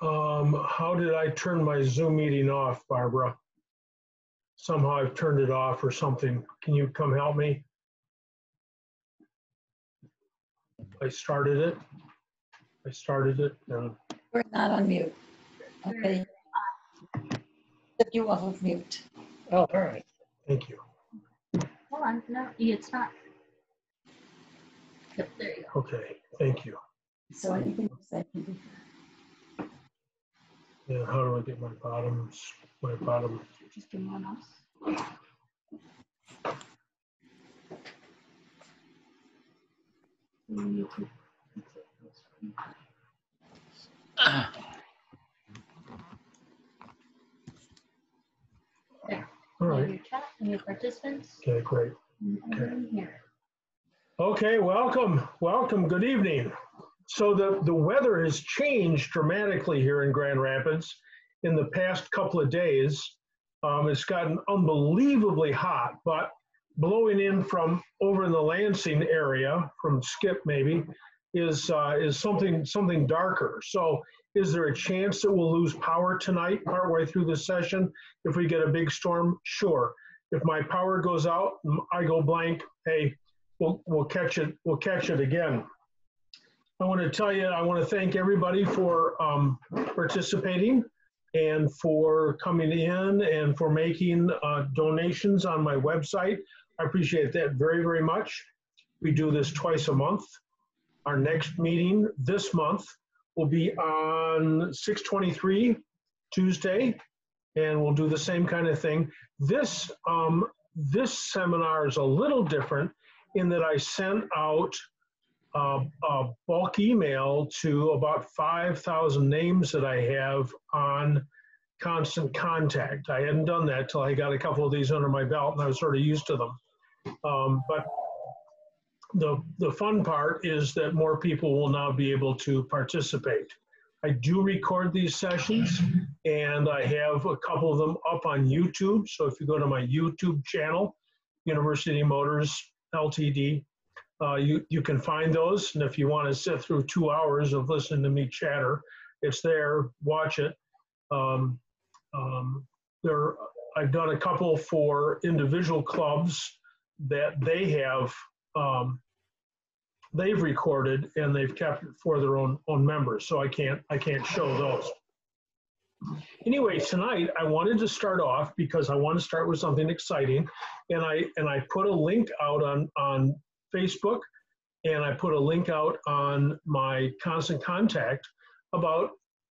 Um, how did I turn my Zoom meeting off, Barbara? Somehow I've turned it off or something. Can you come help me? I started it. I started it and We're not on mute. Okay. Took you off of mute. Oh, all right. Thank you. Hold on, no, it's not. Yep, there you go. Okay, thank you. So anything else I can do? And how do I get my bottoms, my bottom? Just do one else. Can- All Your chat and your participants. okay, great. here. Okay, welcome, welcome, good evening. So the, the weather has changed dramatically here in Grand Rapids in the past couple of days. Um, it's gotten unbelievably hot, but blowing in from over in the Lansing area, from Skip maybe, is, uh, is something, something darker. So is there a chance that we'll lose power tonight partway through the session? If we get a big storm, sure. If my power goes out, I go blank, hey, we'll, we'll catch it, we'll catch it again. I want to tell you, I want to thank everybody for um, participating and for coming in and for making uh, donations on my website. I appreciate that very, very much. We do this twice a month. Our next meeting this month will be on 623 Tuesday, and we'll do the same kind of thing. This, um, this seminar is a little different in that I sent out uh, a bulk email to about 5,000 names that I have on constant contact. I hadn't done that till I got a couple of these under my belt and I was sort of used to them. Um, but the, the fun part is that more people will now be able to participate. I do record these sessions and I have a couple of them up on YouTube. So if you go to my YouTube channel, University Motors LTD, uh, you, you can find those. And if you want to sit through two hours of listening to me chatter, it's there, watch it. Um, um, there, I've done a couple for individual clubs that they have, um, they've recorded and they've kept it for their own, own members. So I can't, I can't show those. Anyway, tonight I wanted to start off because I want to start with something exciting, and I and I put a link out on on Facebook, and I put a link out on my constant contact about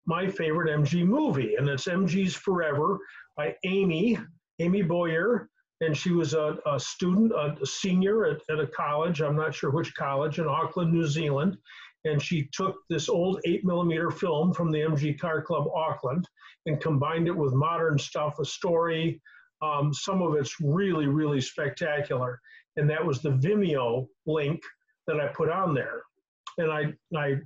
my favorite MG movie, and it's MG's Forever by Amy Amy Boyer, and she was a, a student, a, senior at, at a college. I'm not sure which college in Auckland, New Zealand, and she took this old eight millimeter film from the MG Car Club Auckland and combined it with modern stuff, a story. Um, some of it's really, really spectacular. And that was the Vimeo link that I put on there. And I, I,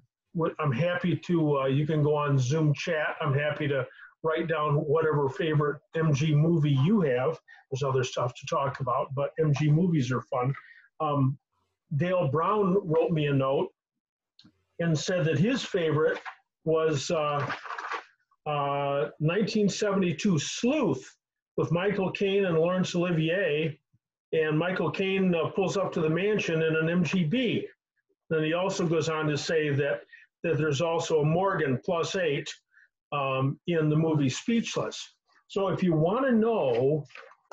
I'm happy to, uh, you can go on Zoom chat. I'm happy to write down whatever favorite MG movie you have. There's other stuff to talk about, but MG movies are fun. Um, Dale Brown wrote me a note and said that his favorite was uh, uh, 1972 Sleuth with Michael Caine and Laurence Olivier. And Michael Caine uh, pulls up to the mansion in an MGB. Then he also goes on to say that, that there's also a Morgan plus eight um, in the movie Speechless. So if you want to know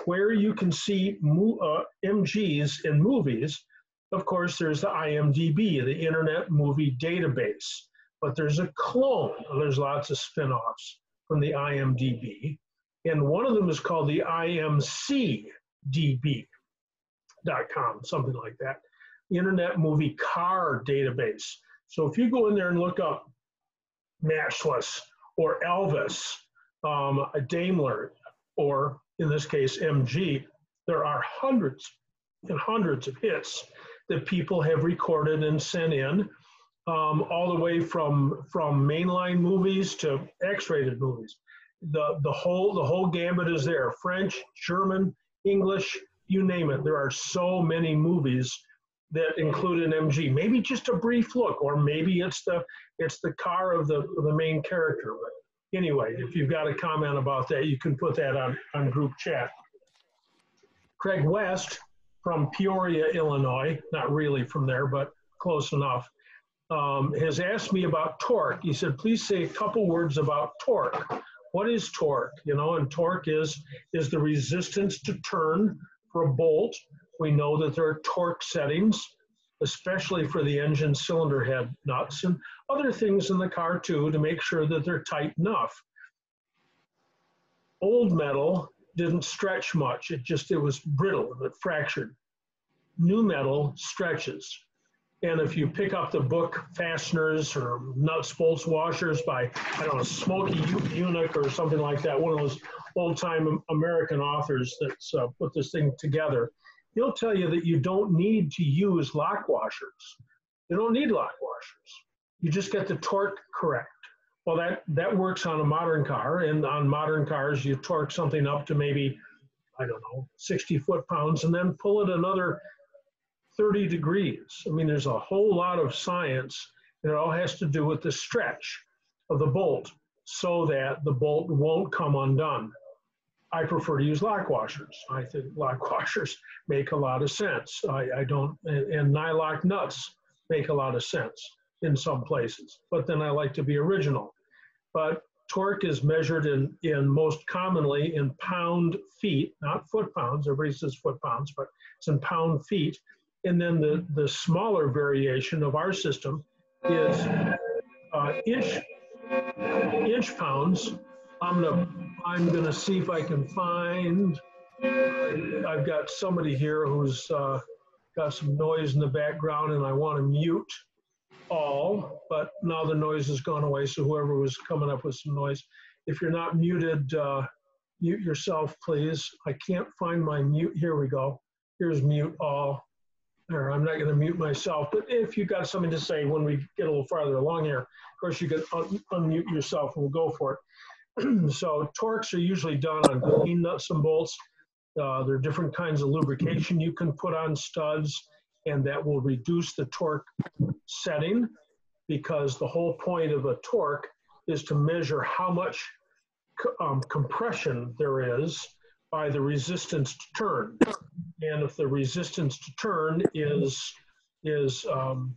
where you can see mo- uh, MGs in movies, of course, there's the IMDb, the Internet Movie Database, but there's a clone. There's lots of spin offs from the IMDb. And one of them is called the IMCDB.com, something like that. Internet Movie Car Database. So if you go in there and look up Matchless or Elvis, um, Daimler, or in this case, MG, there are hundreds and hundreds of hits that people have recorded and sent in, um, all the way from from mainline movies to X-rated movies. The the whole the whole gambit is there: French, German, English, you name it. There are so many movies that include an MG. Maybe just a brief look, or maybe it's the it's the car of the the main character. anyway, if you've got a comment about that, you can put that on, on group chat. Craig West from Peoria, Illinois, not really from there, but close enough, um, has asked me about torque. He said, please say a couple words about torque. What is torque? You know, and torque is is the resistance to turn for a bolt. We know that there are torque settings, especially for the engine cylinder head nuts and other things in the car too, to make sure that they're tight enough. Old metal didn't stretch much. It just it was brittle and it fractured. New metal stretches. And if you pick up the book Fasteners or Nuts, Bolts, Washers by, I don't know, Smokey Yunick or something like that, one of those old time American authors that's uh, put this thing together, he'll tell you that you don't need to use lock washers. You don't need lock washers. You just get the torque correct. Well, that, that works on a modern car, and on modern cars, you torque something up to maybe, I don't know, 60 foot pounds, and then pull it another 30 degrees. I mean, there's a whole lot of science, and it all has to do with the stretch of the bolt so that the bolt won't come undone. I prefer to use lock washers. I think lock washers make a lot of sense. I, I don't, and, and nylock nuts make a lot of sense in some places, but then I like to be original. But torque is measured in, in most commonly in pound feet, not foot pounds. Everybody says foot pounds, but it's in pound feet. And then the, the smaller variation of our system is uh, inch, inch pounds. I'm gonna, see if I can find, I've got somebody here who's uh, got some noise in the background and I wanna mute all, but now the noise has gone away, so whoever was coming up with some noise, if you're not muted, uh, mute yourself, please. I can't find my mute, here we go. Here's mute all or I'm not going to mute myself, but if you've got something to say when we get a little farther along here, of course you can un unmute yourself and we'll go for it. so torques are usually done on clean nuts and bolts. Uh, there are different kinds of lubrication you can put on studs and that will reduce the torque setting because the whole point of a torque is to measure how much um, compression there is by the resistance to turn. And if the resistance to turn is, is um,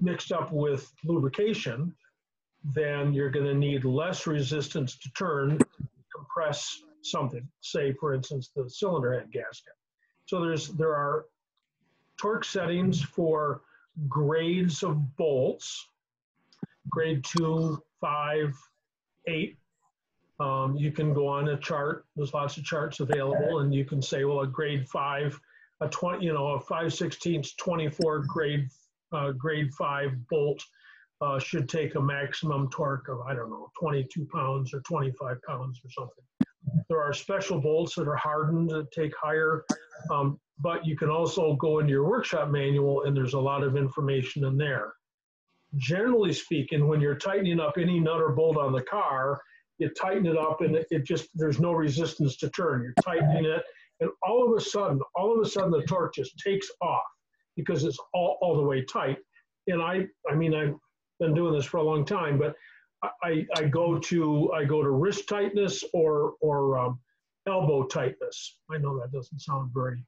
mixed up with lubrication, then you're going to need less resistance to turn compress something, say, for instance, the cylinder head gasket. So there's, there are torque settings for grades of bolts, grade two, five, eight, um, you can go on a chart. There's lots of charts available, and you can say, well, a grade five, a 20, you know, a 5 16ths 24 grade uh, grade five bolt uh, should take a maximum torque of I don't know 22 pounds or 25 pounds or something. There are special bolts that are hardened that take higher, um, but you can also go into your workshop manual and there's a lot of information in there. Generally speaking, when you're tightening up any nut or bolt on the car, you tighten it up and it, just there's no resistance to turn you're tightening it and all of a sudden all of a sudden the torque just takes off because it's all, all the way tight and i i mean i've been doing this for a long time but i i go to i go to wrist tightness or or um, elbow tightness i know that doesn't sound very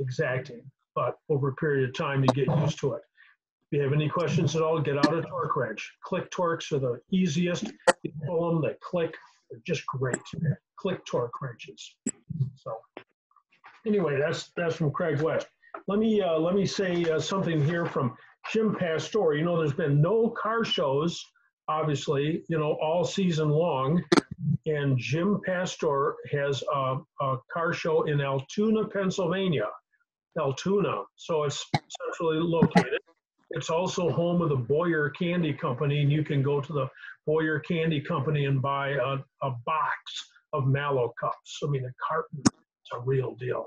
exacting but over a period of time you get used to it if you have any questions at all, get out a torque wrench. Click torques are the easiest. You pull them, they click. They're just great. Click torque wrenches. So anyway, that's that's from Craig West. Let me uh, let me say uh, something here from Jim Pastor. You know, there's been no car shows, obviously, you know, all season long. And Jim Pastor has a, a car show in Altoona, Pennsylvania. Altoona. So it's centrally located. It's also home of the Boyer Candy Company, and you can go to the Boyer Candy Company and buy a, a box of Mallow cups. I mean, a carton. It's a real deal.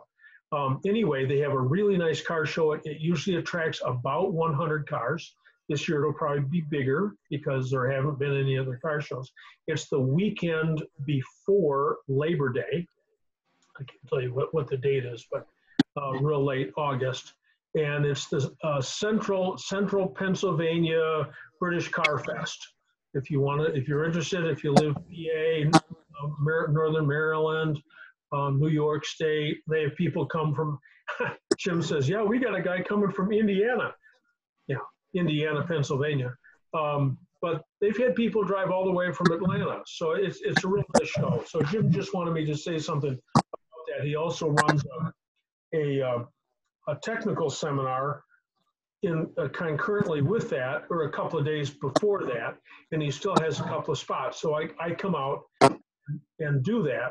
Um, anyway, they have a really nice car show. It, it usually attracts about 100 cars. This year it'll probably be bigger because there haven't been any other car shows. It's the weekend before Labor Day. I can't tell you what, what the date is, but uh, real late August and it's the uh, Central Central Pennsylvania British Car Fest. if you want to, if you're interested, if you live PA, Northern Maryland, um, New York State, they have people come from. Jim says, "Yeah, we got a guy coming from Indiana." Yeah, Indiana, Pennsylvania. Um, but they've had people drive all the way from Atlanta, so it's it's a real show. So Jim just wanted me to say something about that. He also runs a a, uh, a technical seminar in uh, concurrently with that, or a couple of days before that, and he still has a couple of spots. So I I come out and do that.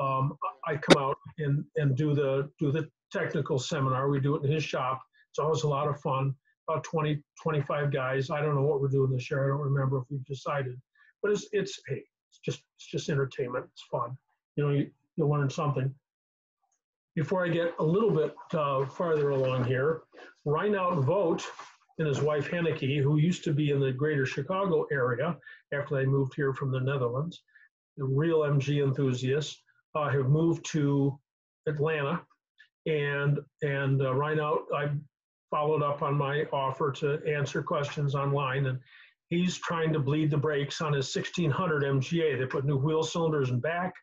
Um, I come out and and do the do the technical seminar. We do it in his shop. It's always a lot of fun about 20, 25 guys. I don't know what we're doing this year. I don't remember if we've decided, but it's, it's, hey, it's just, it's just entertainment. It's fun. You know, you, you learn something. Before I get a little bit uh, farther along here, Reinout Vogt and his wife Henneke, who used to be in the greater Chicago area after they moved here from the Netherlands, the real MG enthusiasts, uh, have moved to Atlanta. And and uh, Reinout, I followed up on my offer to answer questions online, and he's trying to bleed the brakes on his 1600 MGA. They put new wheel cylinders in back,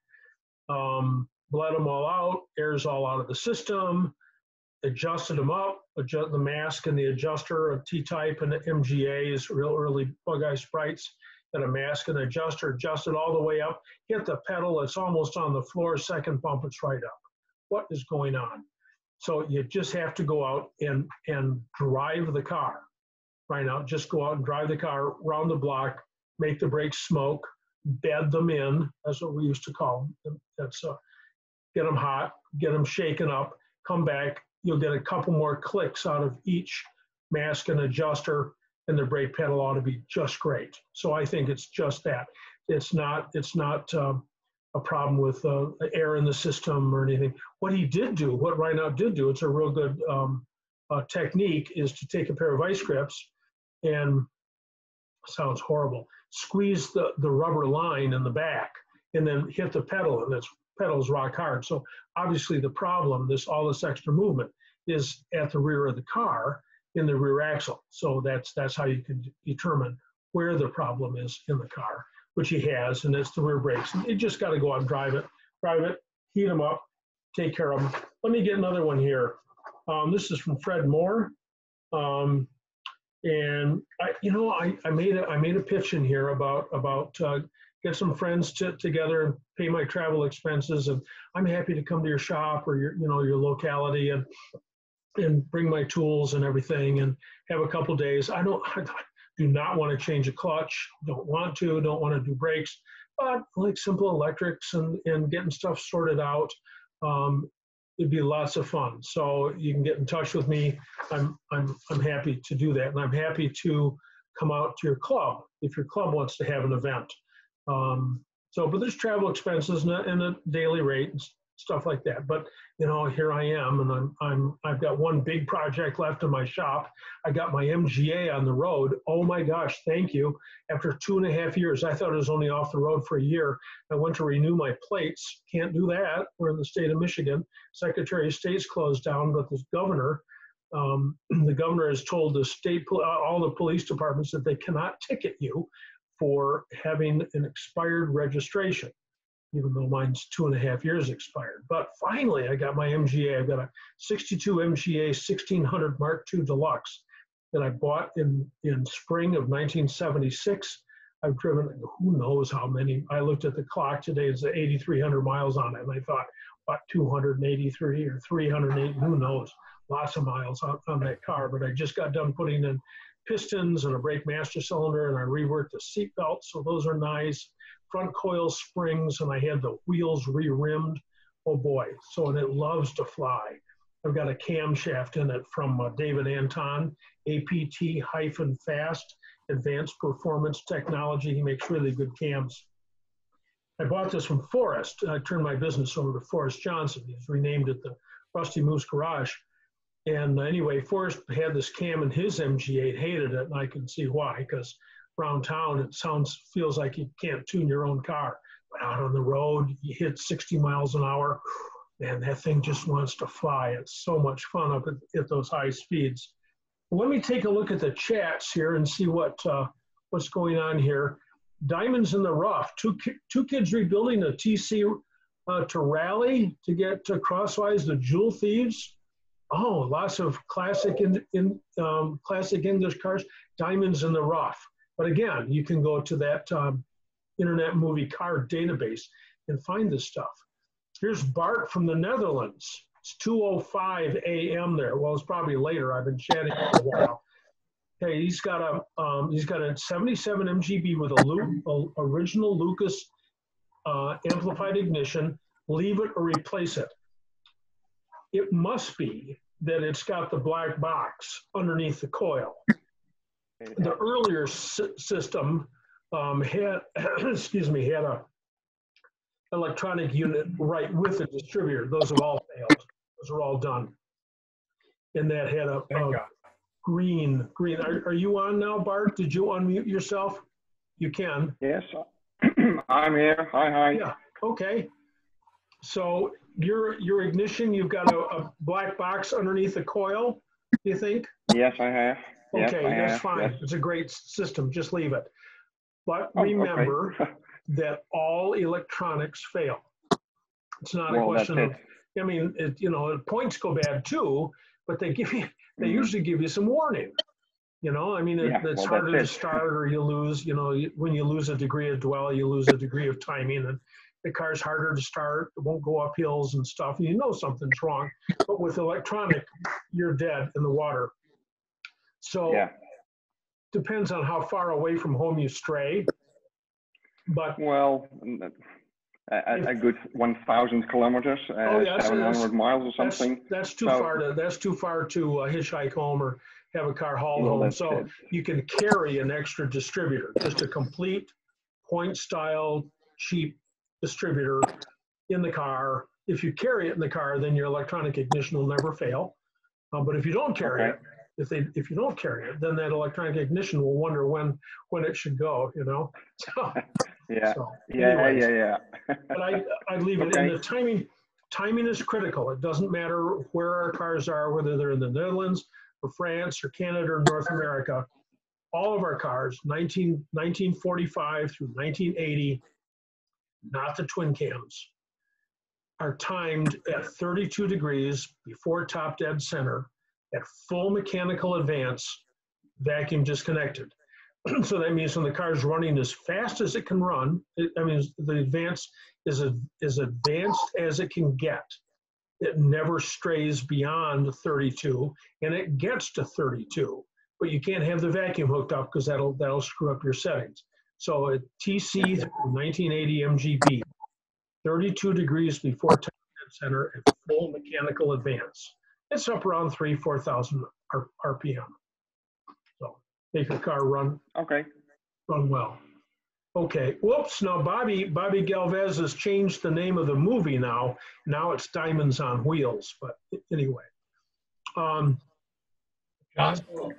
um, bled them all out, air's all out of the system, adjusted them up, adjust the mask and the adjuster of T-type and the MGA is real early bug eye sprites. Got a mask and adjuster, adjust it all the way up, hit the pedal, it's almost on the floor, second bump, it's right up. What is going on? So you just have to go out and, and drive the car right now. Just go out and drive the car around the block, make the brakes smoke, bed them in. That's what we used to call them. That's uh, get them hot, get them shaken up, come back. You'll get a couple more clicks out of each mask and adjuster, and the brake pedal ought to be just great. So I think it's just that. It's not. It's not. Um, a problem with uh, air in the system or anything. What he did do, what Reinout did do, it's a real good um, uh, technique, is to take a pair of vice grips and sounds horrible. Squeeze the, the rubber line in the back and then hit the pedal, and this pedals rock hard. So obviously the problem, this all this extra movement, is at the rear of the car in the rear axle. So that's that's how you can determine where the problem is in the car which he has, and it's the rear brakes. You just got to go out and drive it, drive it, heat them up, take care of them. Let me get another one here. Um, this is from Fred Moore. Um, and I, you know, I, I made a, I made a pitch in here about about uh, get some friends to, together and pay my travel expenses, and I'm happy to come to your shop or your you know your locality and and bring my tools and everything and have a couple days. I don't I, do not want to change a clutch, don't want to, don't want to do brakes, but like simple electrics and, and getting stuff sorted out, um, it'd be lots of fun. So you can get in touch with me. I'm, I'm, I'm happy to do that. And I'm happy to come out to your club if your club wants to have an event. Um, so, but there's travel expenses and a, and a daily rate stuff like that. But you know, here I am, and I'm I'm I've got one big project left in my shop. I got my MGA on the road. Oh my gosh, thank you. After two and a half years, I thought it was only off the road for a year. I went to renew my plates. Can't do that. We're in the state of Michigan. Secretary of State's closed down, but the governor. Um, the governor has told the state, all the police departments that they cannot ticket you for having an expired registration even though mine's two and a half years expired. But finally, I got my MGA. I've got a 62 MGA 1600 Mark II Deluxe that I bought in, in spring of 1976. I've driven who knows how many. I looked at the clock today, it's 8,300 miles on it, and I thought, what, 283 or 308, who knows? Lots of miles on, on that car. But I just got done putting in pistons and a brake master cylinder, and I reworked the seat belt, so those are nice front coil springs and I had the wheels re-rimmed. Oh boy, so and it loves to fly. I've got a camshaft in it from uh, David Anton, APT hyphen Fast Advanced Performance Technology. He makes really good cams. I bought this from Forrest. I turned my business over to Forrest Johnson. He's renamed it the Rusty Moose Garage. And anyway, Forrest had this cam in his MGA, hated it, and I can see why, because around town, it sounds feels like you can't tune your own car. But out on the road, you hit 60 miles an hour, and that thing just wants to fly. It's so much fun up at, at those high speeds. Let me take a look at the chats here and see what uh, what's going on here. Diamonds in the rough. Two ki- two kids rebuilding a TC uh, to rally to get to crosswise the jewel thieves. Oh, lots of classic in, in um, classic English cars. Diamonds in the rough. But again, you can go to that um, Internet Movie Car database and find this stuff. Here's Bart from the Netherlands. It's 2:05 a.m. there. Well, it's probably later. I've been chatting for a while. Hey, he's got a um, he's got a 77 MGB with a, Lu- a original Lucas uh, amplified ignition. Leave it or replace it. It must be that it's got the black box underneath the coil the earlier sy- system um, had, excuse me, had a electronic unit right with the distributor. Those have all failed. Those are all done. And that had a, a green, green. Are, are you on now, Bart? Did you unmute yourself? You can. Yes, I'm here. Hi, hi. Yeah. Okay. So your your ignition, you've got a, a black box underneath the coil. Do you think? Yes, I have. Okay, I that's fine. Yes. It's a great system. Just leave it. But Oh, okay. remember that all electronics fail. It's not a Well, that's question of. I mean, it, you know, points go bad too, but they give you, they Mhm. usually give you some warning. You know, I mean, it, Yeah, it's well, harder to start or you lose, you know, when you lose a degree of dwell, you lose a degree of timing and the car's harder to start, it won't go up hills and stuff, and you know something's wrong. But with electronic, you're dead in the water. So Yeah. depends on how far away from home you stray. But Well, a, a, good 1,000 kilometers, uh, Oh, yeah, that's- 700 miles or something. that's too So- far to, that's too far to uh, hitchhike home or have a car hauled Well, home. So it. you can carry an extra distributor, just a complete point style, cheap distributor in the car. If you carry it in the car, then your electronic ignition will never fail. Uh, but if you don't carry Okay. it, if they if you don't carry it, then that electronic ignition will wonder when when it should go. You know. So, Yeah. so Yeah, anyways. yeah, yeah. but I, I'd leave it, Okay. the timing, timing is critical. It doesn't matter where our cars are, whether they're in the Netherlands or France or Canada or North America. All of our cars, 19, 1945 through 1980, not the twin cams, are timed at 32 degrees before top dead center at full mechanical advance, vacuum disconnected. so that means when the car is running as fast as it can run, it, I mean, the advance is a, as advanced as it can get. It never strays beyond 32, and it gets to 32. But you can't have the vacuum hooked up because that'll that'll screw up your settings. So a TC 1980 MGB, 32 degrees before center at full mechanical advance. It's up around three, 4,000 RPM. So make your car run Okay. run well. Okay, whoops, now Bobby, Bobby Galvez has changed the name of the movie now. Now it's Diamonds on Wheels, but anyway. Um,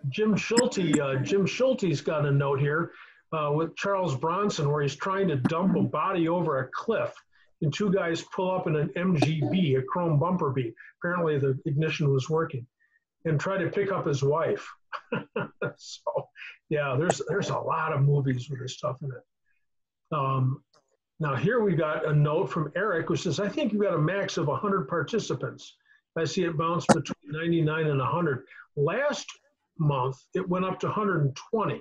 Jim Schulte, uh, Jim Schulte's got a note here uh, with Charles Bronson where he's trying to dump a body over a cliff and two guys pull up in an MGB, a chrome bumper B. Apparently the ignition was working and try to pick up his wife. so yeah, there's there's a lot of movies with this stuff in it. Um, now here we got a note from Eric who says, I think you've got a max of 100 participants. I see it bounce between 99 and 100. Last month it went up to 120.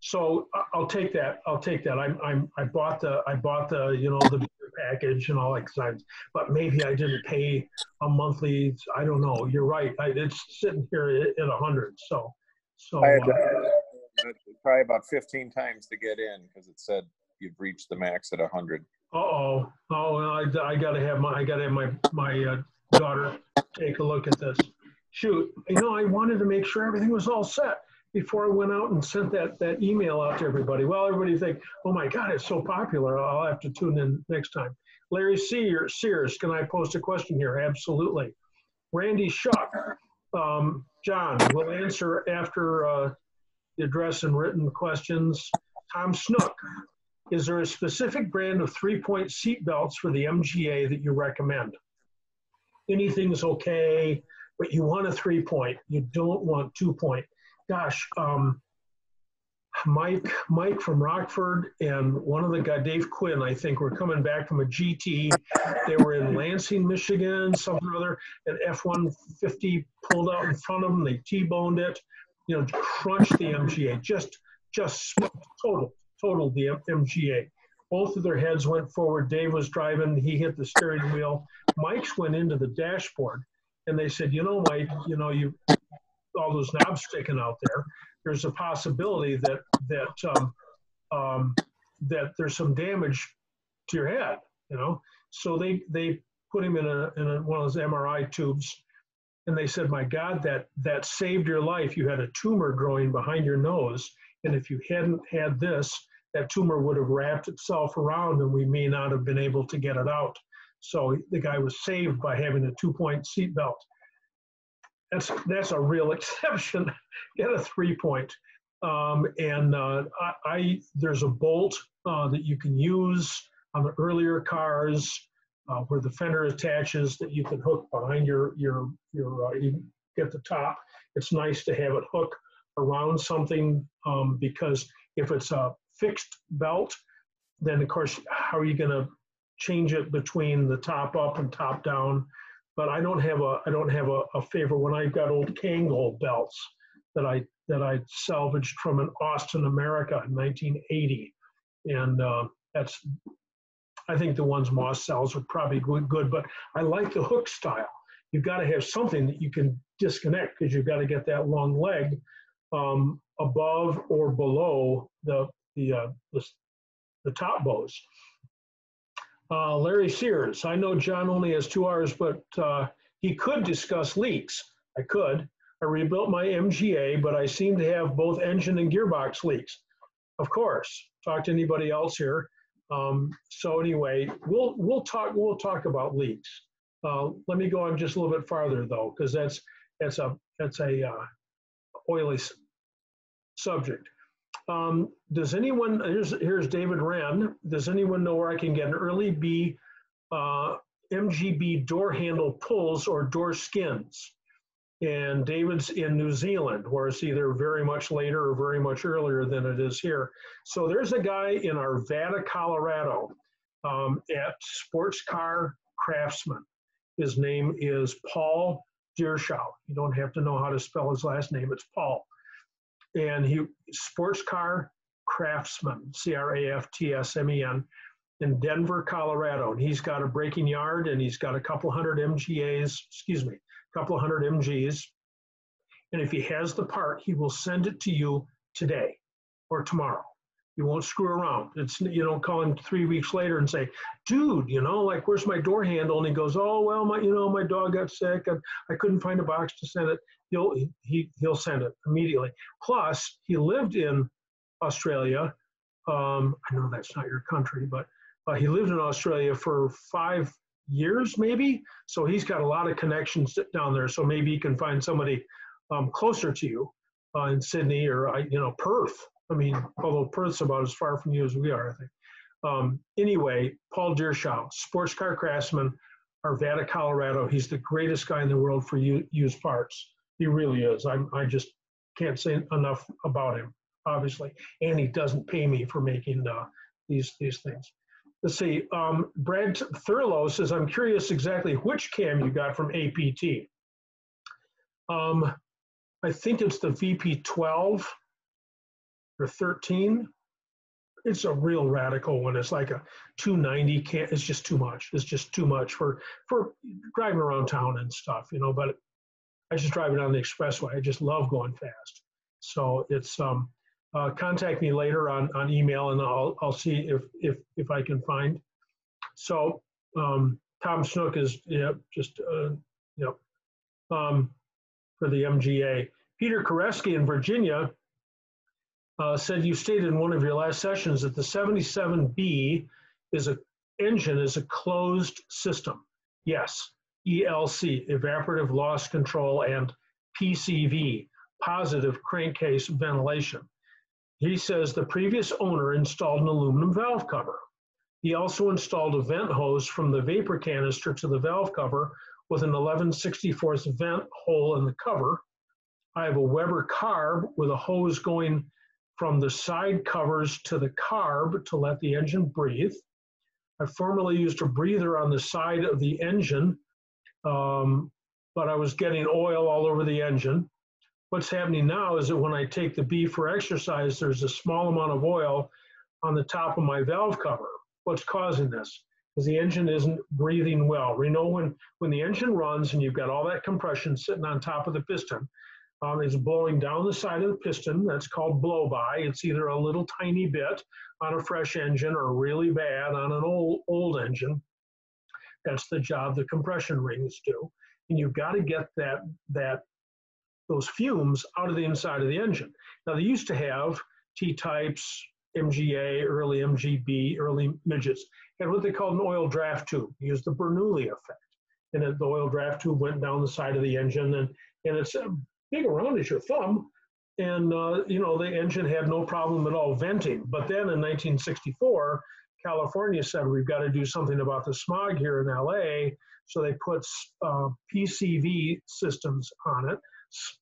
So I'll take that. I'll take that. I'm, I'm I bought the I bought the you know the package and all that kinds, but maybe I didn't pay a monthly. I don't know. You're right. I, it's sitting here at, at 100. So so I had uh, to uh, try about 15 times to get in because it said you've reached the max at a 100. Uh-oh. Oh, I, I gotta have my, I gotta have my, my uh, daughter take a look at this. Shoot, you know, I wanted to make sure everything was all set before I went out and sent that, that email out to everybody. Well, everybody think, oh my God, it's so popular. I'll have to tune in next time. Larry Sears, Sears, can I post a question here? Absolutely. Randy Shuck, um, John, will answer after uh, the address and written questions. Tom Snook, is there a specific brand of three-point seat belts for the MGA that you recommend? Anything's okay, but you want a three-point. You don't want two-point. Gosh, um, Mike, Mike from Rockford and one of the guy, Dave Quinn, I think, were coming back from a GT. They were in Lansing, Michigan, something or other. An F-150 pulled out in front of them. They T-boned it, you know, crunched the MGA. Just, just total, total the MGA. Both of their heads went forward. Dave was driving. He hit the steering wheel. Mike's went into the dashboard, and they said, "You know, Mike, you know, you all those knobs sticking out there. There's a possibility that that um, um, that there's some damage to your head. You know, so they they put him in a in a, one of those MRI tubes, and they said, "My God, that that saved your life. You had a tumor growing behind your nose, and if you hadn't had this." That tumor would have wrapped itself around, and we may not have been able to get it out. So the guy was saved by having a two-point seatbelt. That's that's a real exception. Get a three-point, um, and uh, I, I there's a bolt uh, that you can use on the earlier cars uh, where the fender attaches that you can hook behind your your your uh, you get the top. It's nice to have it hook around something um, because if it's a fixed belt, then of course how are you going to change it between the top up and top down. But I don't have a I don't have a, a favor when I've got old Kangol belts that I that I salvaged from an Austin America in 1980, and uh, that's I think the ones Moss sells are probably good, good. But I like the hook style. You've got to have something that you can disconnect because you've got to get that long leg um, above or below the the, uh, the the top bows. Uh, Larry Sears, I know John only has two hours, but uh, he could discuss leaks. I could. I rebuilt my MGA, but I seem to have both engine and gearbox leaks. Of course. Talk to anybody else here. Um, so anyway, we'll we'll talk we'll talk about leaks. Uh, let me go on just a little bit farther though, because that's that's a that's a uh, oily subject. Um, does anyone, here's, here's David Wren. Does anyone know where I can get an early B uh, MGB door handle pulls or door skins? And David's in New Zealand, where it's either very much later or very much earlier than it is here. So there's a guy in Arvada, Colorado um, at Sports Car Craftsman. His name is Paul Deershaw. You don't have to know how to spell his last name, it's Paul and he sports car craftsman c-r-a-f-t-s-m-e-n in denver colorado. And he's got a breaking yard and he's got a couple hundred mgas excuse me a couple hundred mgs and if he has the part he will send it to you today or tomorrow you won't screw around. It's you don't call him three weeks later and say dude you know like where's my door handle? And he goes oh well my you know my dog got sick and i couldn't find a box to send it. He'll he, he'll send it immediately. Plus he lived in australia. Um, i know that's not your country but uh, he lived in australia for five years maybe. So he's got a lot of connections down there. So maybe he can find somebody um, closer to you uh, in sydney or uh, you know perth i mean although perth's about as far from you as we are i think um, anyway paul deershaw sports car craftsman arvada colorado he's the greatest guy in the world for used parts he really is. I, I just can't say enough about him, obviously. And he doesn't pay me for making uh, these these things. Let's see. Um, Brad Thurlow says, I'm curious exactly which cam you got from APT. Um, I think it's the VP12 or 13. It's a real radical one. It's like a 290 can't, It's just too much. It's just too much for for driving around town and stuff, you know. But I just drive it on the expressway. I just love going fast. So it's um, uh, contact me later on on email and I'll I'll see if if if I can find. So um, Tom Snook is yeah just uh, yep um, for the MGA. Peter Koreski in Virginia uh, said you stated in one of your last sessions that the 77B is a engine is a closed system. Yes, ELC, evaporative loss control, and PCV, positive crankcase ventilation. He says the previous owner installed an aluminum valve cover. He also installed a vent hose from the vapor canister to the valve cover with an 11 64th vent hole in the cover. I have a Weber carb with a hose going from the side covers to the carb to let the engine breathe. I formerly used a breather on the side of the engine, um, but I was getting oil all over the engine. What's happening now is that when I take the B for exercise, there's a small amount of oil on the top of my valve cover. What's causing this? Because the engine isn't breathing well. We know when, when the engine runs and you've got all that compression sitting on top of the piston, um, it's blowing down the side of the piston. That's called blow by. It's either a little tiny bit on a fresh engine or really bad on an old, old engine. That's the job the compression rings do. And you've got to get that, that those fumes out of the inside of the engine. Now, they used to have T-types, MGA, early MGB, early midgets, and what they called an oil draft tube. Used the Bernoulli effect. And the oil draft tube went down the side of the engine, and, and it's big around as your thumb. And, uh, you know, the engine had no problem at all venting. But then in 1964, California said, we've got to do something about the smog here in LA. So they put uh, PCV systems on it,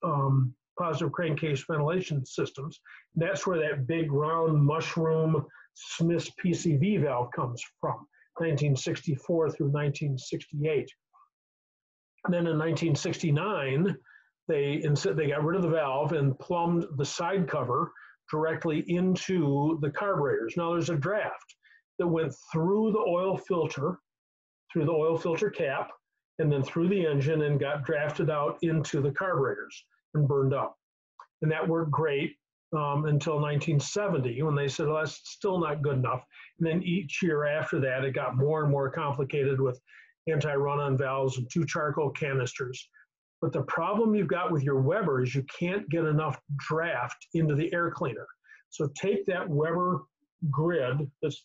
um, positive crankcase ventilation systems. That's where that big round mushroom Smith's PCV valve comes from, 1964 through 1968. And then in 1969, they instead they got rid of the valve and plumbed the side cover directly into the carburetors. Now there's a draft that went through the oil filter, through the oil filter cap, and then through the engine and got drafted out into the carburetors and burned up. And that worked great um, until 1970 when they said, well, that's still not good enough. And then each year after that, it got more and more complicated with anti run on valves and two charcoal canisters. But the problem you've got with your Weber is you can't get enough draft into the air cleaner. So take that Weber grid that's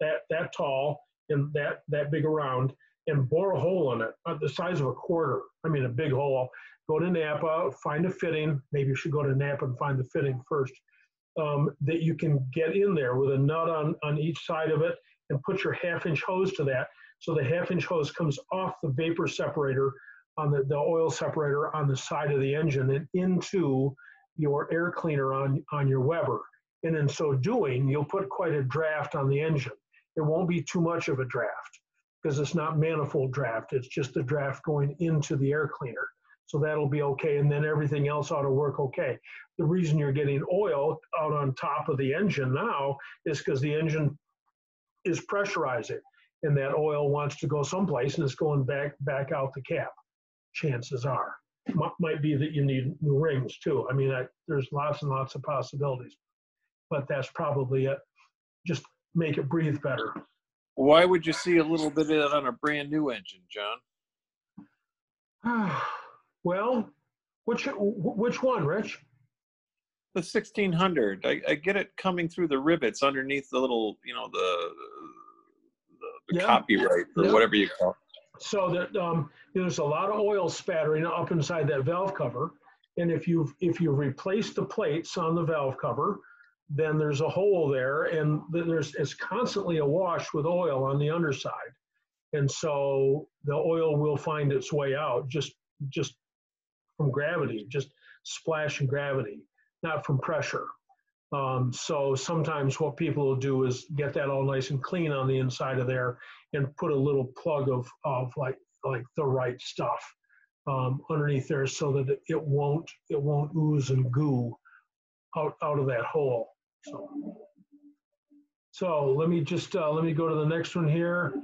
that, that tall and that, that big around and bore a hole in it, uh, the size of a quarter. I mean, a big hole. Go to Napa, find a fitting. Maybe you should go to Napa and find the fitting first. Um, that you can get in there with a nut on, on each side of it and put your half inch hose to that. So the half inch hose comes off the vapor separator on the, the oil separator on the side of the engine and into your air cleaner on, on your Weber. And in so doing, you'll put quite a draft on the engine. It won't be too much of a draft because it's not manifold draft. It's just the draft going into the air cleaner. So that'll be okay. And then everything else ought to work okay. The reason you're getting oil out on top of the engine now is because the engine is pressurizing and that oil wants to go someplace and it's going back back out the cap chances are. M- might be that you need new rings too. I mean, I, there's lots and lots of possibilities, but that's probably it. Just make it breathe better. Why would you see a little bit of that on a brand new engine, John? well, which which one, Rich? The 1600. I, I get it coming through the rivets underneath the little, you know, the the, the Yeah. copyright or Yeah. whatever you call. it. So that um, there's a lot of oil spattering up inside that valve cover, and if you if you replace the plates on the valve cover, then there's a hole there, and there's it's constantly awash with oil on the underside, and so the oil will find its way out just just from gravity, just splash and gravity, not from pressure. Um, so sometimes what people will do is get that all nice and clean on the inside of there and put a little plug of, of like like the right stuff um, underneath there so that it won't it won't ooze and goo out out of that hole. So, so let me just uh, let me go to the next one here.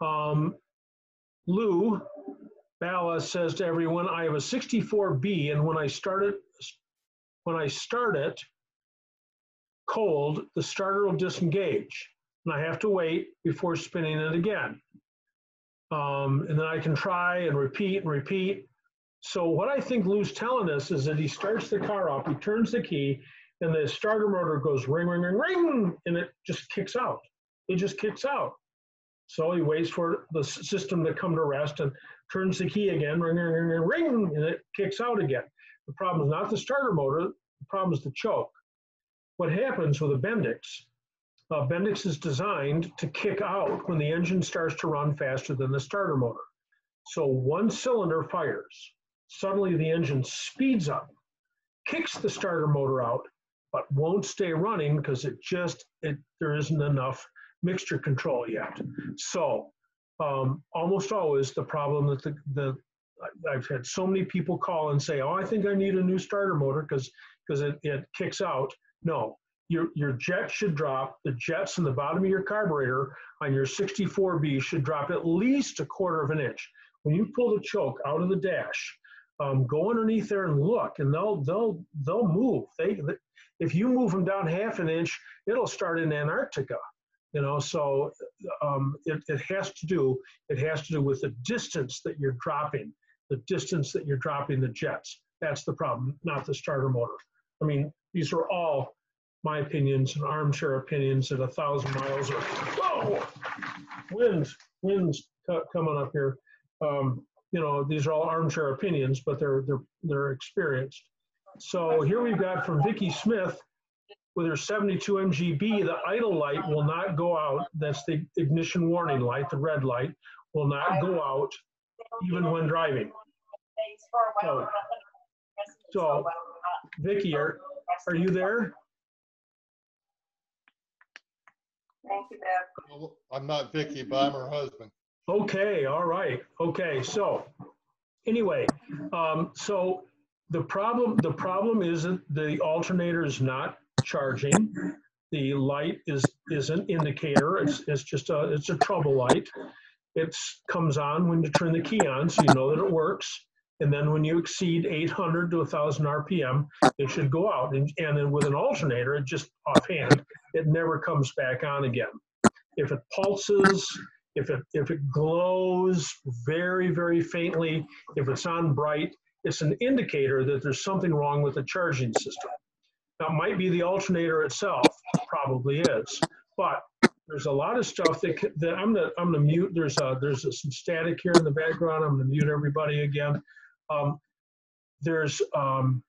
Um, Lou Bala says to everyone, I have a 64B, and when I start it, when I start it cold, the starter will disengage, and I have to wait before spinning it again. Um, and then I can try and repeat and repeat. So what I think Lou's telling us is that he starts the car up, he turns the key, and the starter motor goes ring, ring, ring, ring, and it just kicks out. It just kicks out. So he waits for the system to come to rest and turns the key again, ring, ring, ring, ring, and it kicks out again. The problem is not the starter motor, the problem is the choke. What happens with a Bendix, uh, Bendix is designed to kick out when the engine starts to run faster than the starter motor. So one cylinder fires. Suddenly the engine speeds up, kicks the starter motor out but won't stay running because it just, it, there isn't enough mixture control yet. So um, almost always the problem that the, the, I've had so many people call and say, oh, I think I need a new starter motor because, because it, it kicks out. No, your, your jet should drop, the jets in the bottom of your carburetor on your 64B should drop at least a quarter of an inch. When you pull the choke out of the dash, um, go underneath there and look, and they'll they'll they'll move. They, if you move them down half an inch, it'll start in Antarctica. You know, so um, it, it has to do it has to do with the distance that you're dropping, the distance that you're dropping the jets. That's the problem, not the starter motor. I mean, these are all my opinions and armchair opinions at a thousand miles or whoa, winds, winds co- coming up here. Um, you know, these are all armchair opinions, but they're they're they're experienced. So here we've got from Vicki Smith with her 72 MGB, the idle light will not go out. That's the ignition warning light, the red light will not go out even when driving. So, so Vicki, are, are you there? Well, I'm not Vicky, but I'm her husband. Okay, all right. Okay, so anyway, um, so the problem the problem is that the alternator is not charging. The light is is an indicator. It's it's just a it's a trouble light. It comes on when you turn the key on, so you know that it works. And then when you exceed 800 to 1,000 RPM, it should go out. And, and then with an alternator, it just offhand, it never comes back on again. If it pulses, if it if it glows very very faintly, if it's on bright, it's an indicator that there's something wrong with the charging system. It might be the alternator itself, probably is, but there's a lot of stuff that, that I'm gonna, I'm gonna mute, there's a, there's a- some static here in the background, I'm gonna mute everybody again. Um, There's, um,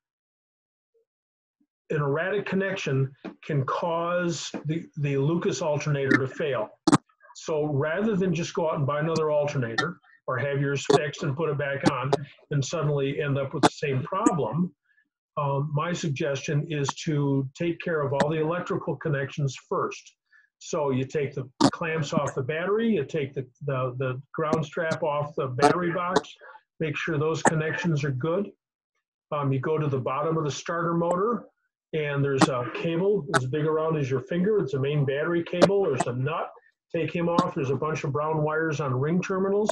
an erratic connection can cause the, the Lucas alternator to fail. So rather than just go out and buy another alternator or have yours fixed and put it back on and suddenly end up with the same problem, um, my suggestion is to take care of all the electrical connections first. So you take the clamps off the battery, you take the, the, the ground strap off the battery box, make sure those connections are good. Um, you go to the bottom of the starter motor and there's a cable as big around as your finger. It's a main battery cable. There's a nut. Take him off. There's a bunch of brown wires on ring terminals.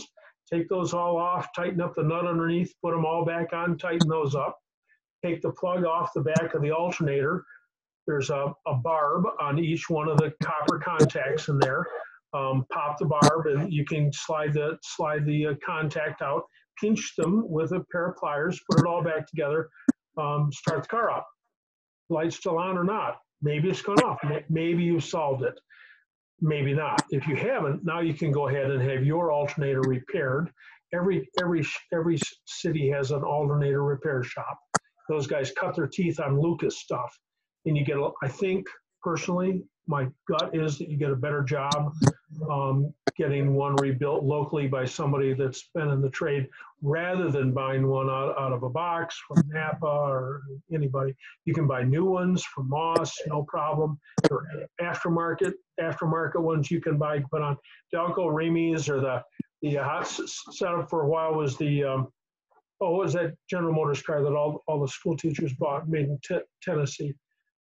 Take those all off, tighten up the nut underneath, put them all back on, tighten those up. Take the plug off the back of the alternator. There's a, a barb on each one of the copper contacts in there. Um, pop the barb and you can slide the slide the uh, contact out. Pinch them with a pair of pliers. Put it all back together. Um, start the car up. Lights still on or not? Maybe it's gone off. Maybe you've solved it. Maybe not. If you haven't, now you can go ahead and have your alternator repaired. Every every every city has an alternator repair shop. Those guys cut their teeth on Lucas stuff, and you get. a- I think personally, my gut is that you get a better job um, getting one rebuilt locally by somebody that's been in the trade, rather than buying one out, out of a box from Napa or anybody. You can buy new ones from Moss, no problem. Or aftermarket aftermarket ones you can buy. Put on Delco Remys or the the hot setup for a while was the um, oh was that General Motors car that all all the school teachers bought made in Te- Tennessee.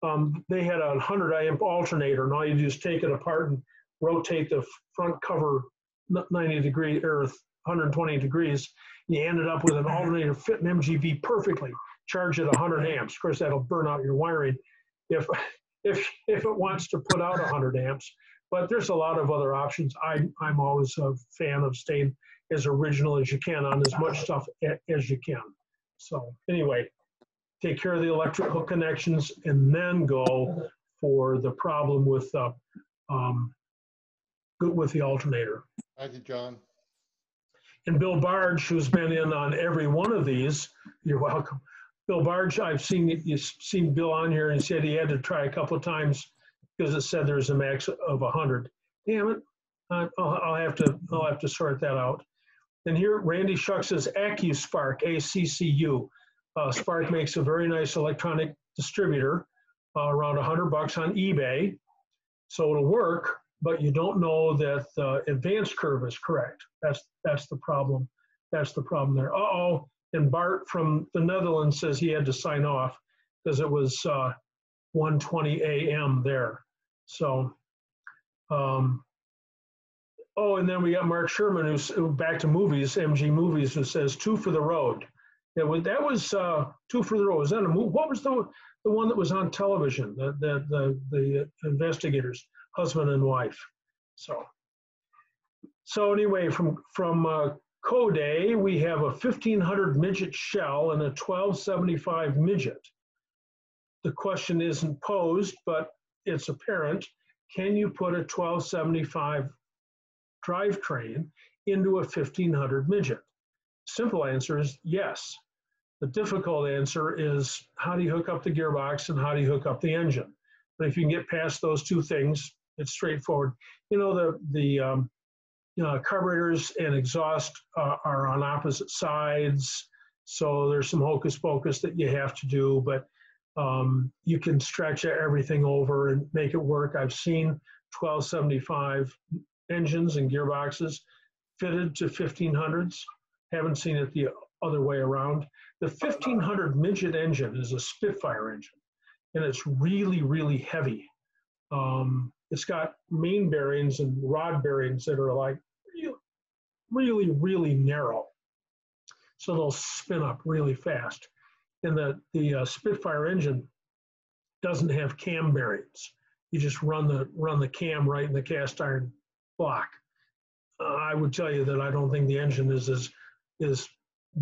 Um, they had a 100 amp alternator, and all you do is take it apart and rotate the front cover 90 degree or 120 degrees. You ended up with an alternator fitting MGB perfectly, charge at 100 amps. Of course, that'll burn out your wiring if if if it wants to put out 100 amps. But there's a lot of other options. I I'm always a fan of staying as original as you can on as much stuff as you can. So anyway, take care of the electrical connections and then go for the problem with uh, um, with the alternator. Thank you, John. And Bill Barge, who's been in on every one of these, you're welcome. Bill Barge, I've seen, you've seen Bill on here and he said he had to try a couple of times because it said there's a max of 100. Damn it. I'll, I'll have to, I'll have to sort that out. And here, Randy Shuck says AccuSpark, A-C-C-U. Uh, Spark makes a very nice electronic distributor. uh, around a hundred bucks on eBay. So it'll work, but you don't know that the advanced curve is correct. That's, that's the problem. That's the problem there. Uh-oh, and Bart from the Netherlands says he had to sign off because it was uh, 1:20 a.m. there. So, um, oh, and then we got Mark Sherman, who's who- back to movies, MG Movies, who says two for the road. That was that was uh, two for the road. Was that a? What was the the one that was on television? The the the, the investigators, husband and wife. So, so anyway, from from uh, we have a 1500 midget shell and a 1275 midget. The question isn't posed, but it's apparent. Can you put a 1275 drivetrain into a 1500 midget? Simple answer is yes. The difficult answer is how do you hook up the gearbox and how do you hook up the engine? But if you can get past those two things, it's straightforward. You know, the, the um, uh, carburetors and exhaust uh, are on opposite sides. So there's some hocus pocus that you have to do, but um, you can stretch everything over and make it work. I've seen 1275 engines and gearboxes fitted to 1500s. Haven't seen it the other way around. The 1500 midget engine is a Spitfire engine, and it's really, really heavy. Um, it's got main bearings and rod bearings that are like really, really, really narrow. So they'll spin up really fast. And the, the uh, Spitfire engine doesn't have cam bearings. You just run the run the cam right in the cast iron block. Uh, I would tell you that I don't think the engine is as is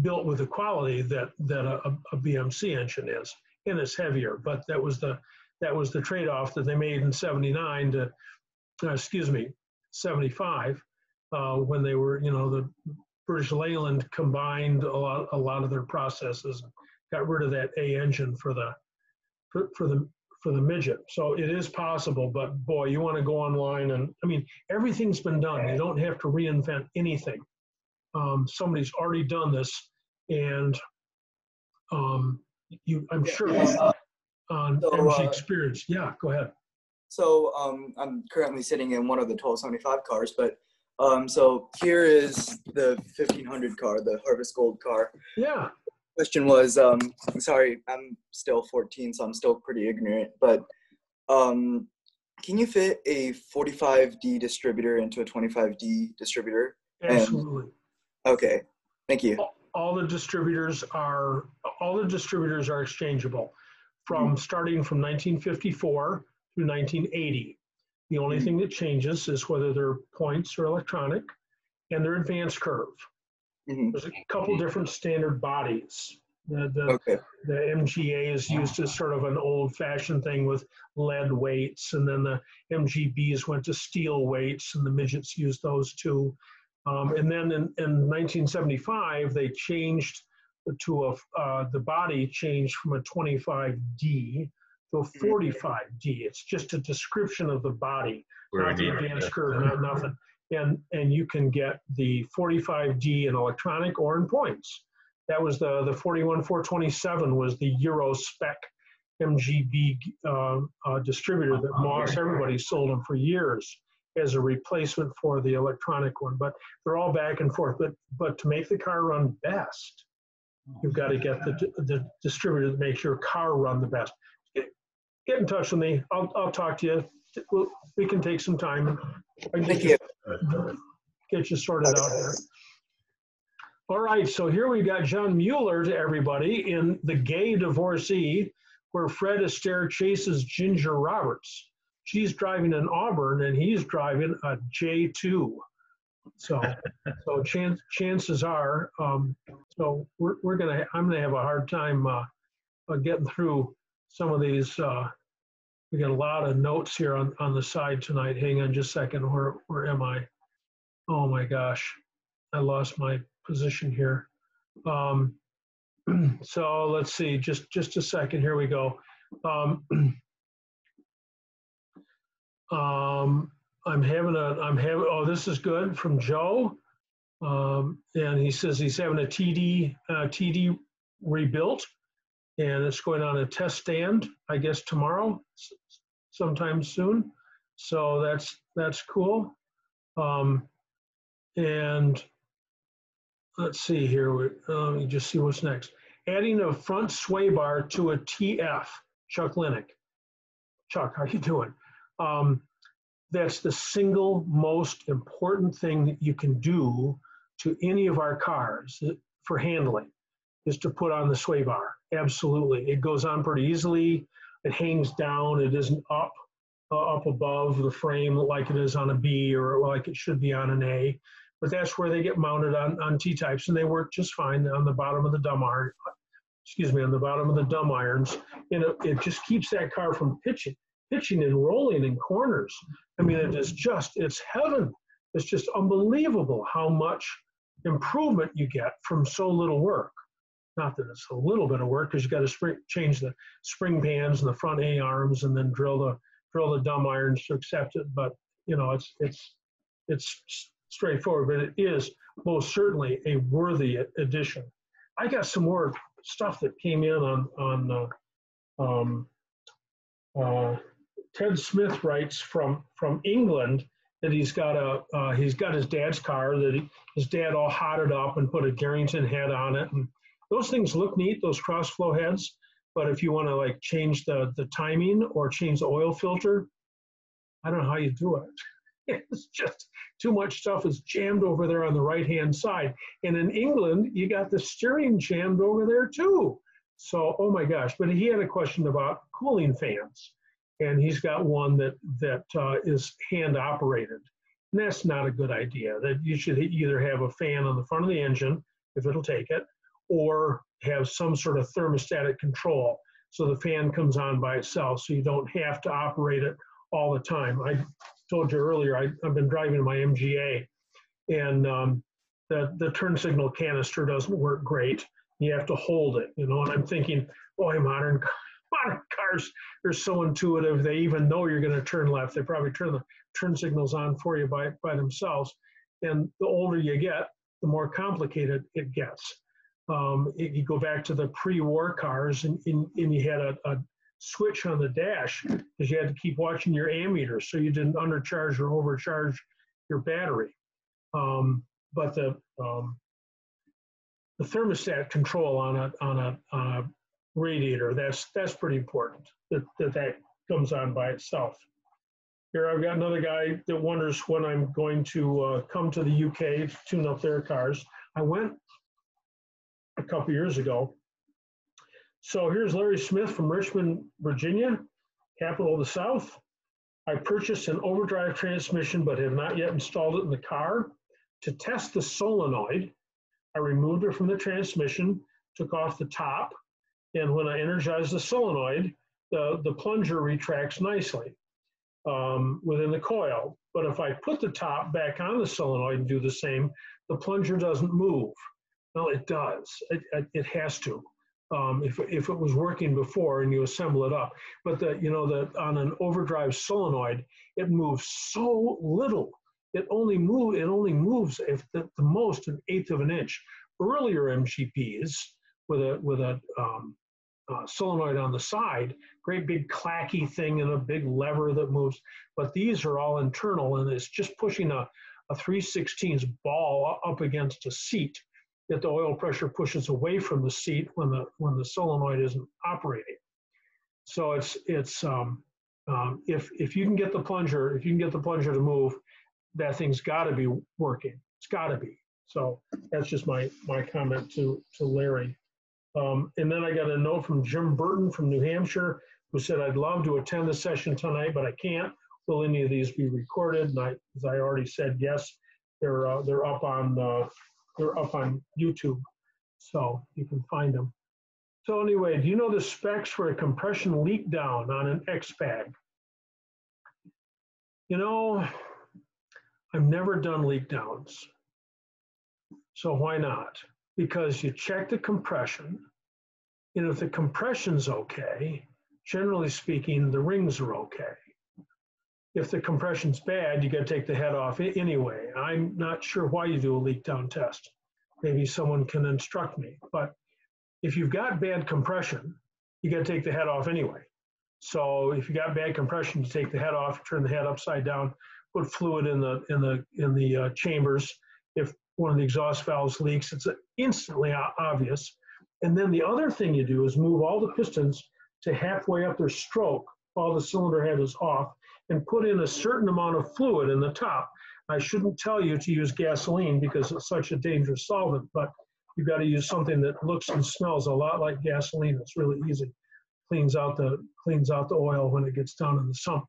built with the quality that that a, a BMC engine is, and it's heavier. But that was the that was the trade-off that they made in '79 to, uh, excuse me, '75 uh, when they were, you know, the British Leyland combined a lot a lot of their processes, got rid of that A engine for the for, for the for the midget. So it is possible, but boy, you want to go online and I mean everything's been done. You don't have to reinvent anything. Um, somebody's already done this, and um, you, I'm sure on So, MG uh, experience. Yeah, go ahead. So um, I'm currently sitting in one of the 1275 cars, but um, so here is the 1500 car, the Harvest Gold car. Yeah. Question was, um, sorry, I'm still 14, so I'm still pretty ignorant, but um, can you fit a 45D distributor into a 25D distributor? Absolutely. Okay, thank you. all the distributors are all the distributors are exchangeable from starting from 1954 through 1980 the only Mhm. thing that changes is whether they're points or electronic and their advanced curve Mhm. there's a couple different standard bodies the, the, Okay, the MGA is used as sort of an old fashioned thing with lead weights, and then the MGBs went to steel weights, and the midgets used those too. Um, and then in, in 1975, they changed to a, uh, the body changed from a 25D to a 45D. It's just a description of the body, not the advanced curve, not nothing. And, and you can get the 45D in electronic or in points. That was the, the 41427 was the Euro spec MGB uh, uh, distributor that Moss, everybody sold them for years as a replacement for the electronic one. But they're all back and forth. But, but to make the car run best, you've got to get the, the distributor that makes your car run the best. Get, get in touch with me. I'll, I'll talk to you. We'll, we can take some time. and thank get you. get you sorted out here. All right, so here we've got John Mueller to everybody in The Gay Divorcee, where Fred Astaire chases Ginger Rogers. She's driving an Auburn and he's driving a J2. So, so chance, chances are, um, so we're, we're gonna, I'm gonna have a hard time uh, uh, getting through some of these. Uh, we got a lot of notes here on, on the side tonight. Hang on just a second. Where, where am I? Oh my gosh, I lost my position here. Um, so let's see, just just a second. Here we go. Um, um, I'm having a, I'm having. Oh, this is good from Joe, um, and he says he's having a TD uh, TD rebuilt, and it's going on a test stand, I guess tomorrow, sometime soon. So that's that's cool. Um, and let's see here. we- uh, me just see what's next. Adding a front sway bar to a TF. Chuck Linick. Chuck, how you doing? Um, that's the single most important thing that you can do to any of our cars for handling is to put on the sway bar. Absolutely. It goes on pretty easily. It hangs down. It isn't up uh, up above the frame like it is on a B or like it should be on an A. But that's where they get mounted on, on T-types and they work just fine on the bottom of the dumb iron, excuse me, on the bottom of the dumb irons. And it, it just keeps that car from pitching, pitching and rolling in corners. I mean, it is just, it's heaven. It's just unbelievable how much improvement you get from so little work. Not that it's a little bit of work because you got to spring, change the spring pans and the front A arms and then drill the drill the dumb irons to accept it. But you know, it's it's it's straightforward, but it is most certainly a worthy addition. I got some more stuff that came in on on uh, um, uh, Ted Smith writes from from England that he's got a uh, he's got his dad's car that he, his dad all hotted up and put a Garrington head on it. And those things look neat those cross flow heads. But if you want to like change the the timing or change the oil filter I don't know how you do it. It's just too much stuff is jammed over there on the right hand side. And in England you got the steering jammed over there too. So oh my gosh. But he had a question about cooling fans and he's got one that that uh, is hand operated. And that's not a good idea. That you should either have a fan on the front of the engine if it'll take it, or have some sort of thermostatic control so the fan comes on by itself, so you don't have to operate it all the time. I told you earlier I, have been driving my MGA, and um, the the turn signal canister doesn't work great. You have to hold it, you know. And I'm thinking, boy, modern modern cars are so intuitive. They even know you're going to turn left. They probably turn the turn signals on for you by, by themselves. And the older you get, the more complicated it gets. Um, it, you go back to the pre-war cars, and, and, and you had a, a, switch on the dash because you had to keep watching your ammeter so you didn't undercharge or overcharge your battery. Um, but the um, the thermostat control on a on a, on a radiator. That's that's pretty important that, that that comes on by itself. Here I've got another guy that wonders when I'm going to uh, come to the UK to tune up their cars. I went a couple years ago. So here's Larry Smith from Richmond, Virginia, capital of the South. I purchased an overdrive transmission but have not yet installed it in the car. To test the solenoid, I removed it from the transmission, took off the top, and when I energize the solenoid, the, the plunger retracts nicely um, within the coil. But if I put the top back on the solenoid and do the same, the plunger doesn't move. Well, it does. It, it, it has to. Um, if, if it was working before and you assemble it up. But the, you know, the, on an overdrive solenoid, it moves so little. It only move, it only moves if the, the most an eighth of an inch. Earlier MGBs with a with a um, uh, solenoid on the side, great big clacky thing and a big lever that moves. But these are all internal, and it's just pushing a a 3 16 ball up against a seat that the oil pressure pushes away from the seat when the when the solenoid isn't operating. So it's it's um, um, if if you can get the plunger, if you can get the plunger to move, that thing's got to be working. It's got to be. So that's just my my comment to to Larry. Um, and then I got a note from Jim Burton from New Hampshire who said, I'd love to attend the session tonight, but I can't. Will any of these be recorded? And I, as I already said, yes, they're, uh, they're up on, uh, they're up on YouTube. So you can find them. So anyway, do you know the specs for a compression leak down on an X-Pag? You know, I've never done leak downs. So why not? Because you check the compression, and if the compression's okay, generally speaking, the rings are okay. If the compression's bad, you got to take the head off anyway. I'm not sure why you do a leak down test. Maybe someone can instruct me. But if you've got bad compression you got to take the head off anyway. So if you got bad compression, you take the head off, turn the head upside down, put fluid in the in the in the uh, chambers. If one of the exhaust valves leaks, it's instantly obvious. And then the other thing you do is move all the pistons to halfway up their stroke while the cylinder head is off, and put in a certain amount of fluid in the top. I shouldn't tell you to use gasoline because it's such a dangerous solvent, but you've got to use something that looks and smells a lot like gasoline. It's really easy. Cleans out the cleans out the oil when it gets down in the sump.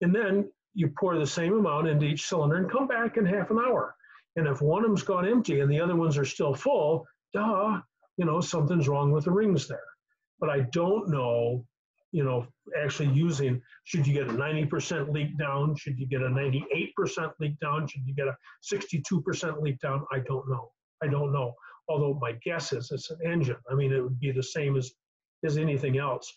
And then you pour the same amount into each cylinder and come back in half an hour. And if one of them's gone empty and the other ones are still full, duh, you know, something's wrong with the rings there. But I don't know, you know, actually using, should you get a 90% leak down? Should you get a 98% leak down? Should you get a 62% leak down? I don't know. I don't know. Although my guess is it's an engine. I mean, it would be the same as, as anything else.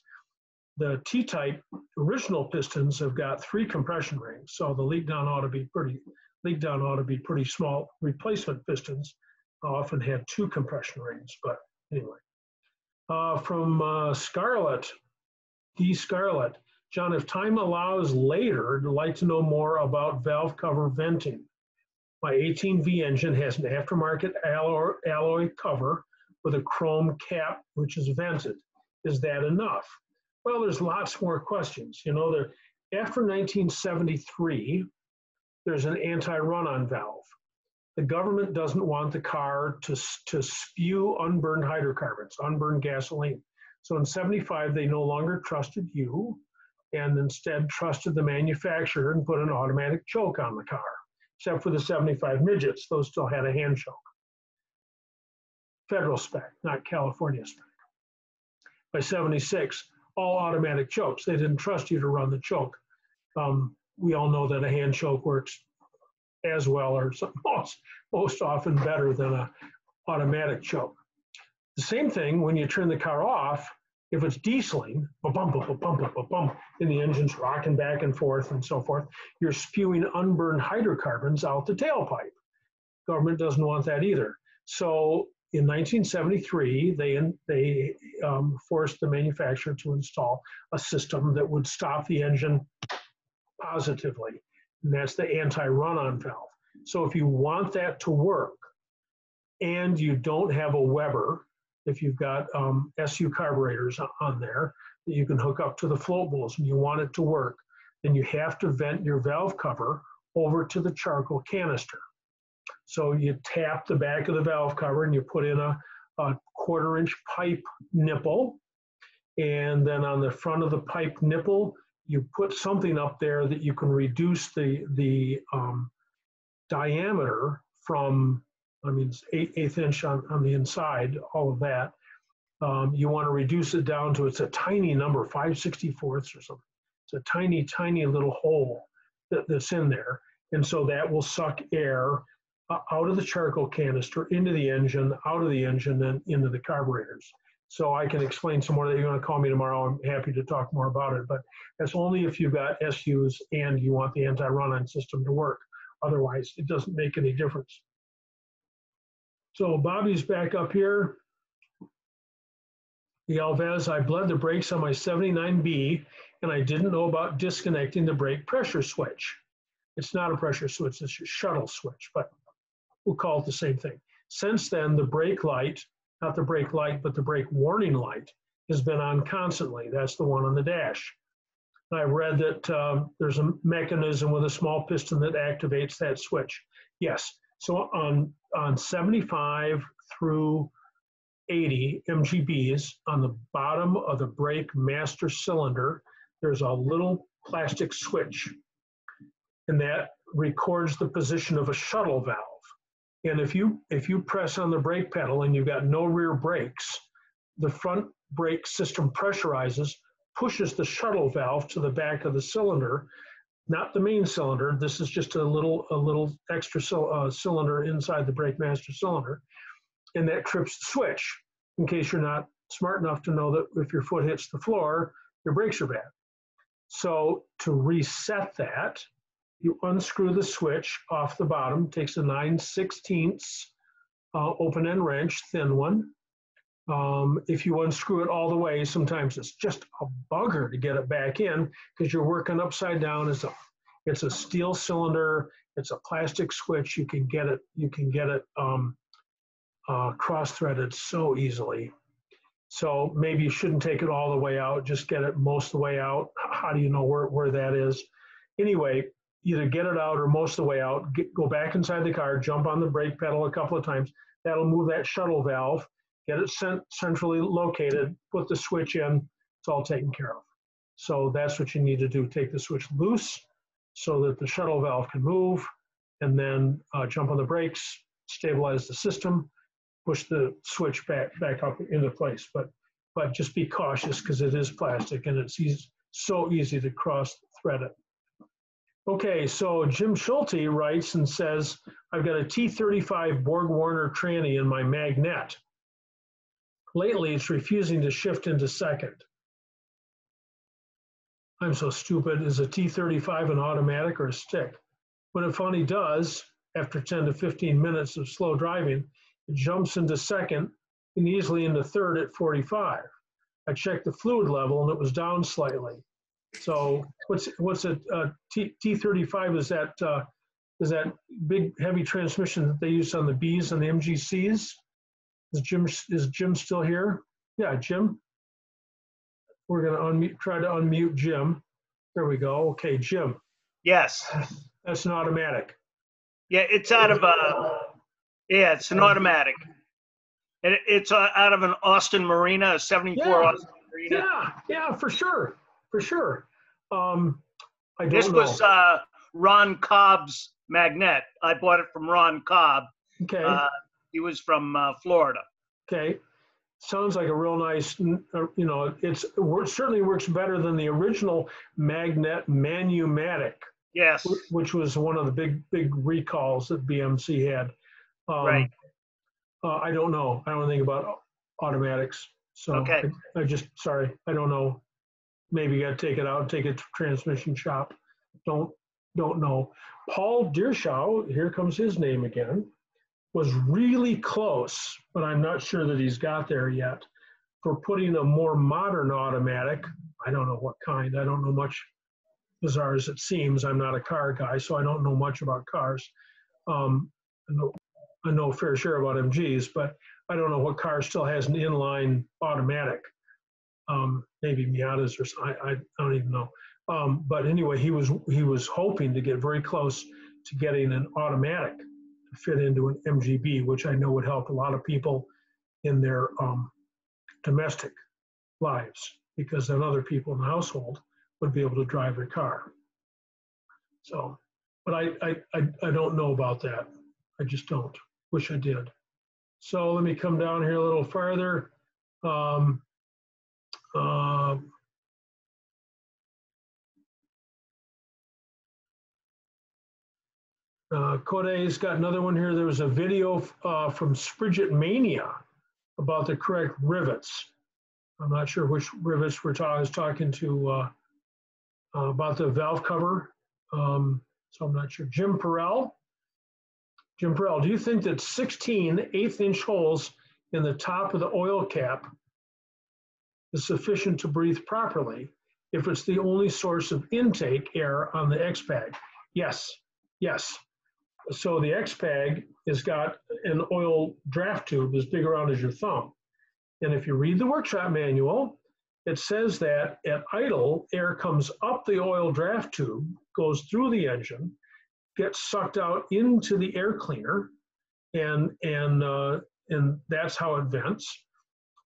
The T-type original pistons have got three compression rings, so the leak down ought to be pretty, leak down ought to be pretty small. Replacement pistons often have two compression rings, but anyway. Uh, from uh, Scarlett, D. Scarlett, John, if time allows later, I'd like to know more about valve cover venting. My 18V engine has an aftermarket alloy, alloy cover with a chrome cap, which is vented. Is that enough? Well, there's lots more questions. You know, there, after 1973, there's an anti-run-on valve. The government doesn't want the car to, to spew unburned hydrocarbons, unburned gasoline. So in 75, they no longer trusted you and instead trusted the manufacturer and put an automatic choke on the car, except for the 75 midgets. Those still had a hand choke. Federal spec, not California spec. By 76, all automatic chokes. They didn't trust you to run the choke. Um, we all know that a hand choke works as well or most, most often better than a automatic choke. The same thing when you turn the car off, if it's dieseling, ba bum ba bum ba bum bum, and the engine's rocking back and forth and so forth, you're spewing unburned hydrocarbons out the tailpipe. Government doesn't want that either. So in 1973, they they um, forced the manufacturer to install a system that would stop the engine positively, and that's the anti-run-on valve. So if you want that to work, and you don't have a Weber, if you've got um, SU carburetors on there that you can hook up to the float bowls and you want it to work, then you have to vent your valve cover over to the charcoal canister. So you tap the back of the valve cover and you put in a, a quarter inch pipe nipple. And then on the front of the pipe nipple, you put something up there that you can reduce the, the um, diameter from I mean, it's eight, eighth inch on, on the inside, all of that. Um, you want to reduce it down to, it's a tiny number, 564ths or something. It's a tiny, tiny little hole that, that's in there. And so that will suck air uh, out of the charcoal canister into the engine, out of the engine, and into the carburetors. So I can explain some more that you're going to call me tomorrow. I'm happy to talk more about it, but that's only if you've got SUs and you want the anti-run-on system to work. Otherwise, it doesn't make any difference. So Bobby's back up here. The Alves, I bled the brakes on my 79B and I didn't know about disconnecting the brake pressure switch. It's not a pressure switch, it's a shuttle switch, but we'll call it the same thing. Since then, the brake light, not the brake light, but the brake warning light has been on constantly. That's the one on the dash. I've read that um, there's a mechanism with a small piston that activates that switch. Yes, so on, on 75 through 80 MGBs, on the bottom of the brake master cylinder, there's a little plastic switch. And that records the position of a shuttle valve. And if you, if you press on the brake pedal and you've got no rear brakes, the front brake system pressurizes, pushes the shuttle valve to the back of the cylinder, not the main cylinder. This is just a little a little extra uh, cylinder inside the brake master cylinder, and that trips the switch in case you're not smart enough to know that if your foot hits the floor, your brakes are bad. So to reset that, you unscrew the switch off the bottom. Takes a 9 16 uh, open end wrench, thin one. Um, if you unscrew it all the way, sometimes it's just a bugger to get it back in because you're working upside down. It's a, it's a steel cylinder. It's a plastic switch. You can get it. You can get it um, uh, cross-threaded so easily. So maybe you shouldn't take it all the way out. Just get it most of the way out. How do you know where, where that is? Anyway, either get it out or most of the way out. Get, go back inside the car. Jump on the brake pedal a couple of times. That'll move that shuttle valve get it cent- centrally located, put the switch in, it's all taken care of. So that's what you need to do. Take the switch loose so that the shuttle valve can move, and then uh, jump on the brakes, stabilize the system, push the switch back back up into place. But but just be cautious because it is plastic and it's easy, so easy to cross thread it. Okay, so Jim Schulte writes and says, I've got a T35 Borg Warner tranny in my Magnette. Lately, it's refusing to shift into second. I'm so stupid. Is a T35 an automatic or a stick? When it finally does, after 10 to 15 minutes of slow driving, it jumps into second and easily into third at 45. I checked the fluid level and it was down slightly. So what's what's a, a T, T35? Is that uh, is that big heavy transmission that they use on the Bs and the MGCs? Is Jim is Jim still here? Yeah, Jim. We're gonna unmute, try to unmute Jim. There we go. Okay, Jim. Yes. That's an automatic. Yeah, it's out of a, yeah, it's an automatic. And it- it's uh, out of an Austin Marina, a 74 Yeah. Austin Marina. Yeah, yeah, for sure, for sure. Um, I don't This know. was uh, Ron Cobb's Magnette. I bought it from Ron Cobb. okay, Uh, he was from uh, Florida. okay. Sounds like a real nice. uh, You know, it's it wor- certainly works better than the original Magnette Manumatic. Yes. which was one of the big big recalls that BMC had. Um, Right. Uh, I don't know. I don't think about automatics. So Okay. I, I just sorry. I don't know. Maybe you got to take it out, take it to transmission shop. Don't don't know. Paul Deershaw, here comes his name again, was really close, but I'm not sure that he's got there yet. For putting a more modern automatic, I don't know what kind. I don't know much bizarre as it seems, I'm not a car guy, so I don't know much about cars. Um, I know, I know a fair share about MGs, but I don't know what car still has an inline automatic. Um, maybe Miatas or I, I don't even know. Um, but anyway, he was he was hoping to get very close to getting an automatic to fit into an MGB, which I know would help a lot of people in their um, domestic lives, because then other people in the household would be able to drive their car. So, but I, I, I, I don't know about that. I just don't. Wish I did. So let me come down here a little farther. Um, uh, uh, Koday's got another one here. There was a video uh, from Spridget Mania about the correct rivets. I'm not sure which rivets we're talking. I was talking to uh, uh, about the valve cover. Um, so I'm not sure. Jim Perrell. Jim Perrell, do you think that 16 eighth inch holes in the top of the oil cap is sufficient to breathe properly if it's the only source of intake air on the X-Pag? Yes, yes. So the X-Pag has got an oil draft tube as big around as your thumb. And if you read the workshop manual, it says that at idle, air comes up the oil draft tube, goes through the engine, gets sucked out into the air cleaner, and and uh, and that's how it vents.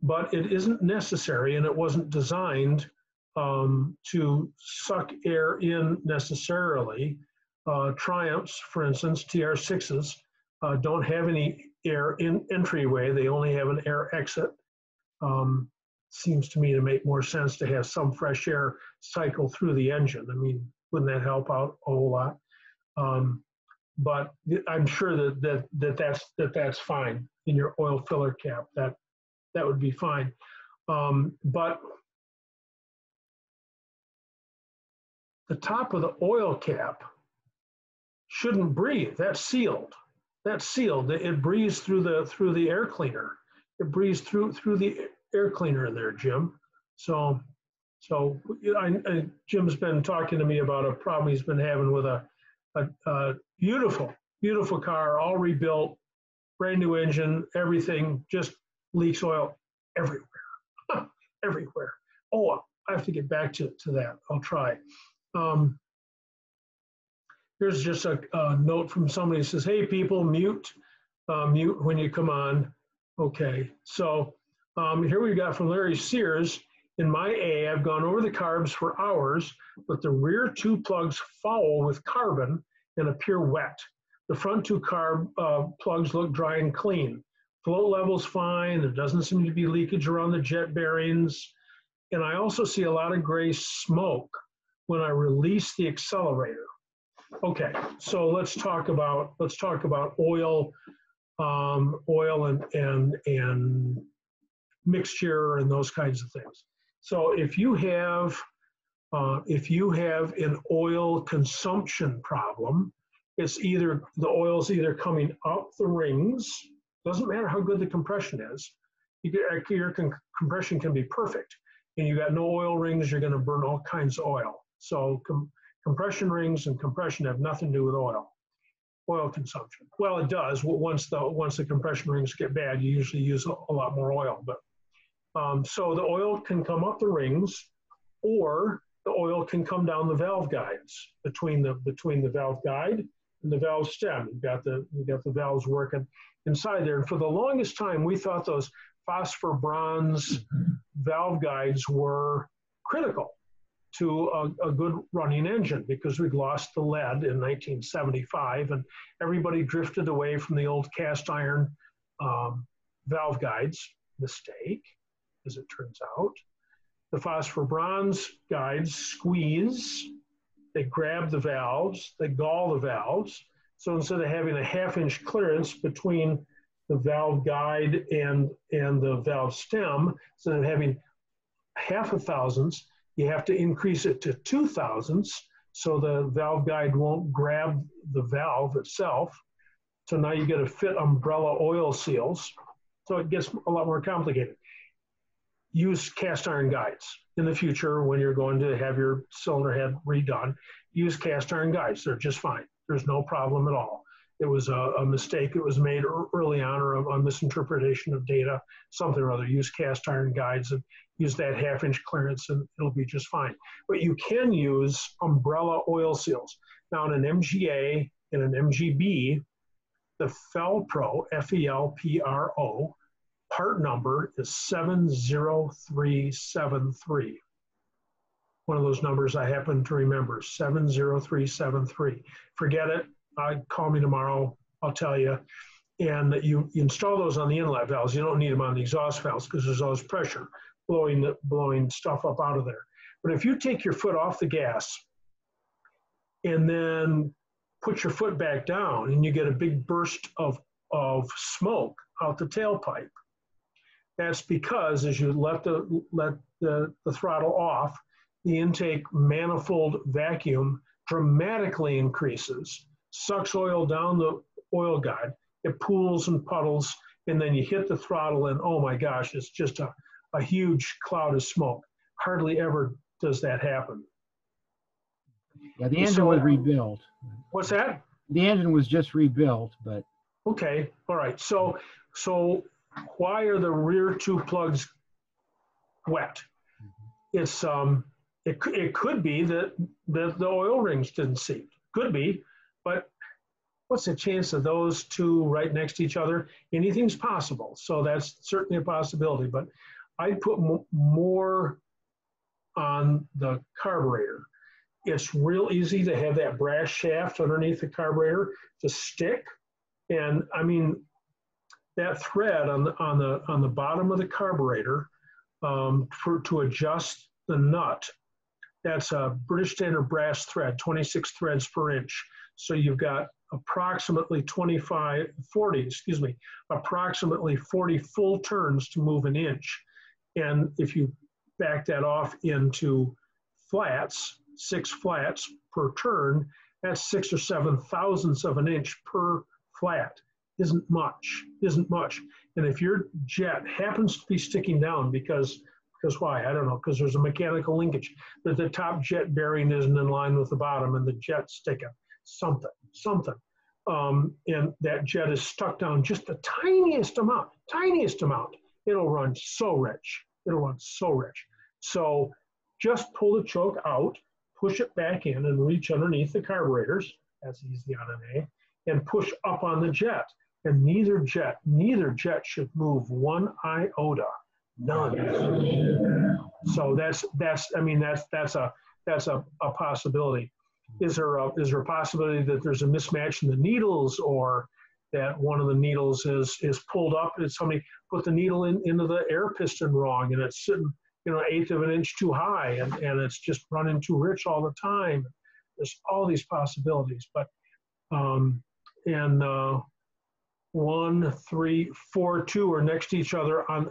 But it isn't necessary, and it wasn't designed um, to suck air in necessarily. Uh, Triumphs, for instance, TR6s, uh, don't have any air in entryway. They only have an air exit. Um, seems to me to make more sense to have some fresh air cycle through the engine. I mean, wouldn't that help out a whole lot? Um, but I'm sure that, that that that's that that's fine in your oil filler cap. That that would be fine. Um, but the top of the oil cap shouldn't breathe. That's sealed. That's sealed. It breathes through the through the air cleaner. it breathes through through the air cleaner in there, Jim. So, so I, I, Jim's been talking to me about a problem he's been having with a, a, a beautiful, beautiful car, all rebuilt, brand new engine, everything, just leaks oil everywhere, everywhere. Oh, I have to get back to, to that. I'll try. Um, here's just a, a note from somebody who says, hey, people, mute, uh, mute when you come on. Okay, so um, here we've got from Larry Sears. In my A, I've gone over the carbs for hours, but the rear two plugs foul with carbon and appear wet. The front two carb uh, plugs look dry and clean. Flow level's fine. There doesn't seem to be leakage around the jet bearings. And I also see a lot of gray smoke when I release the accelerator. Okay, so let's talk about let's talk about oil, um, oil and and and mixture and those kinds of things. So if you have uh, if you have an oil consumption problem, it's either the oil's either coming up the rings. Doesn't matter how good the compression is. You get, your con- compression can be perfect, and you got no oil rings. You're going to burn all kinds of oil. So com- compression rings and compression have nothing to do with oil oil consumption. Well, it does. Once the once the compression rings get bad, you usually use a, a lot more oil. But um, so the oil can come up the rings, or the oil can come down the valve guides between the between the valve guide and the valve stem. You've got the you got the valves working inside there. And for the longest time, we thought those phosphor bronze valve guides were critical to a, a, good running engine because we'd lost the lead in 1975 and everybody drifted away from the old cast iron um, valve guides. Mistake, as it turns out. The phosphor bronze guides squeeze, they grab the valves, they gall the valves. So instead of having a half inch clearance between the valve guide and, and the valve stem, instead of having half a thousandths, you have to increase it to two thousandths so the valve guide won't grab the valve itself. So now you get to fit umbrella oil seals. So it gets a lot more complicated. Use cast iron guides in the future when you're going to have your cylinder head redone. Use cast iron guides. They're just fine. There's no problem at all. It was a, a mistake that was made early on or a, a misinterpretation of data, something or other. Use cast iron guides and use that half inch clearance and it'll be just fine. But you can use umbrella oil seals. Now in an MGA and an MGB, the FELPRO, F-E-L-P-R-O, part number is 70373. One of those numbers I happen to remember, 70373. Forget it, uh, call me tomorrow, I'll tell you. And you, install those on the inlet valves. You don't need them on the exhaust valves because there's always pressure blowing, blowing stuff up out of there. But if you take your foot off the gas and then put your foot back down and you get a big burst of, of smoke out the tailpipe, that's because as you let the, let the, the throttle off, the intake manifold vacuum dramatically increases, sucks oil down the oil guide, it pools and puddles, and then you hit the throttle and oh my gosh, it's just a, a huge cloud of smoke. Hardly ever does that happen. Yeah, the engine So- was uh, rebuilt. What's that? The engine was just rebuilt, but Okay, all right. So, so why are the rear two plugs wet? It's um, it could it could be that that the oil rings didn't seat. Could be, but what's the chance of those two right next to each other? Anything's possible. So that's certainly a possibility. But I'd put mo- more on the carburetor. It's real easy to have that brass shaft underneath the carburetor to stick and I mean, that thread on the on the on the bottom of the carburetor um, for to adjust the nut, that's a British Standard brass thread, 26 threads per inch. So you've got approximately 25, 40, excuse me, approximately 40 full turns to move an inch. And if you back that off into flats, six flats per turn, that's six or seven thousandths of an inch per flat isn't much, isn't much. And if your jet happens to be sticking down because, because why? I don't know, because there's a mechanical linkage, that the top jet bearing isn't in line with the bottom and the jet's sticking, something, something. Um, and that jet is stuck down just the tiniest amount, tiniest amount, it'll run so rich. It'll run so rich. So just pull the choke out, push it back in and reach underneath the carburetors. That's easy on an A. And push up on the jet. And neither jet, neither jet should move one iota. None. So that's that's I mean that's that's a that's a, a possibility. Is there a is there a possibility that there's a mismatch in the needles or that one of the needles is is pulled up and somebody put the needle in into the air piston wrong and it's sitting you know eighth of an inch too high and, and it's just running too rich all the time there's all these possibilities but um and uh one three four two are next to each other on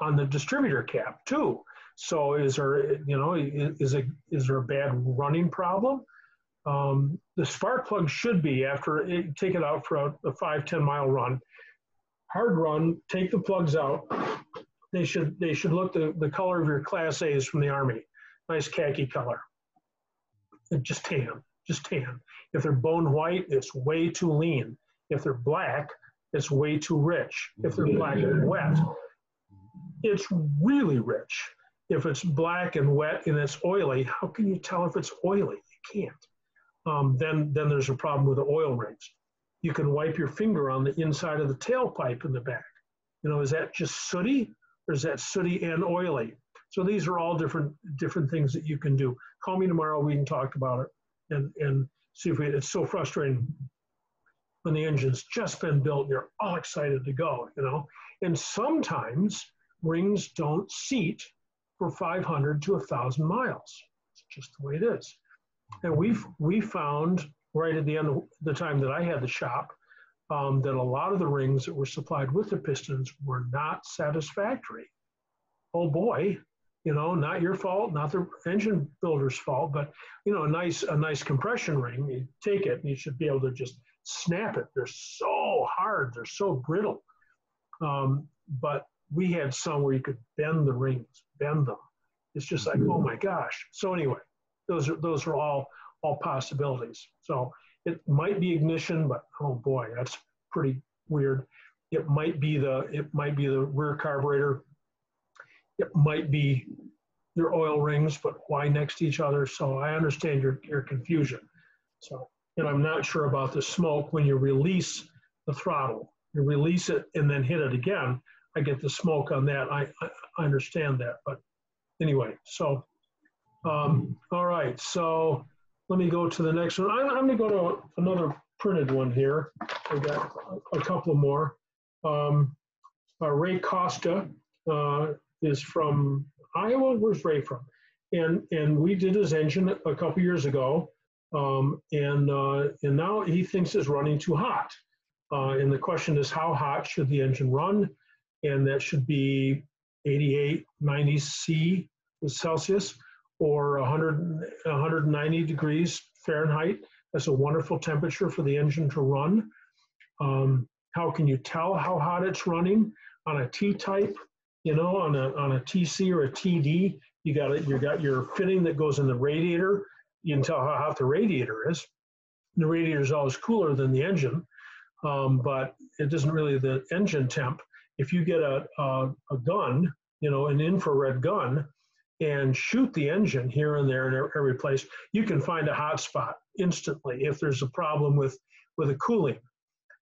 on the distributor cap too. So is there you know is it is there a bad running problem? Um, the spark plug should be after it, take it out for a, a five ten mile run. Hard run take the plugs out. They should they should look the, the color of your class a's from the army. Nice khaki color. And just tan just tan. If they're bone white it's way too lean if they're black it's way too rich if they're black and wet it's really rich if it's black and wet and it's oily how can you tell if it's oily you can't um, then then there's a problem with the oil rings. You can wipe your finger on the inside of the tailpipe in the back. You know, is that just sooty or is that sooty and oily? So these are all different different things that you can do. Call me tomorrow. We can talk about it and and see if we. It's so frustrating when the engine's just been built. You're all excited to go. You know, and sometimes rings don't seat for 500 to 1,000 miles. It's just the way it is. And we we found right at the end of the time that I had the shop um, that a lot of the rings that were supplied with the pistons were not satisfactory. Oh boy, you know, not your fault, not the engine builder's fault, but you know, a nice a nice compression ring, you take it and you should be able to just snap it. They're so hard, they're so brittle. Um, but we had some where you could bend the rings, bend them. It's just like, oh my gosh. So anyway, those are those are all all possibilities. So it might be ignition, but oh boy, that's pretty weird. It might be the it might be the rear carburetor. It might be their oil rings, but why next to each other? So I understand your your confusion. So and I'm not sure about the smoke when you release the throttle. You release it and then hit it again. I get the smoke on that. I, I, I understand that, but anyway, so um, all right, so let me go to the next one. I'm, I'm going to go to another printed one here. I got a couple more. Um, uh, Ray Costa uh, is from Iowa. Where's Ray from? And and we did his engine a couple years ago, um, and uh, and now he thinks it's running too hot. Uh, and the question is, how hot should the engine run? And that should be 88, 90 C Celsius or 100, 190 degrees Fahrenheit. That's a wonderful temperature for the engine to run. Um, how can you tell how hot it's running on a T-type? You know, on a on a TC or a TD, you got it. You got your fitting that goes in the radiator. You can tell how hot the radiator is. The radiator is always cooler than the engine, um, but it isn't really the engine temp. If you get a, a, a gun, you know, an infrared gun, and shoot the engine here and there and every place, you can find a hot spot instantly if there's a problem with, with the cooling.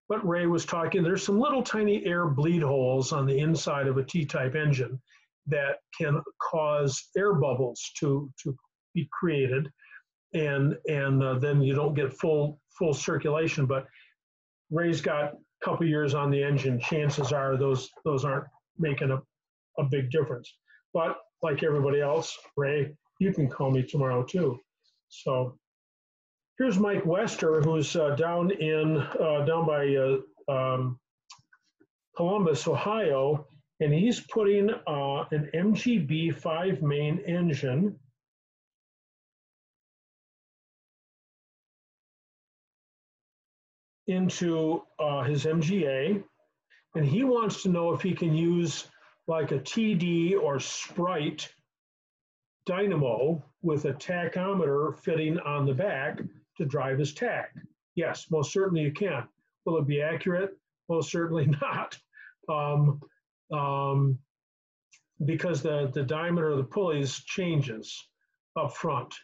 But Ray was talking, there's some little tiny air bleed holes on the inside of a T-type engine that can cause air bubbles to, to be created. And, and uh, then you don't get full, full circulation. But Ray's got a couple years on the engine. Chances are those, those aren't making a, a big difference. But like everybody else, Ray, you can call me tomorrow too. So here's Mike Wester, who's uh, down in uh, down by uh, um, Columbus, Ohio, and he's putting uh, an MGB five main engine. Into uh, his MGA And he wants to know if he can use like a TD or Sprite dynamo with a tachometer fitting on the back to drive his tach. Yes, most certainly you can. Will it be accurate? Most certainly not. Um, um, because the, the diameter of the pulleys changes up front.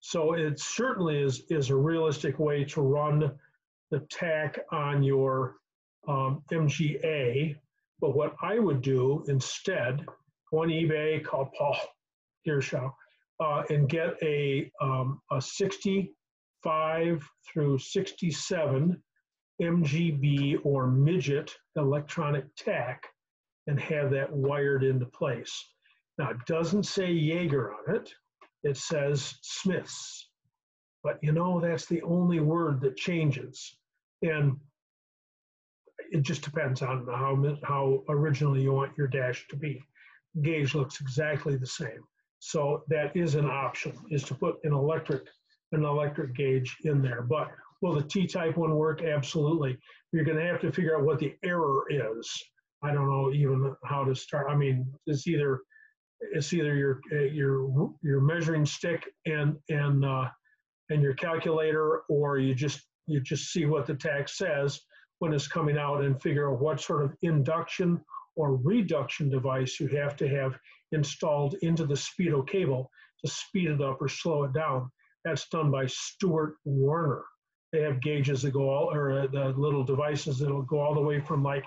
So it certainly is, is a realistic way to run the tach on your um, MGA. But what I would do instead, go on eBay, call Paul Gearshaw, uh, and get a, um, a 65 through 67 MGB or midget electronic tach and have that wired into place. Now, it doesn't say Jaeger on it, it says Smiths. But you know, that's the only word that changes. And it just depends on how, how originally you want your dash to be. Gauge looks exactly the same. So that is an option, is to put an electric, an electric gauge in there. But will the T-type one work? Absolutely. You're going to have to figure out what the error is. I don't know even how to start. I mean, it's either it's either your your your measuring stick and and uh, and your calculator, or you just you just see what the tach says when it's coming out and figure out what sort of induction or reduction device you have to have installed into the speedo cable to speed it up or slow it down. That's done by Stewart Warner. They have gauges that go all, or uh, the little devices that'll go all the way from like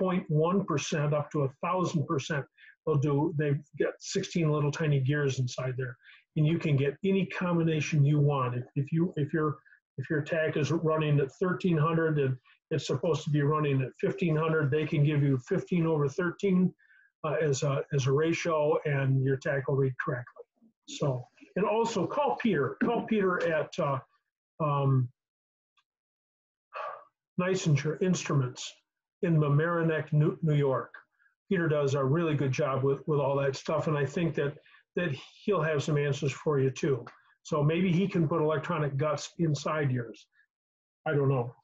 0.1% up to a thousand percent. They'll do, they've got 16 little tiny gears inside there. And you can get any combination you want. If, if you, if your, if your tach is running at 1300 and it's supposed to be running at 1500, they can give you 15 over 13 uh, as a, as a ratio and your tach will read correctly. So, and also call Peter, call Peter at, uh, um, Instruments in Mamaroneck, New, New York. Peter does a really good job with, with all that stuff, and I think that that he'll have some answers for you too. So maybe he can put electronic guts inside yours. I don't know.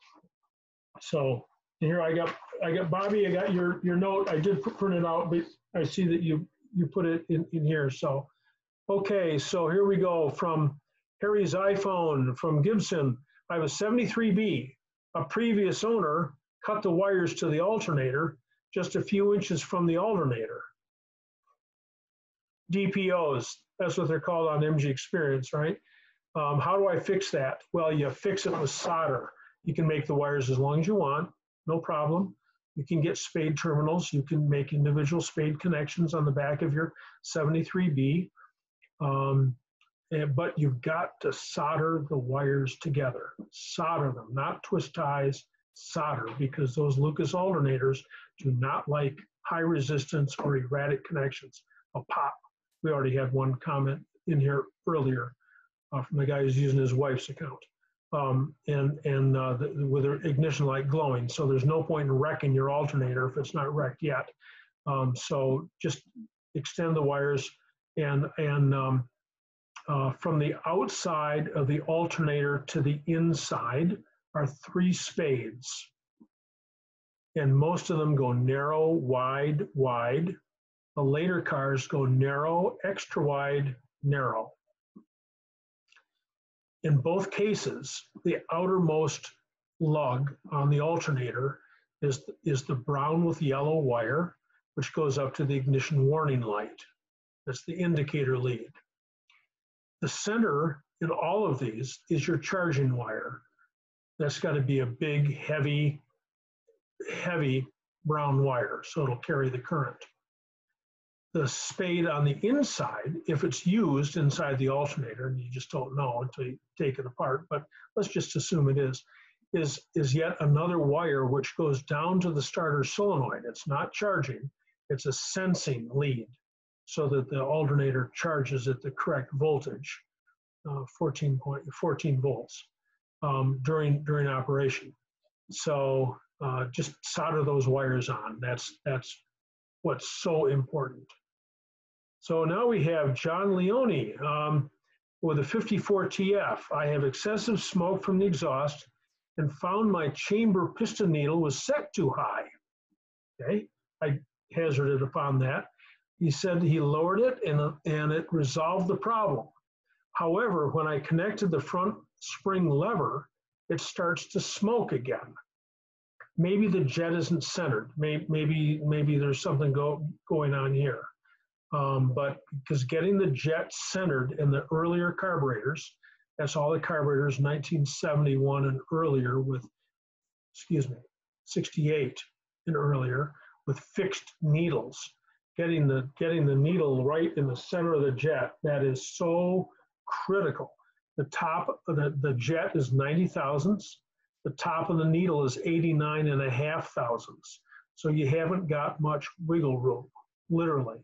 So here I got I got Bobby. I got your your note. I did print it out, but I see that you you put it in in here. So okay, so here we go from Harry's iPhone from Gibson. I have a 73B. A previous owner cut the wires to the alternator just a few inches from the alternator. DPOs, that's what they're called on MG Experience, right? Um, how do I fix that? Well, you fix it with solder. You can make the wires as long as you want, no problem. You can get spade terminals. You can make individual spade connections on the back of your 73B. Um, and, but you've got to solder the wires together. Solder them, not twist ties, solder because those Lucas alternators do not like high resistance or erratic connections. A pop. We already had one comment in here earlier uh, from the guy who's using his wife's account. Um, and and uh, the, with an ignition light glowing. So there's no point in wrecking your alternator if it's not wrecked yet. Um, so just extend the wires and and um, uh, from the outside of the alternator to the inside are three spades. And most of them go narrow, wide, wide. The later cars go narrow, extra wide, narrow. In both cases, the outermost lug on the alternator is, is the brown with yellow wire, which goes up to the ignition warning light. That's the indicator lead. The center in all of these is your charging wire that's got to be a big, heavy, heavy brown wire, so it'll carry the current. The spade on the inside, if it's used inside the alternator, and you just don't know until you take it apart, but let's just assume it is, is, is yet another wire which goes down to the starter solenoid. It's not charging, it's a sensing lead so that the alternator charges at the correct voltage, uh, 14, point, 14 volts um, during during operation. So uh, just solder those wires on. That's that's what's so important. So now we have John Leone um, with a 54 TF. I have excessive smoke from the exhaust and found my chamber piston needle was set too high. Okay, I hazarded upon that. He said he lowered it and, and it resolved the problem. However, when I connected the front spring lever, it starts to smoke again. Maybe the jet isn't centered. Maybe, maybe, maybe there's something go, going on here. Um, but because getting the jet centered in the earlier carburetors, that's all the carburetors 1971 and earlier with, excuse me, 68 and earlier with fixed needles. Getting the getting the needle right in the center of the jet that is so critical. The top of the, the jet is 90 thousandths. The top of the needle is 89 and a half thousandths. So you haven't got much wiggle room, literally.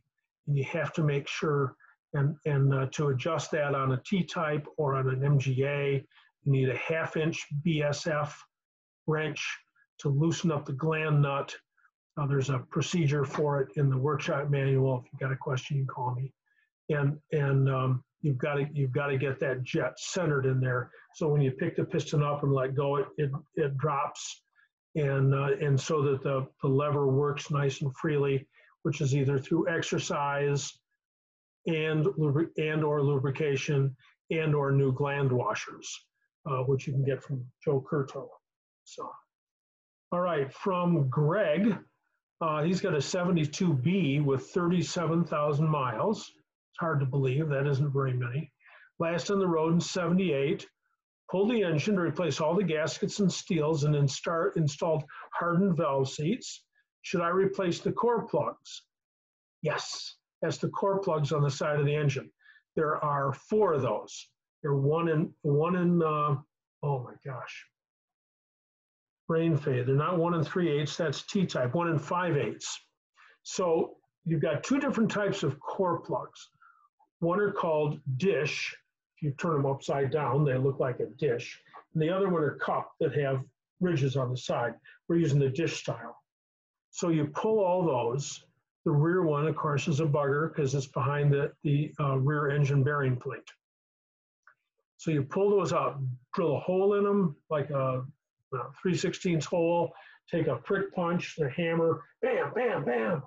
And you have to make sure and, and uh, to adjust that on a T-type or on an MGA, you need a half inch BSF wrench to loosen up the gland nut. Uh, there's a procedure for it in the workshop manual. If you've got a question, you can call me. And, and um, you've got to you've got to get that jet centered in there. So when you pick the piston up and let go, it it, it drops, and uh, and so that the the lever works nice and freely, which is either through exercise, and and or lubrication, and or new gland washers, uh, which you can get from Joe Curto. So, all right, from Greg, uh, he's got a 72B with 37,000 miles. It's hard to believe, that isn't very many. Last on the road in 78. Pulled the engine to replace all the gaskets and steels and then start, installed hardened valve seats. Should I replace the core plugs? Yes, that's the core plugs on the side of the engine. There are four of those. There one in, one in, uh, oh my gosh. Brain fade. They're not one and three eighths, that's T-type, one and five eighths. So you've got two different types of core plugs. One are called dish. If you turn them upside down, they look like a dish. And the other one are cup that have ridges on the side. We're using the dish style. So you pull all those. The rear one, of course, is a bugger because it's behind the, the uh, rear engine bearing plate. So you pull those out, drill a hole in them, like a, a 3 16 hole, take a prick punch, the hammer, bam, bam, bam,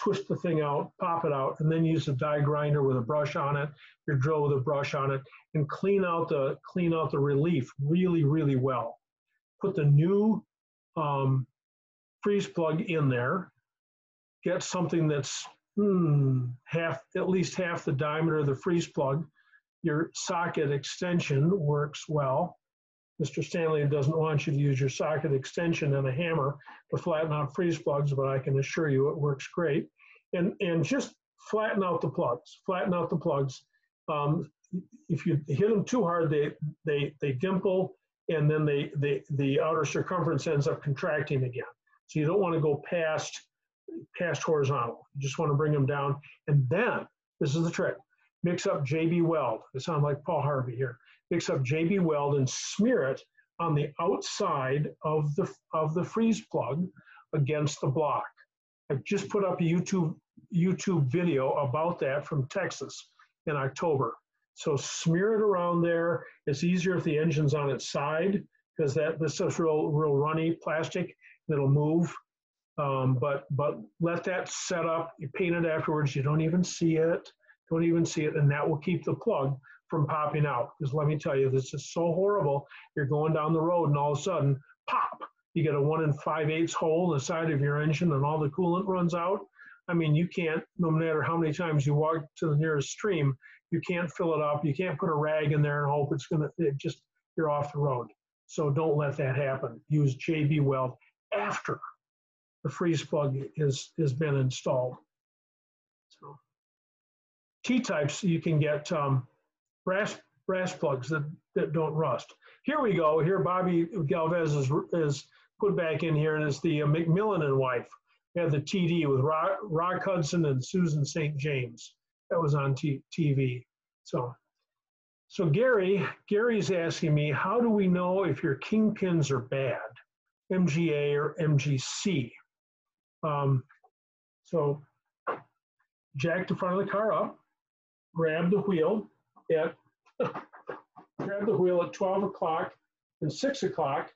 twist the thing out, pop it out, and then use a die grinder with a brush on it, your drill with a brush on it, and clean out the clean out the relief really, really well. Put the new um, freeze plug in there. Get something that's hmm, half, at least half the diameter of the freeze plug. Your socket extension works well. Mr. Stanley doesn't want you to use your socket extension and a hammer to flatten out freeze plugs, but I can assure you it works great. And, and just flatten out the plugs, flatten out the plugs. Um, if you hit them too hard, they, they, they dimple and then they, they, the outer circumference ends up contracting again. So you don't want to go past, past horizontal. You just want to bring them down. And then, this is the trick, mix up JB Weld. I sound like Paul Harvey here up JB Weld and smear it on the outside of the, of the freeze plug against the block. I just put up a YouTube, YouTube video about that from Texas in October. So smear it around there. It's easier if the engine's on its side because that this is real, real runny plastic. It'll move. Um, but but let that set up. You paint it afterwards. You don't even see it. Don't even see it, and that will keep the plug from popping out. Because let me tell you, this is so horrible. You're going down the road and all of a sudden, pop, you get a one in five eighths hole in the side of your engine and all the coolant runs out. I mean, you can't, no matter how many times you walk to the nearest stream, you can't fill it up. You can't put a rag in there and hope it's going to, it just, you're off the road. So don't let that happen. Use JB Weld after the freeze plug is, has been installed. So T-types, you can get um, brass brass plugs that, that don't rust. Here we go. Here Bobby Galvez is, is put back in here, and it's the uh, McMillan and wife. We had the TD with Rock, Rock Hudson and Susan St. James. That was on t- TV. So, so Gary, Gary's asking me, how do we know if your kingpins are bad, MGA or MGC? Um, so, jack the front of the car up, grab the wheel, at grab the wheel at 12 o'clock and 6 o'clock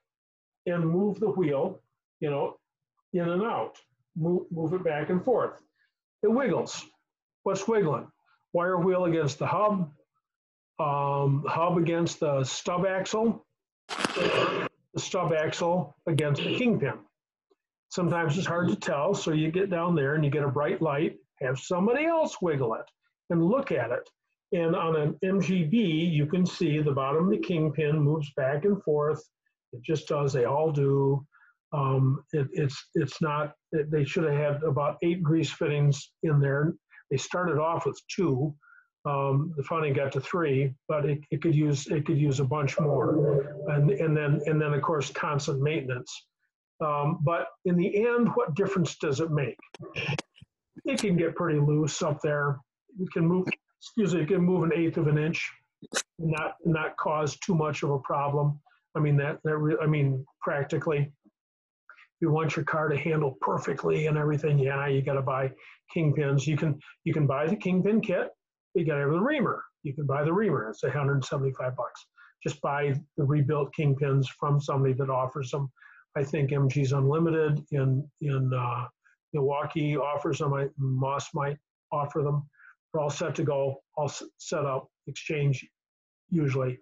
and move the wheel, you know, in and out. move, move it back and forth. It wiggles. What's wiggling? Wire wheel against the hub, um, hub against the stub axle, the stub axle against the kingpin. Sometimes it's hard to tell, so you get down there and you get a bright light, have somebody else wiggle it and look at it. And on an MGB, you can see the bottom of the kingpin moves back and forth. It just does, they all do. Um, it, it's, it's not, they should have had about eight grease fittings in there. They started off with two. Um, the funding got to three, but it, it could use, it could use a bunch more. And, and then, and then of course, constant maintenance. Um, but in the end, what difference does it make? It can get pretty loose up there. It can move, excuse me, it can move an eighth of an inch, not not cause too much of a problem. I mean that that re- I mean practically, you want your car to handle perfectly and everything, yeah, you got to buy kingpins. You can you can buy the kingpin kit. You got to have the reamer. You can buy the reamer. It's 175 bucks. Just buy the rebuilt kingpins from somebody that offers them. I think MG's Unlimited in in uh, Milwaukee offers them. I, Moss might offer them. We're all set to go, all set up, exchange usually,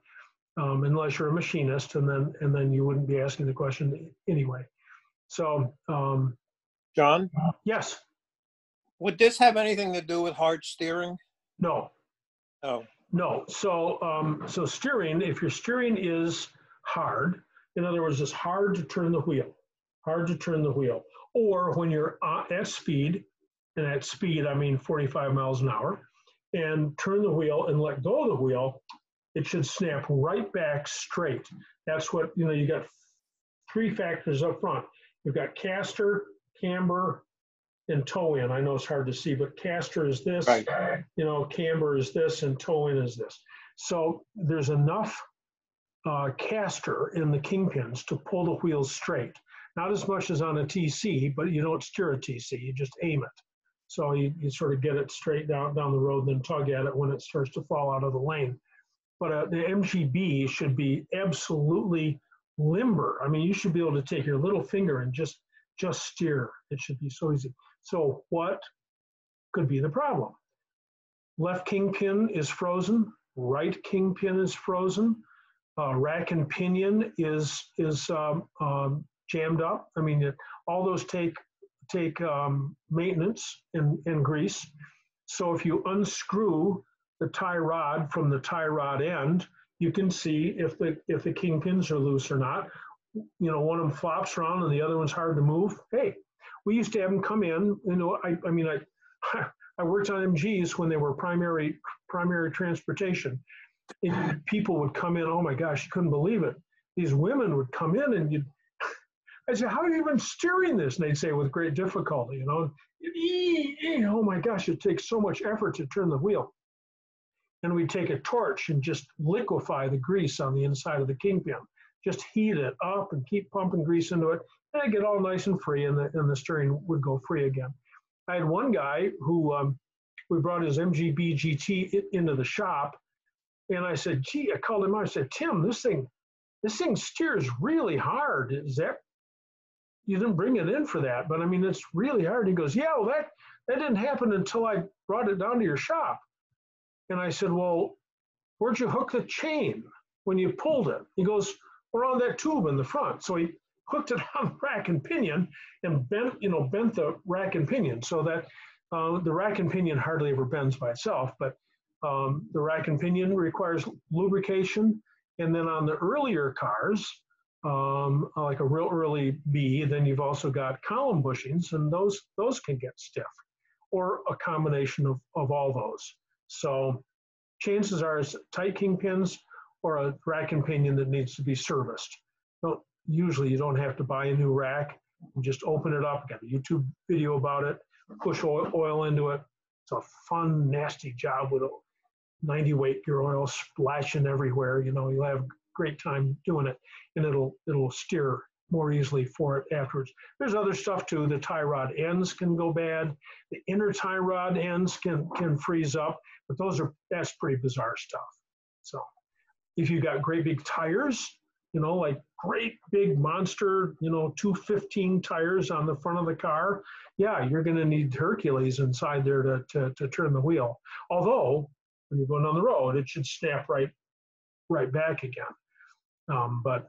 um, unless you're a machinist, and then and then you wouldn't be asking the question anyway. So um, John, yes, would this have anything to do with hard steering? no, Oh, no. So um, so steering, if your steering is hard, in other words, it's hard to turn the wheel, hard to turn the wheel, or when you're uh, at speed, and at speed I mean 45 miles an hour, and turn the wheel and let go of the wheel, it should snap right back straight. That's what you know. You got three factors up front. You've got caster, camber, and toe in. I know it's hard to see, but caster is this. Right. You know, camber is this, and toe in is this. So there's enough uh, caster in the kingpins to pull the wheels straight. Not as much as on a TC, but you don't steer a TC, you just aim it. So you, you sort of get it straight down, down the road, then tug at it when it starts to fall out of the lane. But uh, the MGB should be absolutely limber. I mean, you should be able to take your little finger and just just steer. It should be so easy. So what could be the problem? Left kingpin is frozen. Right kingpin is frozen. Uh, rack and pinion is is um, um, jammed up. I mean, it, all those take take um, maintenance and, and grease. So if you unscrew the tie rod from the tie rod end, you can see if the if the kingpins are loose or not. You know, one of them flops around and the other one's hard to move. Hey, we used to have them come in. You know, I, I mean, I I worked on MGs when they were primary primary transportation. And people would come in. Oh my gosh, you couldn't believe it. These women would come in and you'd. I said, "How are you even steering this?" And they'd say, "With great difficulty." You know, oh my gosh, it takes so much effort to turn the wheel. And we'd take a torch and just liquefy the grease on the inside of the kingpin. Just heat it up and keep pumping grease into it, and it'd get all nice and free, and the and the steering would go free again. I had one guy who um, we brought his MGB GT into the shop, and I said, "Gee," I called him out. I said, "Tim, this thing, this thing steers really hard. Is that you didn't bring it in for that? But I mean, it's really hard." He goes, "Yeah, well, that that didn't happen until I brought it down to your shop." And I said, "Well, where'd you hook the chain when you pulled it?" He goes, "Around that tube in the front." So he hooked it on the rack and pinion and bent, you know, bent the rack and pinion so that uh, the rack and pinion hardly ever bends by itself, but um, the rack and pinion requires lubrication. And then on the earlier cars, um, like a real early B, then you've also got column bushings, and those those can get stiff, or a combination of, of all those. So chances are it's tight kingpins or a rack and pinion that needs to be serviced. Usually you don't have to buy a new rack. You just open it up, got a YouTube video about it, push oil, oil into it. It's a fun, nasty job with a 90 weight gear oil splashing everywhere. You know, you'll have great time doing it and it'll it'll steer more easily for it afterwards. There's other stuff too. The tie rod ends can go bad. The inner tie rod ends can can freeze up, but those are that's pretty bizarre stuff. So if you've got great big tires, you know, like great big monster, you know, 215 tires on the front of the car, yeah, you're going to need Hercules inside there to, to, to turn the wheel. Although, when you're going down the road, it should snap right right back again. Um, but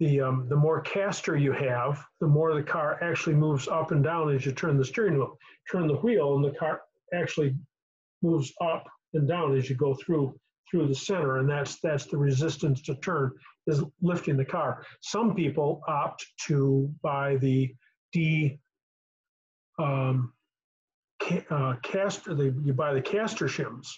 the um, the more caster you have, the more the car actually moves up and down as you turn the steering wheel. Turn the wheel, and the car actually moves up and down as you go through through the center, and that's that's the resistance to turn is lifting the car. Some people opt to buy the D um, ca- uh, caster. They, you buy the caster shims,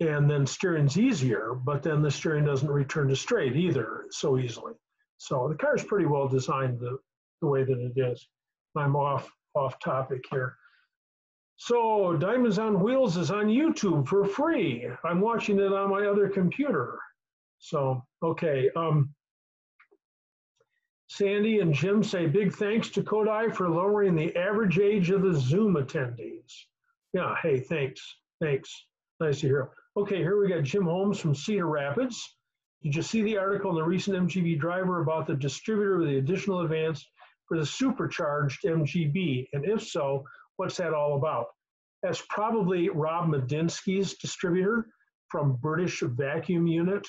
and then steering's easier, but then the steering doesn't return to straight either so easily. So the car is pretty well designed the, the way that it is. I'm off off topic here. So Diamonds on Wheels is on YouTube for free. I'm watching it on my other computer. So okay. Um, Sandy and Jim say big thanks to Kodai for lowering the average age of the Zoom attendees. Yeah, hey, thanks. Thanks. Nice to hear. Okay, here we got Jim Holmes from Cedar Rapids. Did you see the article in the recent MGB driver about the distributor with the additional advance for the supercharged MGB? And if so, what's that all about? That's probably Rob Medinsky's distributor from British Vacuum Unit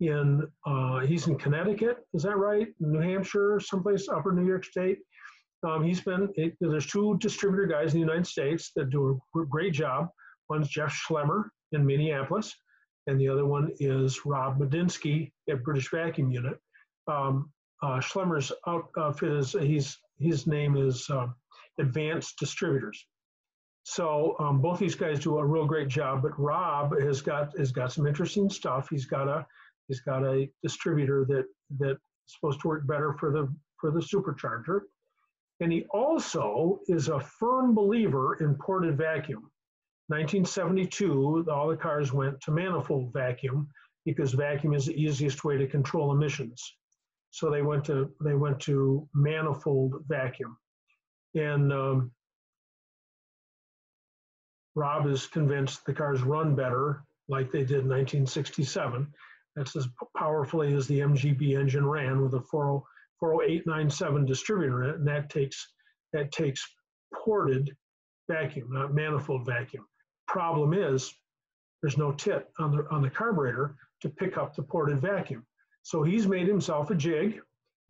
in, uh, he's in Connecticut, is that right? New Hampshire, someplace upper New York State. Um, he's been, it, there's two distributor guys in the United States that do a great job. One's Jeff Schlemmer in Minneapolis, and the other one is Rob Medinsky at British Vacuum Unit. Um, uh, Schlemmer's outfit is he's his name is uh, Advanced Distributors. So um, both these guys do a real great job. But Rob has got has got some interesting stuff. He's got a he's got a distributor that that's supposed to work better for the for the supercharger, and he also is a firm believer in ported vacuum. 1972, all the cars went to manifold vacuum because vacuum is the easiest way to control emissions. So they went to they went to manifold vacuum, and um, Rob is convinced the cars run better like they did in 1967. That's as powerfully as the MGB engine ran with a 40, 40897 distributor in it, and that takes that takes ported vacuum, not manifold vacuum. Problem is, there's no tit on the on the carburetor to pick up the ported vacuum. So he's made himself a jig,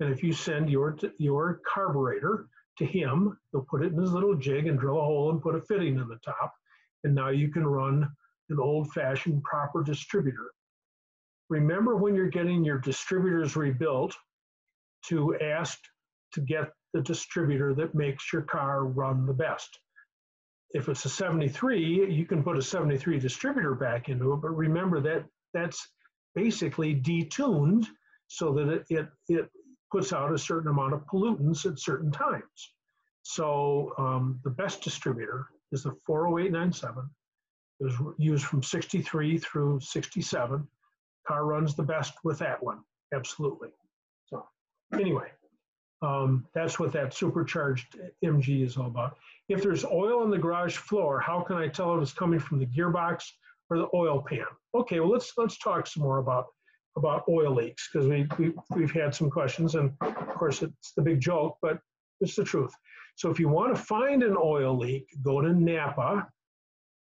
and if you send your your carburetor to him, he'll put it in his little jig and drill a hole and put a fitting in the top, and now you can run an old-fashioned proper distributor. Remember when you're getting your distributors rebuilt to ask to get the distributor that makes your car run the best. If it's a 73, you can put a 73 distributor back into it, but remember that that's basically detuned so that it, it, it puts out a certain amount of pollutants at certain times. So um, the best distributor is the 40897. It was used from 63 through 67. Car runs the best with that one, absolutely. So anyway, um, that's what that supercharged MG is all about. If there's oil on the garage floor, how can I tell if it's coming from the gearbox or the oil pan? Okay, well let's let's talk some more about about oil leaks because we, we we've had some questions and of course it's the big joke, but it's the truth. So if you want to find an oil leak, go to Napa,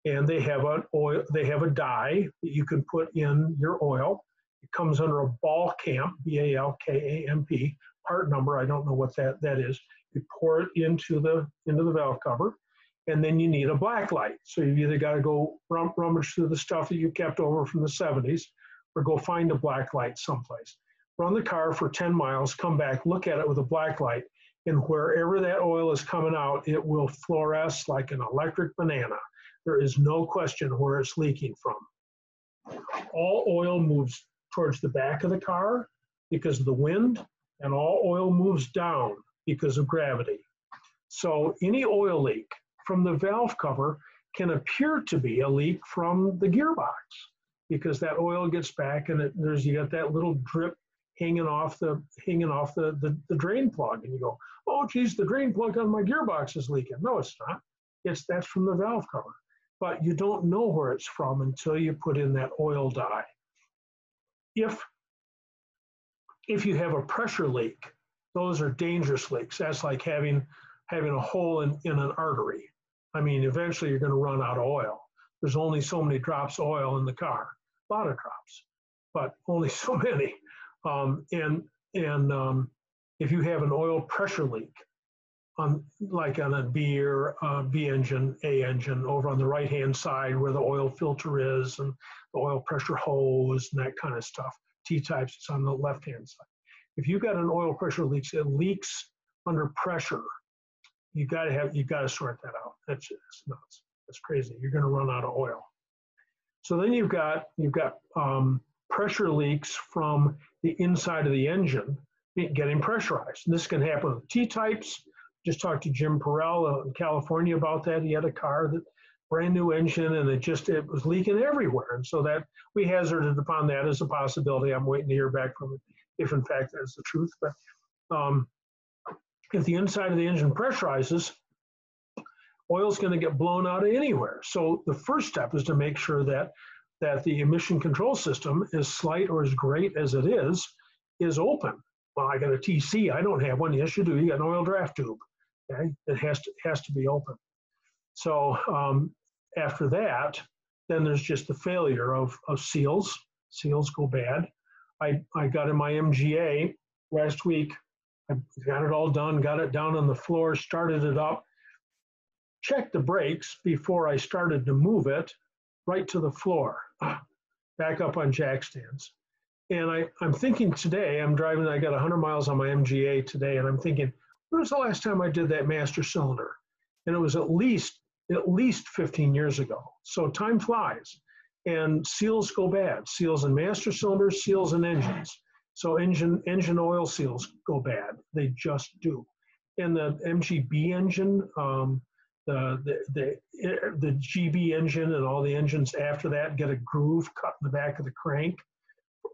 and they have an oil they have a dye that you can put in your oil. It comes under a Balkamp, B-A-L-K-A-M-P, part number. I don't know what that, that is. You pour it into the into the valve cover, and then you need a black light. So you've either got to go rum, rummage through the stuff that you kept over from the 70s, or go find a black light someplace. Run the car for 10 miles, come back, look at it with a black light, and wherever that oil is coming out, it will fluoresce like an electric banana. There is no question where it's leaking from. All oil moves towards the back of the car because of the wind, and all oil moves down because of gravity. So any oil leak from the valve cover can appear to be a leak from the gearbox because that oil gets back and it, there's you got that little drip hanging off the hanging off the, the, the drain plug and you go oh geez the drain plug on my gearbox is leaking. No it's not. It's that's from the valve cover. But you don't know where it's from until you put in that oil dye. If if you have a pressure leak, those are dangerous leaks. That's like having having a hole in, in an artery. I mean, eventually you're going to run out of oil. There's only so many drops of oil in the car, a lot of drops, but only so many. Um, and and um, if you have an oil pressure leak, on like on a B or uh, B engine, A engine, over on the right hand side where the oil filter is and the oil pressure hose and that kind of stuff. T types, it's on the left hand side. If you've got an oil pressure leak it leaks under pressure. You got to have, you got to sort that out. That's just nuts. That's crazy. You're going to run out of oil. So then you've got you've got um, pressure leaks from the inside of the engine getting pressurized. And this can happen with T types. Just talked to Jim Perel in California about that. He had a car that brand new engine and it just it was leaking everywhere. And so that we hazarded upon that as a possibility. I'm waiting to hear back from it if in fact that's the truth. But um, if the inside of the engine pressurizes, oil's going to get blown out of anywhere. So the first step is to make sure that that the emission control system, as slight or as great as it is, is open. Well, I got a TC. I don't have one. Yes, you do. You got an oil draft tube. Okay, it has to has to be open. So um, after that, then there's just the failure of, of seals. Seals go bad. I, I got in my MGA last week. I got it all done, got it down on the floor, started it up, checked the brakes before I started to move it right to the floor, back up on jack stands. And I, I'm thinking today, I'm driving, I got 100 miles on my MGA today, and I'm thinking, when was the last time I did that master cylinder? And it was at least at least 15 years ago. So time flies, and seals go bad. Seals in master cylinders, seals in engines. So engine engine oil seals go bad. They just do. And the MGB engine, um, the, the the the GB engine, and all the engines after that get a groove cut in the back of the crank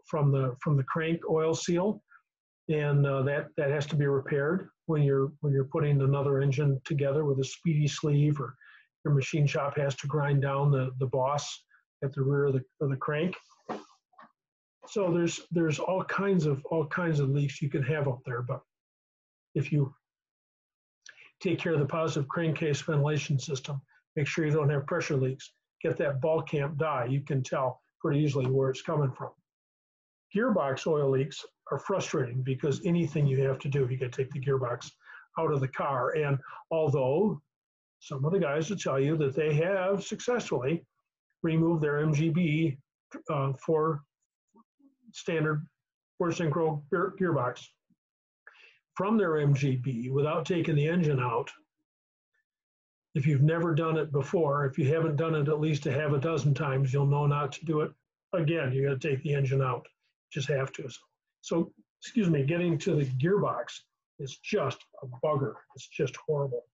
from the from the crank oil seal, and uh, that that has to be repaired when you're when you're putting another engine together with a speedy sleeve or your machine shop has to grind down the, the boss at the rear of the, of the crank. So there's there's all kinds of all kinds of leaks you can have up there, but if you take care of the positive crankcase ventilation system, make sure you don't have pressure leaks, get that ball camp dye, you can tell pretty easily where it's coming from. Gearbox oil leaks are frustrating because anything you have to do, you got to take the gearbox out of the car. And although some of the guys will tell you that they have successfully removed their MGB uh, for standard four synchro gear, gearbox from their MGB without taking the engine out. If you've never done it before, if you haven't done it at least a half a dozen times, you'll know not to do it again. You got to take the engine out. Just have to. So, so, excuse me, getting to the gearbox is just a bugger. It's just horrible.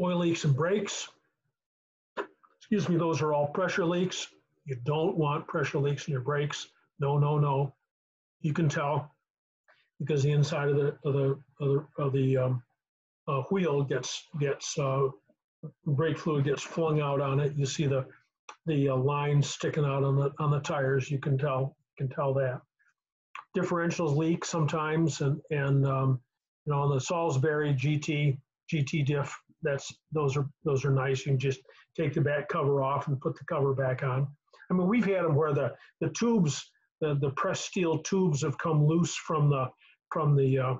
Oil leaks and brakes. Excuse me, those are all pressure leaks. You don't want pressure leaks in your brakes. No, no, no. You can tell because the inside of the of the of the, of the um, uh, wheel gets gets uh, brake fluid gets flung out on it. You see the the uh, lines sticking out on the on the tires. You can tell can tell that. Differentials leak sometimes, and and um, you know on the Salisbury GT GT diff that's those are those are nice. You can just take the back cover off and put the cover back on. I mean, we've had them where the the tubes, the the pressed steel tubes have come loose from the from the uh,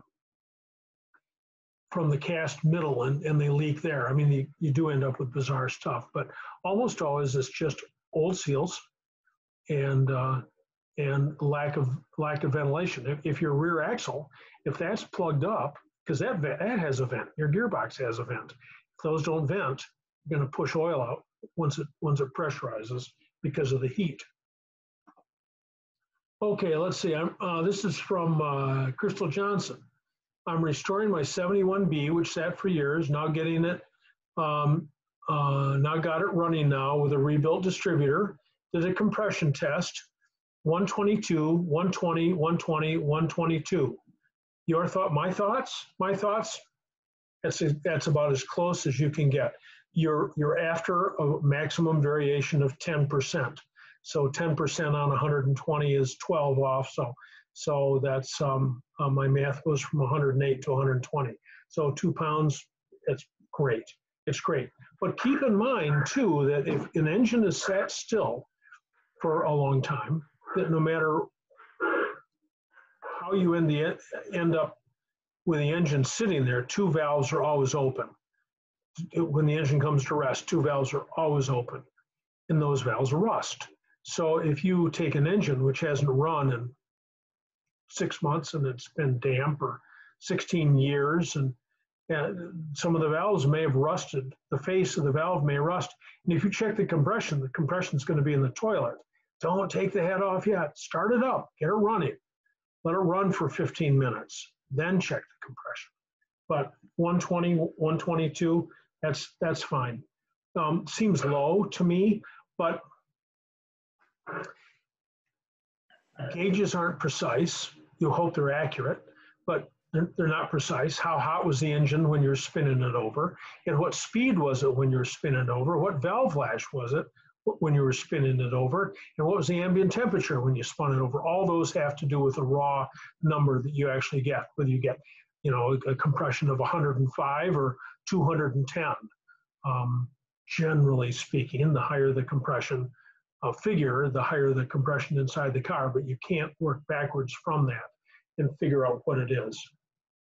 from the cast middle and, and they leak there. I mean, you, you do end up with bizarre stuff, but almost always it's just old seals and uh, and lack of lack of ventilation. If, if your rear axle, if that's plugged up, because that, that has a vent. Your gearbox has a vent. Those don't vent, you're going to push oil out once it once it pressurizes because of the heat. Okay, let's see. I'm, uh, this is from uh, Crystal Johnson. I'm restoring my 71B, which sat for years. Now getting it, um, uh, now got it running now with a rebuilt distributor. Did a compression test. 122, 120, 120, 122 your thought, my thoughts, my thoughts. That's that's about as close as you can get. You're you're after a maximum variation of 10%. So 10% on 120 is 12 off. So so that's um, uh, my math goes from 108 to 120. So two pounds, it's great. It's great. But keep in mind too that if an engine is sat still for a long time, that no matter how you end the end up with the engine sitting there, two valves are always open. When the engine comes to rest, two valves are always open, and those valves rust. So if you take an engine which hasn't run in six months and it's been damp or 16 years and, and some of the valves may have rusted the face of the valve may rust. And if you check the compression the compression is going to be in the toilet. Don't take the head off yet. Start it up. Get it running. Let it run for 15 minutes then check the compression but 120 122 that's that's fine um, seems low to me but gauges aren't precise. You hope they're accurate, but they're, they're not precise. How hot was the engine when you're spinning it over? And what speed was it when you're spinning over? What valve lash was it when you were spinning it over? And what was the ambient temperature when you spun it over? All those have to do with the raw number that you actually get, whether you get, you know, a compression of 105 or 210. Um, generally speaking, the higher the compression, uh, figure, the higher the compression inside the car, but you can't work backwards from that and figure out what it is.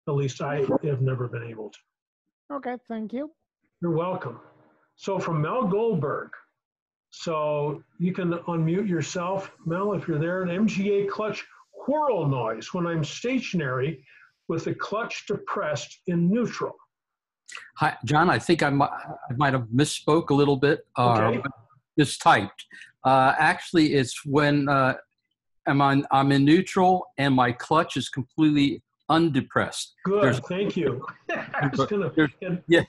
At least I have never been able to. Okay, thank you. You're welcome. So from Mel Goldberg. So you can unmute yourself, Mel, if you're there. An MGA clutch whirl noise when I'm stationary with the clutch depressed in neutral. Hi, John. I think I might, I might have misspoke a little bit. Uh, Okay. mistyped. Uh, actually, it's when uh, I'm on, I'm in neutral and my clutch is completely undepressed. Good, There's- thank you. I was gonna- There's, yeah,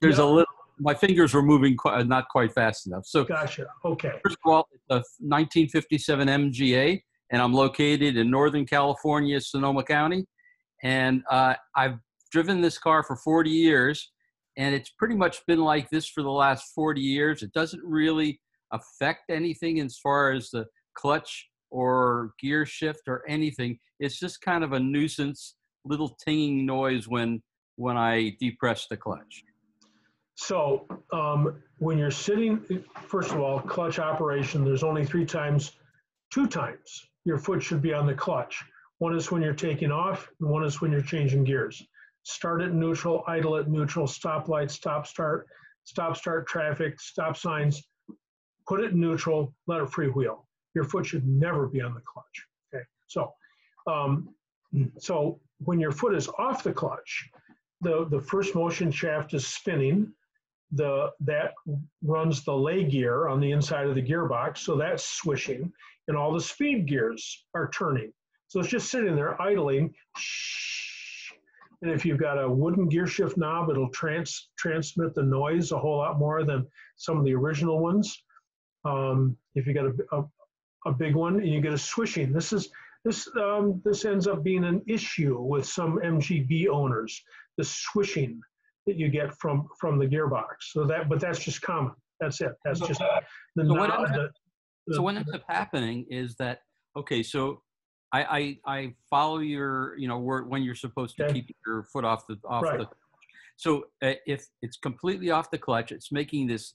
there's Yeah. a little. My fingers were moving quite, not quite fast enough. So Gotcha, okay. first of all, it's a 1957 MGA, and I'm located in Northern California, Sonoma County, and uh, I've driven this car for 40 years, and it's pretty much been like this for the last 40 years. It doesn't really affect anything as far as the clutch or gear shift or anything. It's just kind of a nuisance, little tinging noise when when I depress the clutch. So um, when you're sitting, first of all, clutch operation, there's only three times, two times your foot should be on the clutch. One is when you're taking off, and one is when you're changing gears. Start at neutral, idle at neutral, stop light, stop start, stop start traffic, stop signs. Put it in neutral, let it freewheel. Your foot should never be on the clutch. Okay, so um, so when your foot is off the clutch, the, the first motion shaft is spinning. The, that runs the lay gear on the inside of the gearbox, so that's swishing, and all the speed gears are turning. So it's just sitting there idling. And if you've got a wooden gear shift knob, it'll trans, transmit the noise a whole lot more than some of the original ones. Um, if you got a, a, a big one and you get a swishing, this is this um, this ends up being an issue with some MGB owners. The swishing that you get from from the gearbox. So that, but that's just common. That's it. That's just the, So what ends the- the- so what ends up happening is that okay so i i, I follow your you know where, when you're supposed to Okay. keep your foot off the off Right. the so uh, if it's completely off the clutch it's making this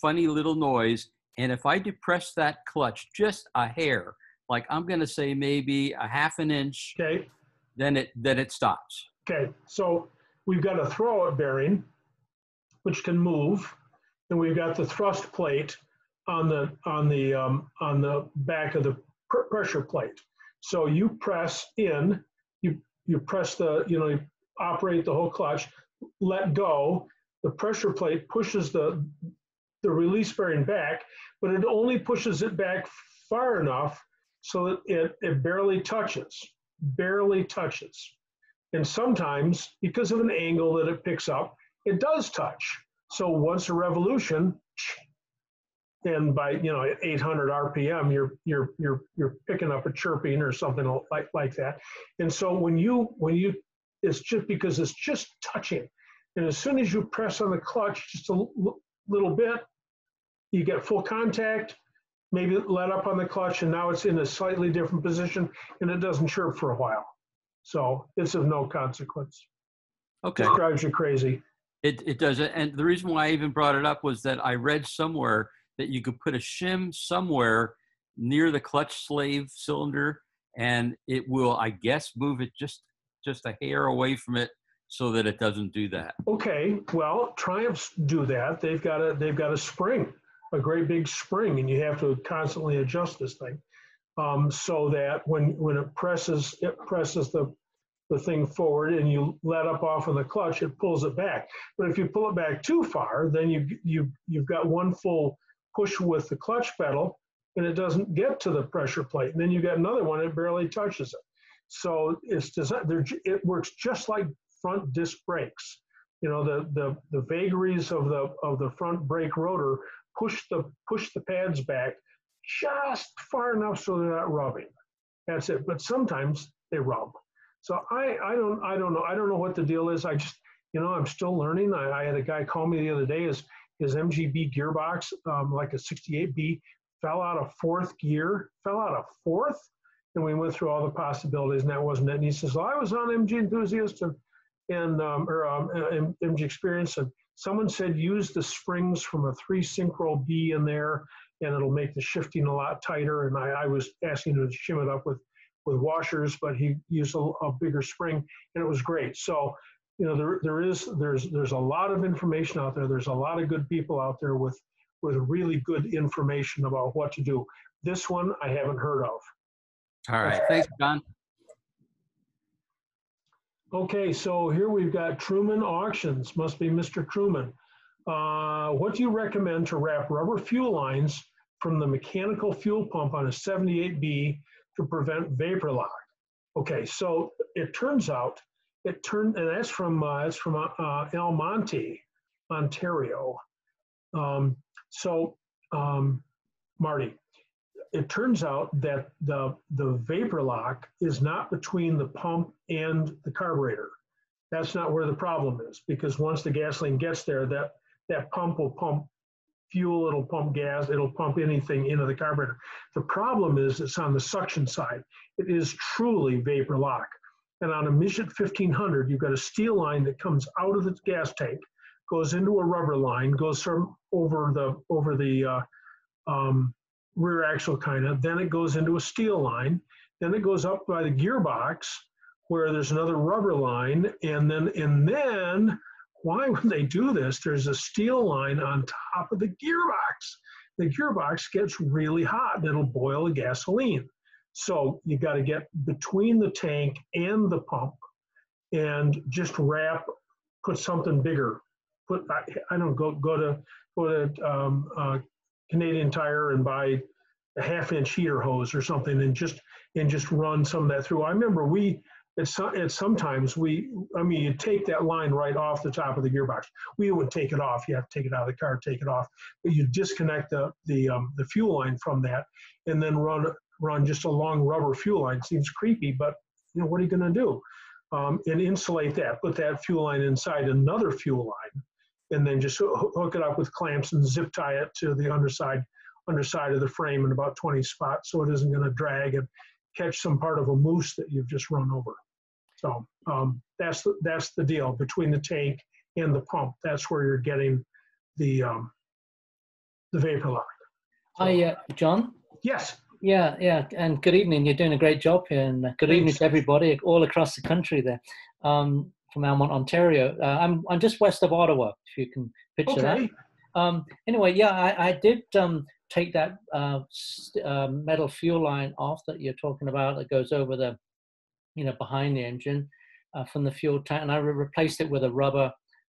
funny little noise and if i depress that clutch just a hair like i'm going to say maybe a half an inch okay then it then it stops Okay, so we've got a throwout bearing, which can move, and we've got the thrust plate on the on the um, on the back of the pr- pressure plate. So you press in, you you press the you know you operate the whole clutch, let go. The pressure plate pushes the the release bearing back, but it only pushes it back far enough so that it, it barely touches, barely touches. And sometimes, because of an angle that it picks up, it does touch. So once a revolution, and by you know 800 RPM, you're you're you're you're picking up a chirping or something like like that. And so when you when you, it's just because it's just touching, and as soon as you press on the clutch just a little bit, you get full contact. maybe let up on the clutch and now it's in a slightly different position and it doesn't chirp for a while. So it's of no consequence. Okay. Just drives you crazy. It, it does. And the reason why I even brought it up was that I read somewhere that you could put a shim somewhere near the clutch slave cylinder and it will, I guess, move it just, just a hair away from it so that it doesn't do that. Okay, well, Triumphs do that. They've got a they've got a spring, a great big spring, and you have to constantly adjust this thing, um, so that when when it presses it presses the the thing forward and you let up off on the clutch, it pulls it back. But if you pull it back too far, then you you you've got one full push with the clutch pedal, and it doesn't get to the pressure plate. And then you got another one, it barely touches it. So it's designed. It works just like front disc brakes. You know, the, the, the vagaries of the, of the front brake rotor push the, push the pads back just far enough so they're not rubbing. That's it. But sometimes they rub. So I, I don't, I don't know. I don't know what the deal is. I just, you know, I'm still learning. I, I had a guy call me the other day. His, his MGB gearbox, um, like a 68B, fell out of fourth gear, fell out of fourth. And we went through all the possibilities, and that wasn't it. And he says, well, I was on MG Enthusiast, and and um, or um, MG Experience, and someone said use the springs from a three synchro B in there, and it'll make the shifting a lot tighter. And I, I was asking him to shim it up with with washers, but he used a, a, bigger spring, and it was great. So, you know, there there is there's there's a lot of information out there. There's a lot of good people out there with with really good information about what to do. This one I haven't heard of. All right, thanks, John. Okay, so here we've got Truman Auctions, must be Mr. Truman. Uh, what do you recommend to wrap rubber fuel lines from the mechanical fuel pump on a 78B to prevent vapor lock? Okay, so it turns out, it turned, and that's from, uh, that's from uh, Almonte, Ontario. Um, so, um, Marty, it turns out that the, the vapor lock is not between the pump and the carburetor. That's not where the problem is because once the gasoline gets there, that, that pump will pump fuel, it'll pump gas, it'll pump anything into the carburetor. The problem is it's on the suction side. It is truly vapor lock. And on a Midget 1500, you've got a steel line that comes out of the gas tank, goes into a rubber line, goes from over the over the uh, um, rear axle kind of. Then it goes into a steel line. Then it goes up by the gearbox where there's another rubber line. And then, and then why would they do this? There's a steel line on top of the gearbox. The gearbox gets really hot and it'll boil the gasoline. So you got to get between the tank and the pump and just wrap, put something bigger. Put I, I don't go go to go to um, uh, Canadian Tire and buy a half inch heater hose or something and just and just run some of that through. I remember we at, some, at sometimes we I mean you take that line right off the top of the gearbox. We would take it off. You have to take it out of the car, take it off. But you disconnect the the um, the fuel line from that and then run run just a long rubber fuel line. Seems creepy, but you know what are you going to do? Um, and insulate that. Put that fuel line inside another fuel line and then just hook it up with clamps and zip tie it to the underside underside of the frame in about 20 spots so it isn't going to drag and catch some part of a moose that you've just run over. So um, that's the, that's the deal between the tank and the pump. That's where you're getting the um, the vapor lock. Hi, uh, John. Yes. Yeah, yeah, and good evening. You're doing a great job here, and good Thanks. evening to everybody all across the country there. Um, from Almonte, Ontario. Uh, I'm I'm just west of Ottawa, if you can picture okay. that. Um, anyway, yeah, I, I did um, take that uh, uh, metal fuel line off that you're talking about that goes over the, you know, behind the engine uh, from the fuel tank, and I re- replaced it with a rubber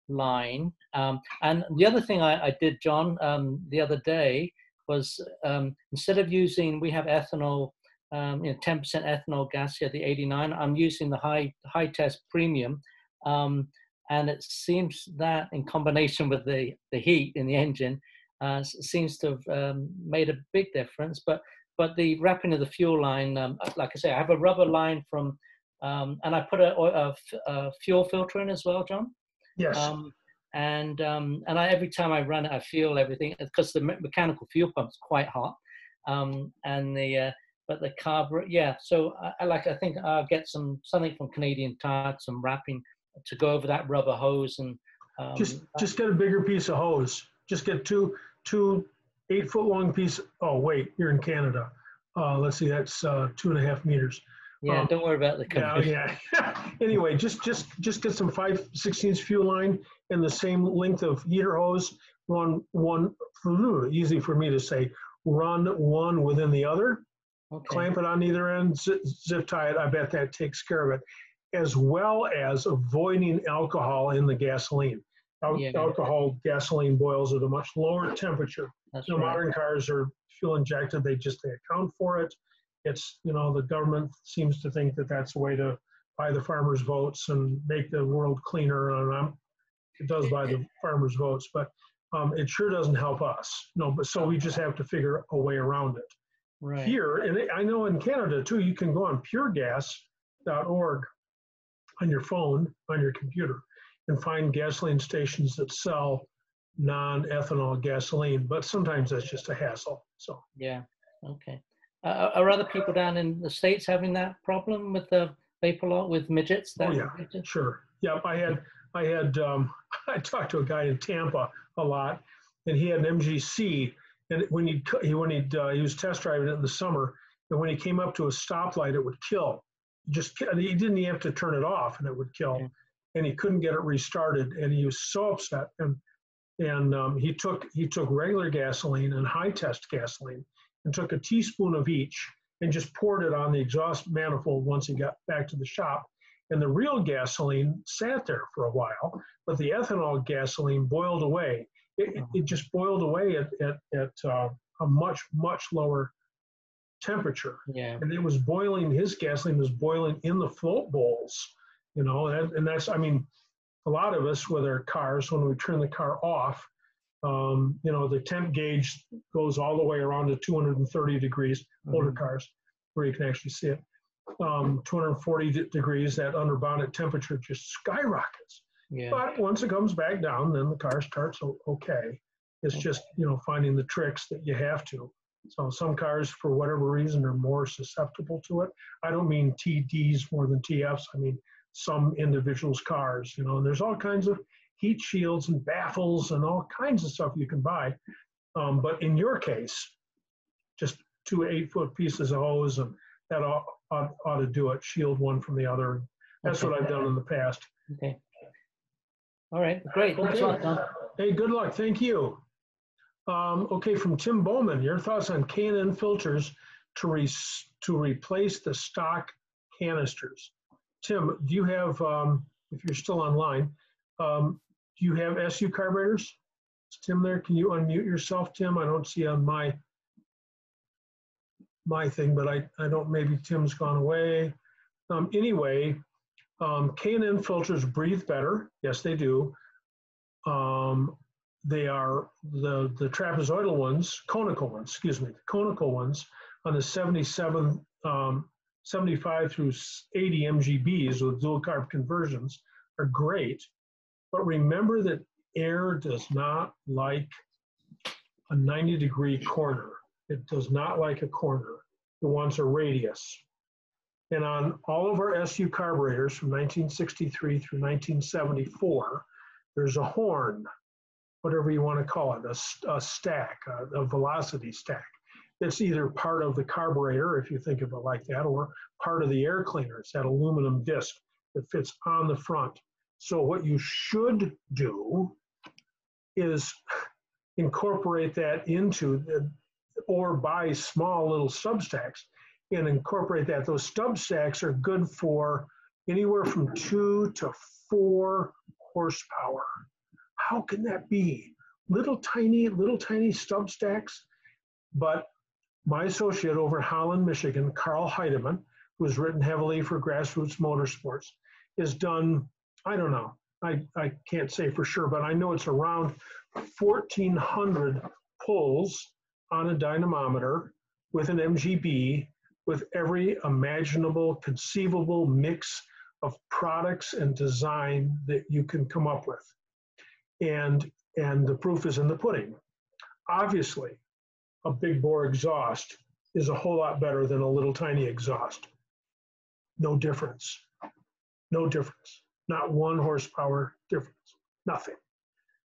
line. Um, and the other thing I, I did, John, um, the other day was um, instead of using, we have ethanol, um, you know, 10% ethanol gas here, the 89. I'm using the high high test premium um, and it seems that in combination with the, the heat in the engine uh, seems to have um, made a big difference. But but the wrapping of the fuel line, like I say, I have a rubber line from, um, and I put a, a, a, fuel filter in as well, John. Yes. Um, and um, and I, every time I run it, I feel everything because the me- mechanical fuel pump is quite hot. Um, and the uh, but the carburetor, yeah. So I, I like. I think I'll get some something from Canadian Tire, some wrapping to go over that rubber hose and. Um, Just, just get a bigger piece of hose. Just get two, two eight foot long piece. Oh, wait, you're in Canada. Uh, let's see, that's, uh, two and a half meters. Yeah, um, don't worry about the Yeah, yeah. Anyway, just, just, just get some five sixteenths fuel line and the same length of heater hose. Run one, easy for me to say, run one within the other. Okay. clamp it on either end, zip, zip tie it. I bet that takes care of it, as well as avoiding alcohol in the gasoline. Al- Yeah. Alcohol gasoline boils at a much lower temperature. That's know, right. modern cars are fuel injected. They just they account for it. It's you know the government seems to think that that's a way to buy the farmers' votes and make the world cleaner. And um, it does buy the farmers' votes, but um, it sure doesn't help us. No, but so we just have to figure a way around it Right. here, and I know in Canada too, you can go on puregas.org on your phone, on your computer, and find gasoline stations that sell non-ethanol gasoline, but sometimes that's just a hassle. So Yeah. Okay. Uh, are other people down in the states having that problem with the vapor lot with midgets? Oh, yeah. sure. Yep, I had I had um, I talked to a guy in Tampa a lot, and he had an MGC, and when he he when he uh, he was test driving it in the summer, and when he came up to a stoplight, it would kill. Just he didn't even have to turn it off, and it would kill, Yeah. and he couldn't get it restarted, and he was so upset, and and um, he took he took regular gasoline and high test gasoline, and took a teaspoon of each, and just poured it on the exhaust manifold once he got back to the shop. And the real gasoline sat there for a while, but the ethanol gasoline boiled away. It, it- just boiled away at, at, at uh, a much, much lower temperature. Yeah. And it was boiling, his gasoline was boiling in the float bowls, you know, and, and that's, I mean, a lot of us with our cars, when we turn the car off, um, you know, the temp gauge goes all the way around to 230 degrees, older cars, where you can actually see it. Um, 240 de- degrees, that under bonnet temperature just skyrockets. Yeah. But once it comes back down, then the car starts okay. It's just, you know, finding the tricks that you have to. So some cars, for whatever reason, are more susceptible to it. I don't mean TDs more than TFs. I mean some individuals' cars, you know, and there's all kinds of heat shields and baffles and all kinds of stuff you can buy. Um, but in your case, just two eight foot pieces of hose and that ought, ought, ought to do it. Shield one from the other. That's what I've done in the past. Okay. All right. Great. Thanks a lot, Don. Hey, good luck. Thank you. Um, okay, from Tim Bowman, your thoughts on K&N filters to re- to replace the stock canisters. Tim, do you have, um, if you're still online, um, do you have SU carburetors? Is Tim there? Can you unmute yourself, Tim? I don't see on my my thing, but I, I don't, maybe Tim's gone away. Um, anyway, um, K&N filters breathe better. Yes, they do. Um, they are the, the trapezoidal ones, conical ones, excuse me, the conical ones on the 77, um, 75 through 80 MGBs with dual carb conversions are great. But remember that air does not like a 90 degree corner. It does not like a corner. It wants a radius. And on all of our SU carburetors from 1963 through 1974, there's a horn, whatever you want to call it, a, a stack, a, a velocity stack. It's either part of the carburetor, if you think of it like that, or part of the air cleaner. It's that aluminum disc that fits on the front. So what you should do is incorporate that into the, or buy small little stub stacks and incorporate that. Those stub stacks are good for anywhere from two to four horsepower. How can that be? Little tiny, little tiny stub stacks. But my associate over in Holland, Michigan, Carl Heideman, who has written heavily for Grassroots Motorsports, has done, I don't know, I, I can't say for sure, but I know it's around 1,400 pulls on a dynamometer with an MGB with every imaginable, conceivable mix of products and design that you can come up with. And, and the proof is in the pudding. Obviously, a big bore exhaust is a whole lot better than a little tiny exhaust. No difference. No difference. Not one horsepower difference. Nothing.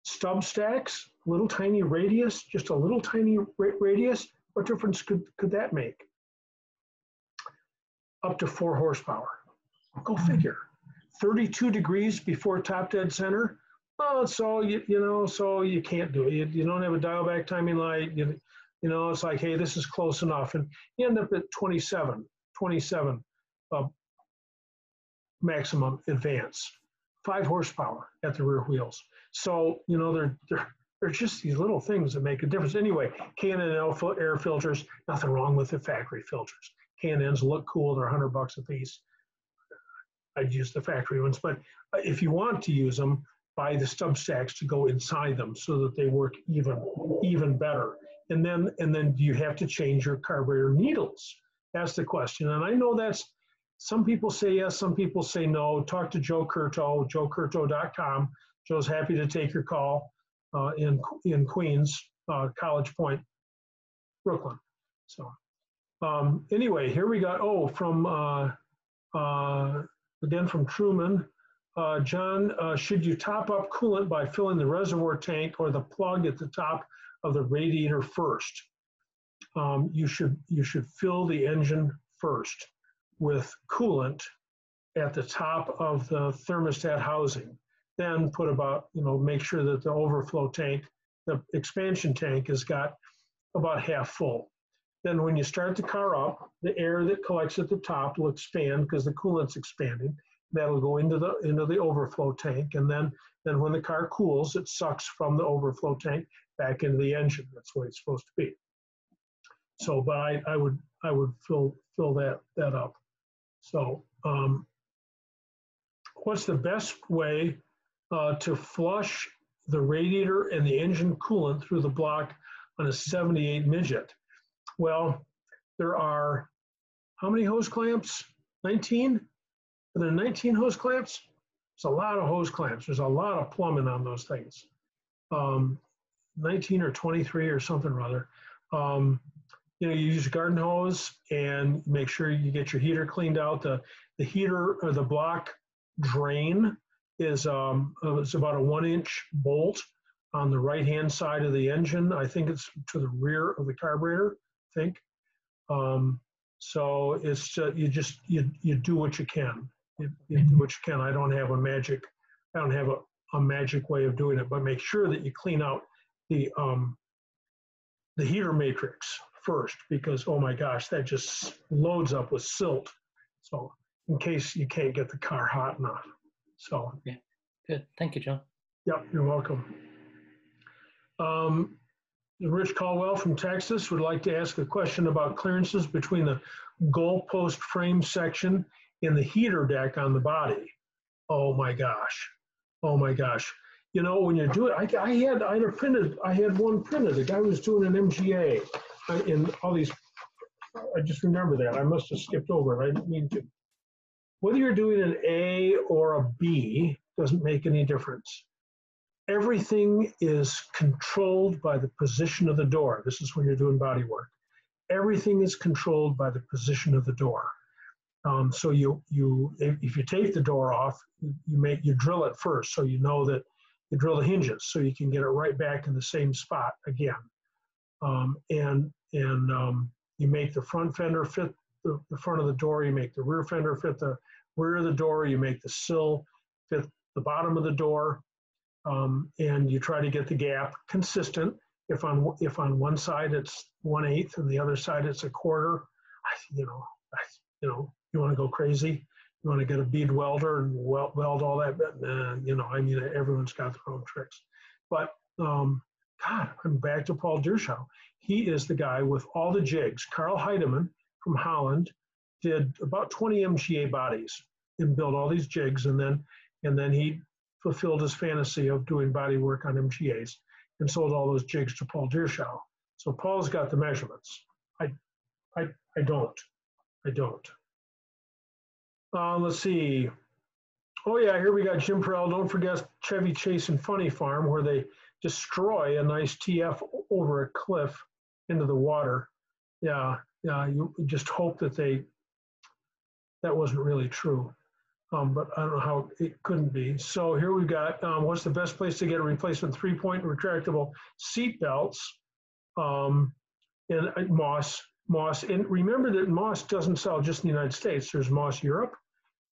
Stub stacks, little tiny radius, just a little tiny ra- radius. What difference could, could that make? Up to four horsepower. Go figure. 32 degrees before top dead center. Oh, so you, you know, so you can't do it. You, you don't have a dial back timing light. You, you know, it's like, hey, this is close enough. And you end up at 27, 27 uh, maximum advance, five horsepower at the rear wheels. So, you know, they're, they're, they're just these little things that make a difference. Anyway, K&N air filters, nothing wrong with the factory filters. K&Ns look cool. They're 100 bucks a piece. I'd use the factory ones, but if you want to use them, buy the stub stacks to go inside them so that they work even even better. And then and then you have to change your carburetor needles. That's the question. And I know that's some people say yes, some people say no. Talk to Joe Curto, joecurto.com. Joe's happy to take your call uh, in in Queens, uh, College Point, Brooklyn. So um, anyway, here we got. Oh, from uh, uh, again from Truman. Uh, John, uh, should you top up coolant by filling the reservoir tank or the plug at the top of the radiator first? Um, you should you should fill the engine first with coolant at the top of the thermostat housing. Then put about you know make sure that the overflow tank, the expansion tank, has got about half full. Then when you start the car up, the air that collects at the top will expand because the coolant's expanding that'll go into the into the overflow tank and then then when the car cools it sucks from the overflow tank back into the engine that's way it's supposed to be so but i, I would i would fill fill that that up so um, what's the best way uh, to flush the radiator and the engine coolant through the block on a 78 midget well there are how many hose clamps 19 are there 19 hose clamps? It's a lot of hose clamps. There's a lot of plumbing on those things. Um, 19 or 23 or something or other. Um, you know, you use a garden hose and make sure you get your heater cleaned out. The, the heater or the block drain is um, uh, it's about a one inch bolt on the right hand side of the engine. I think it's to the rear of the carburetor, I think. Um, so it's uh, you just you, you do what you can you, you do what you can. I don't have a magic, I don't have a, a magic way of doing it, but make sure that you clean out the um, the heater matrix first because oh my gosh, that just loads up with silt. So in case you can't get the car hot enough. So yeah, good. Thank you, John. Yep, you're welcome. Um, Rich Caldwell from Texas would like to ask a question about clearances between the goalpost frame section and the heater deck on the body. Oh my gosh. Oh my gosh. You know, when you do it, I, I had I had printed, I had one printed. The guy was doing an MGA in all these. I just remember that. I must have skipped over it. I didn't mean to. Whether you're doing an A or a B doesn't make any difference. Everything is controlled by the position of the door. This is when you're doing body work. Everything is controlled by the position of the door. Um, so you you if, you take the door off, you make you drill it first, so you know that you drill the hinges, so you can get it right back in the same spot again. Um, and and um, you make the front fender fit the, the front of the door. You make the rear fender fit the rear of the door. You make the sill fit the bottom of the door, um, and you try to get the gap consistent. If on if on one side it's one eighth and the other side it's a quarter, I, you know, I, you know, you want to go crazy, you want to get a bead welder and weld, weld all that. but And, you know, I mean, everyone's got their own tricks. But um, God, I'm back to Paul Dershow. He is the guy with all the jigs. Carl Heideman from Holland did about 20 MGA bodies and built all these jigs, and then and then he fulfilled his fantasy of doing body work on MGAs and sold all those jigs to Paul Dershow. So Paul's got the measurements. I, I, I don't. I don't. Uh, let's see. Oh yeah, here we got Jim Perrell. Don't forget Chevy Chase and Funny Farm, where they destroy a nice TF over a cliff into the water. Yeah, yeah, you just hope that they, that wasn't really true. Um, but I don't know how it couldn't be. So here we've got, um, what's the best place to get a replacement three-point retractable seat belts? Um, and uh, Moss, Moss, and remember that Moss doesn't sell just in the United States. There's Moss Europe,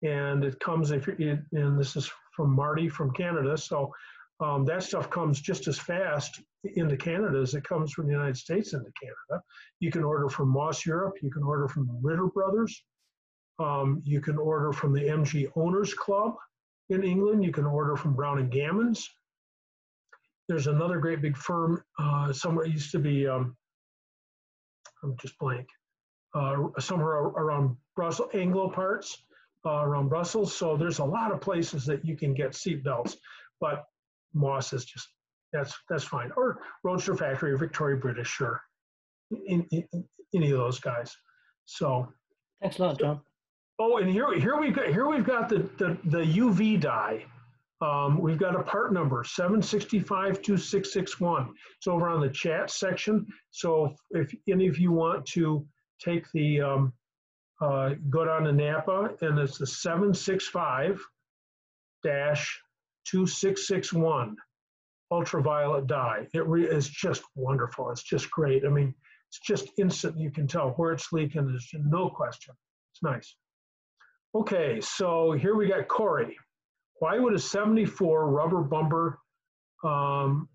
and it comes if you and this is from Marty from Canada. So um, that stuff comes just as fast into Canada as it comes from the United States into Canada. You can order from Moss Europe. You can order from the Ritter Brothers. Um, you can order from the MG Owners Club in England. You can order from Brown and Gammons. There's another great big firm uh, somewhere. Used to be. Um, I'm just blank. Uh, somewhere around Brussels, Anglo parts uh, around Brussels. So there's a lot of places that you can get seat belts, but Moss is just that's that's fine. Or Roadster Factory Victoria British, sure. In, in, in, any of those guys. So thanks a lot, John. Oh, and here here we've got here we've got the the, the UV dye. Um, we've got a part number 7652661. It's over on the chat section. So if any of you want to take the um, uh, go down to Napa and it's the 765 dash 2661 ultraviolet dye. It is just wonderful. It's just great. I mean, it's just instant. You can tell where it's leaking. There's no question. It's nice. Okay, so here we got Corey. Why would a 74 rubber bumper um,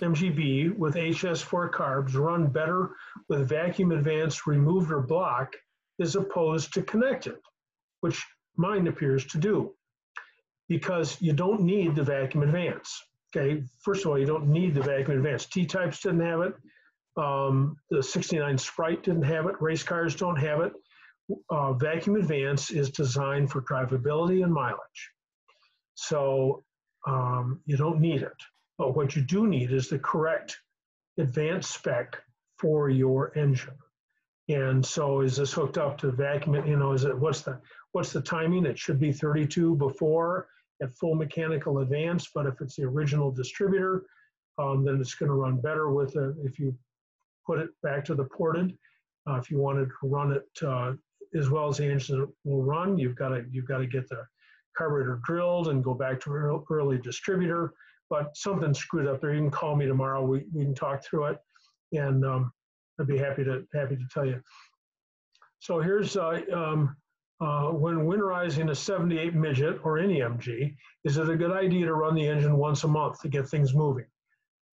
MGB with HS4 carbs run better with vacuum advance removed or block as opposed to connected, which mine appears to do? Because you don't need the vacuum advance. Okay, first of all, you don't need the vacuum advance. T-types didn't have it. Um, the 69 Sprite didn't have it. Race cars don't have it. Uh, vacuum advance is designed for drivability and mileage. So um, you don't need it. But what you do need is the correct advanced spec for your engine. And so is this hooked up to vacuum? You know, is it what's the what's the timing? It should be 32 before at full mechanical advance, but if it's the original distributor, um, then it's going to run better with it if you put it back to the ported. Uh, if you wanted to run it uh, as well as the engine will run, you've got to you've got to get the carburetor drilled and go back to an early distributor. But something screwed up there. You can call me tomorrow. We, we can talk through it, and um, I'd be happy to happy to tell you. So here's uh, um, uh, when winterizing a 78 midget or any MG, is it a good idea to run the engine once a month to get things moving?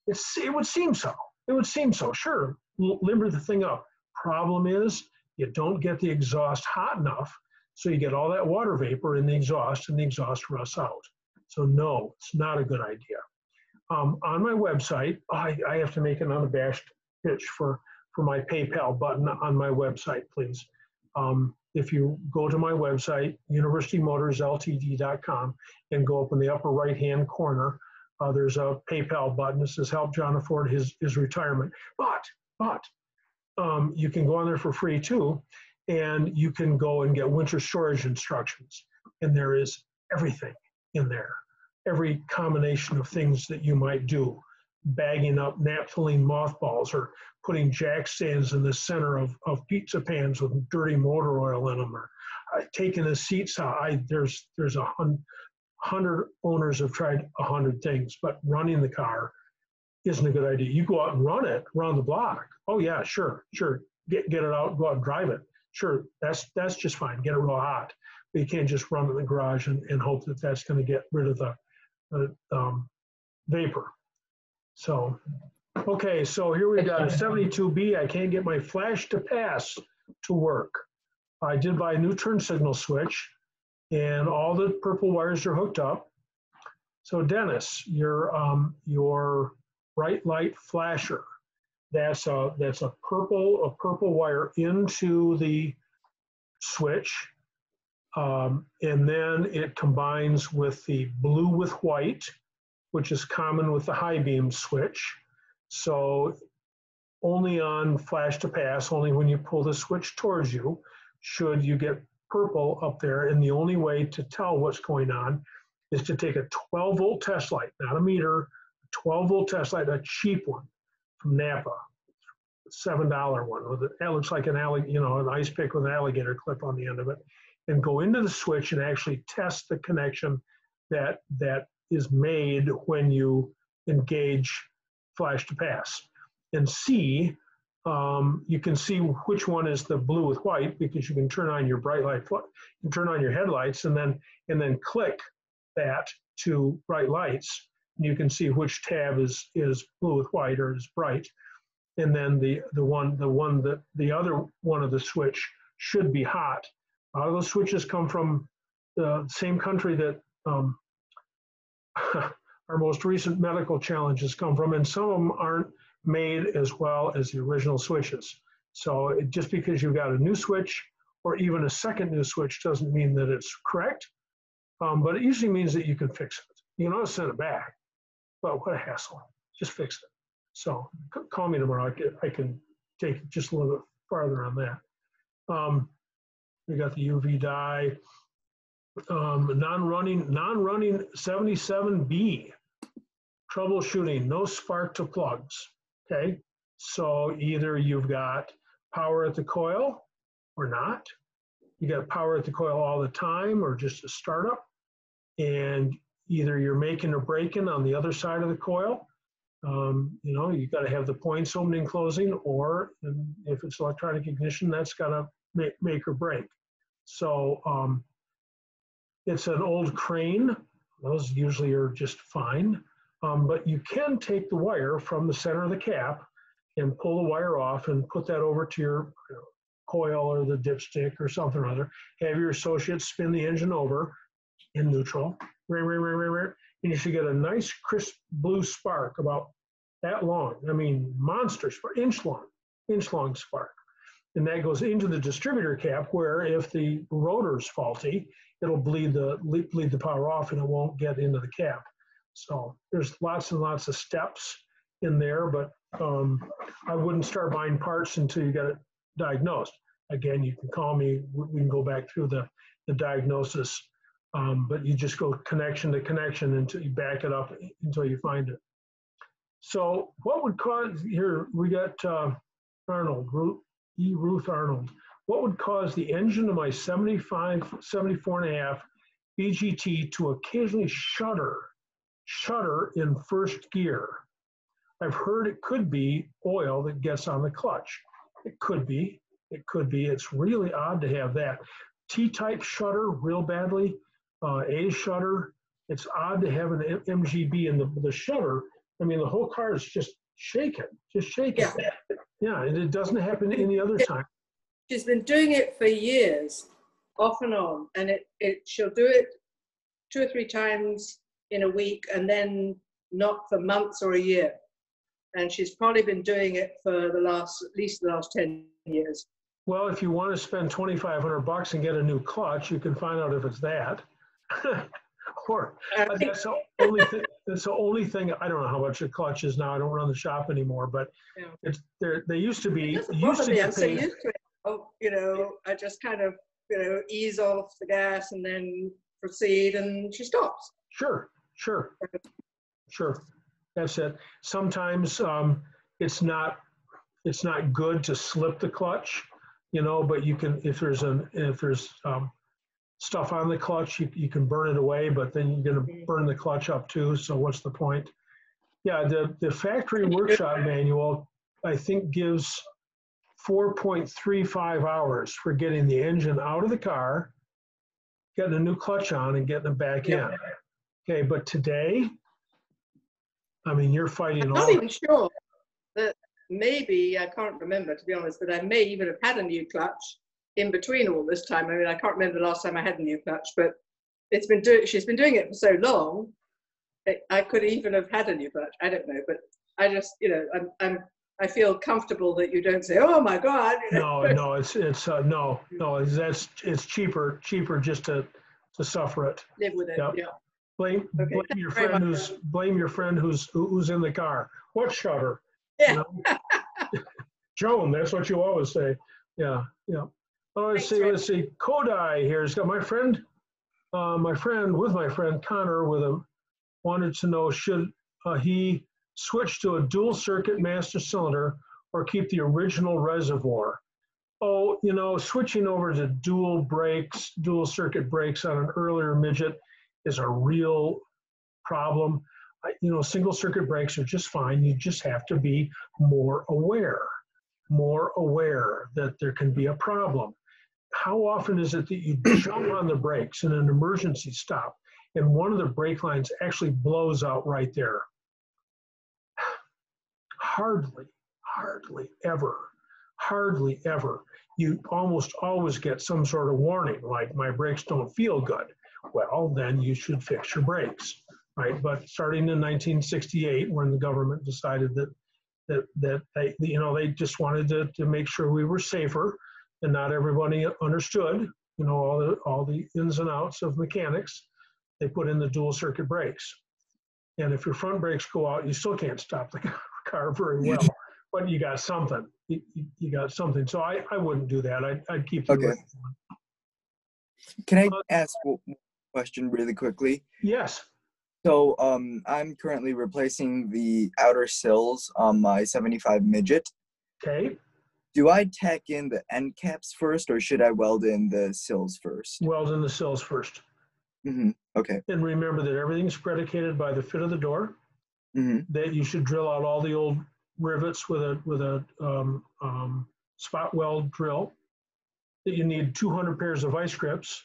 It's, it would seem so. It would seem so. Sure, limber the thing up. Problem is, you don't get the exhaust hot enough, so you get all that water vapor in the exhaust, and the exhaust rusts out. So no, it's not a good idea. Um, on my website, I, I have to make an unabashed pitch for for my PayPal button on my website, please. Um, if you go to my website, universitymotorsltd.com, and go up in the upper right hand corner, uh, there's a PayPal button that says help John afford his, his retirement. But, but, um, you can go on there for free too, and you can go and get winter storage instructions. And there is everything in there, every combination of things that you might do bagging up naphthalene mothballs or putting jack stands in the center of, of pizza pans with dirty motor oil in them or uh, taking the seats out. I, there's there's a hun- hundred owners have tried a hundred things, but running the car isn't a good idea. You go out and run it around the block. Oh yeah, sure, sure. Get get it out, go out and drive it. Sure, that's that's just fine. Get it real hot. But you can't just run it in the garage and, and hope that that's going to get rid of the, the um, vapor. So, okay, so here we got a 72B. I can't get my flash to pass to work. I did buy a new turn signal switch and all the purple wires are hooked up. So Dennis, your um, your bright light flasher, that's a that's a purple a purple wire into the switch, um, and then it combines with the blue with white, which is common with the high beam switch. So only on flash to pass, only when you pull the switch towards you, should you get purple up there. And the only way to tell what's going on is to take a 12 volt test light, not a meter, a 12 volt test light, a cheap one from Napa. seven dollar one with it. That looks like an allig, you know, an ice pick with an alligator clip on the end of it, and go into the switch and actually test the connection that that is made when you engage flash to pass, and C, Um, you can see which one is the blue with white because you can turn on your bright light, you turn on your headlights, and then and then click that to bright lights. And you can see which tab is is blue with white or is bright and then the the one the one that the other one of the switch should be hot. A lot of those switches come from the same country that um, our most recent medical challenges come from, and some of them aren't made as well as the original switches. So it, just because you've got a new switch or even a second new switch doesn't mean that it's correct, um, but it usually means that you can fix it. You can always send it back, but what a hassle! Just fix it. So call me tomorrow. I can, I can take just a little bit farther on that. Um, we got the UV dye. Um, non-running, non-running 77B. Troubleshooting, no spark to plugs. Okay, so either you've got power at the coil or not. You got power at the coil all the time or just a startup. And either you're making or breaking on the other side of the coil um, you know, you got to have the points opening, closing, or and if it's electronic ignition, that's got to make, make or break. So um, it's an old crane. Those usually are just fine. Um, but you can take the wire from the center of the cap and pull the wire off and put that over to your coil or the dipstick or something or other. Have your associates spin the engine over in neutral. And you should get a nice crisp blue spark about that long. I mean, monster spark, inch long, inch long spark. And that goes into the distributor cap where if the rotor's faulty, it'll bleed the bleed the power off and it won't get into the cap. So there's lots and lots of steps in there, but um, I wouldn't start buying parts until you get it diagnosed. Again, you can call me. We can go back through the, the diagnosis um, but you just go connection to connection until you back it up until you find it. So what would cause, here we got uh, Arnold, Ruth, E. Ruth Arnold. What would cause the engine of my 75, 74 and a half BGT to occasionally shudder, shudder in first gear? I've heard it could be oil that gets on the clutch. It could be, it could be. It's really odd to have that. T-type shudder real badly uh, A shudder. It's odd to have an M- MGB in the, the shudder. I mean, the whole car is just shaking, just shaking. Yeah. Yeah, and it doesn't happen any other time. She's been doing it for years, off and on, and it, it she'll do it two or three times in a week, and then not for months or a year. And she's probably been doing it for the last, at least the last ten years. Well, if you want to spend 2,500 bucks and get a new clutch, you can find out if it's that. or uh, that's the only thing. That's the only thing. I don't know how much a clutch is now. I don't run the shop anymore, but Yeah. it's there. They used to be. It used to me. I'm so used to it. Oh, you know, I just kind of, you know, ease off the gas and then proceed, and she stops. Sure, sure, sure. That's it. Sometimes um, it's not it's not good to slip the clutch, you know. But you can if there's an if there's um, stuff on the clutch, you, you can burn it away. But then you're going to burn the clutch up too. So what's the point? Yeah, the the factory workshop manual I think gives 4.35 hours for getting the engine out of the car, getting a new clutch on, and getting it back Yeah. in. Okay, but today, I mean, you're fighting I'm all. not even sure that maybe, I can't remember to be honest, that I may even have had a new clutch in between all this time. I mean, I can't remember the last time I had a new clutch, but it's been doing, she's been doing it for so long, I- I could even have had a new clutch. I don't know, but I just, you know, I'm, I'm, I feel comfortable that you don't say, oh my God. No, no, it's it's uh, no, no. It's, that's it's cheaper, cheaper just to to suffer it. Live with it, Yep. yeah. Blame Okay, blame thank your friend much. who's blame your friend who's who's in the car. What shutter? Yeah. Joan, that's what you always say. Yeah, yeah. Oh, let's see, let's see. Kodai here has got my friend, uh, my friend with my friend Connor with him wanted to know should uh, he switch to a dual circuit master cylinder or keep the original reservoir. Oh, you know, switching over to dual brakes, dual circuit brakes on an earlier midget is a real problem. You know, single circuit brakes are just fine. You just have to be more aware, more aware that there can be a problem. How often is it that you jump on the brakes in an emergency stop and one of the brake lines actually blows out right there? Hardly, hardly ever, hardly ever. You almost always get some sort of warning, like my brakes don't feel good. Well, then you should fix your brakes, right? But starting in 1968, when the government decided that that that they, you know, they just wanted to, to make sure we were safer, and not everybody understood, you know, all the all the ins and outs of mechanics. They put in the dual circuit brakes, and if your front brakes go out, you still can't stop the car very well. But you got something. You, you- got something. So I, I wouldn't do that. I'd, I'd keep the Okay. Can I ask one question really quickly? Yes. So um, I'm currently replacing the outer sills on my 75 midget. Okay. Do I tack in the end caps first, or should I weld in the sills first? Weld in the sills first. hmm Okay. And remember that everything's predicated by the fit of the door. Hmm That you should drill out all the old rivets with a with a um, um, spot weld drill. That you need 200 pairs of vice grips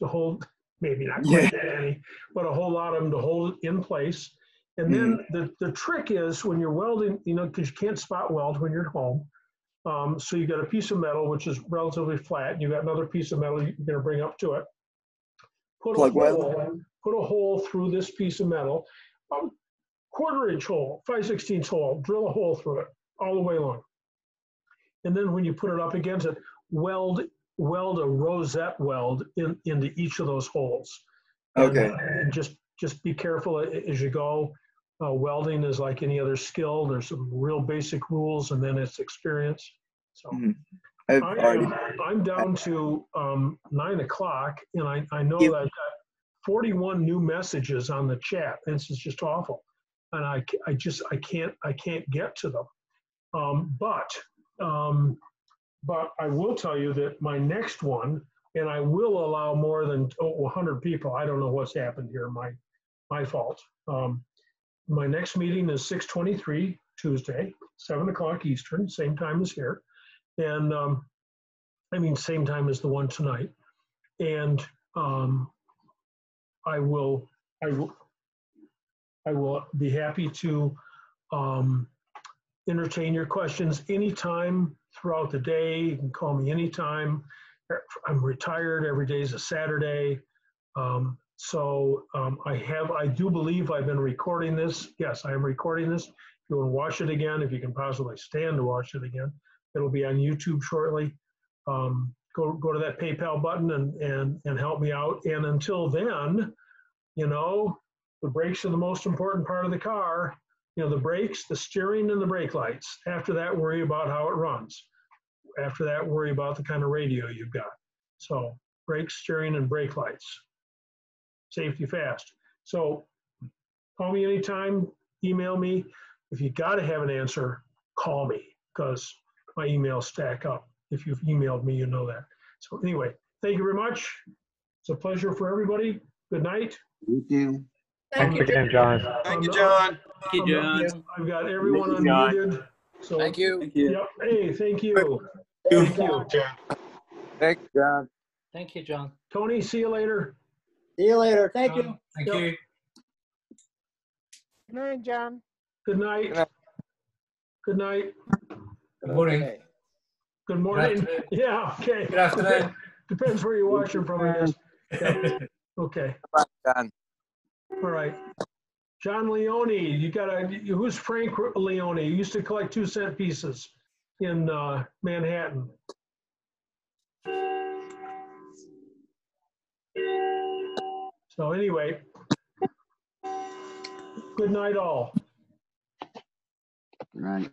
to hold, maybe not quite that many, but a whole lot of them to hold in place. And then the, the trick is when you're welding, you know, because you can't spot weld when you're at home. Um, so you've got a piece of metal which is relatively flat, and you got another piece of metal you're going to bring up to it. Put Plug a weld. hole, put a hole through this piece of metal, um, quarter inch hole, five sixteenths hole, drill a hole through it all the way along. And then when you put it up against it, weld weld a rosette weld in, into each of those holes. And- Okay. And just just be careful as you go. Uh, welding is like any other skill. There's some real basic rules, and then it's experience. So Mhm. I've I already. am, I'm down to um, nine o'clock, and I, I know You- that I've got 41 new messages on the chat. This is just awful, and I, I just I can't I can't get to them. Um, but um, but I will tell you that my next one, and I will allow more than oh, 100 people. I don't know what's happened here. My my fault. Um, my next meeting is 6:23 Tuesday, seven o'clock Eastern, same time as here, and um, I mean same time as the one tonight. And um, I will I will I will be happy to um, entertain your questions anytime throughout the day. You can call me anytime. I'm retired. Every day is a Saturday. Um, so um, I have, I do believe I've been recording this. Yes, I am recording this. If you want to watch it again, if you can possibly stand to watch it again, it'll be on YouTube shortly. Um, go go to that PayPal button and and and help me out. And until then, you know, the brakes are the most important part of the car. You know, the brakes, the steering, and the brake lights. After that, worry about how it runs. After that, worry about the kind of radio you've got. So, brakes, steering, and brake lights. Safety fast. So, call me anytime, email me. If you got to have an answer, call me because my emails stack up. If you've emailed me, you know that. So, anyway, thank you very much. It's a pleasure for everybody. Good night. Thank you. Thank you. again, John. Thank you, John. Thank you, John. I've got everyone Thank you, John. unmuted. So, Thank you. Thank you. Yep. Hey, thank you. Thank you. Thank you, John. Thank you, John. Tony, see you later. See you later. Thank you. Thank you. Good night, John. Good night. Good night. Good morning. Good morning. afternoon. Yeah, okay. Good afternoon. Depends where you're watching from, I guess. Yeah. Okay, John. All right. John Leone, you got a, who's Frank Leone? He used to collect two cent pieces in uh, Manhattan. So anyway, good night all. Right.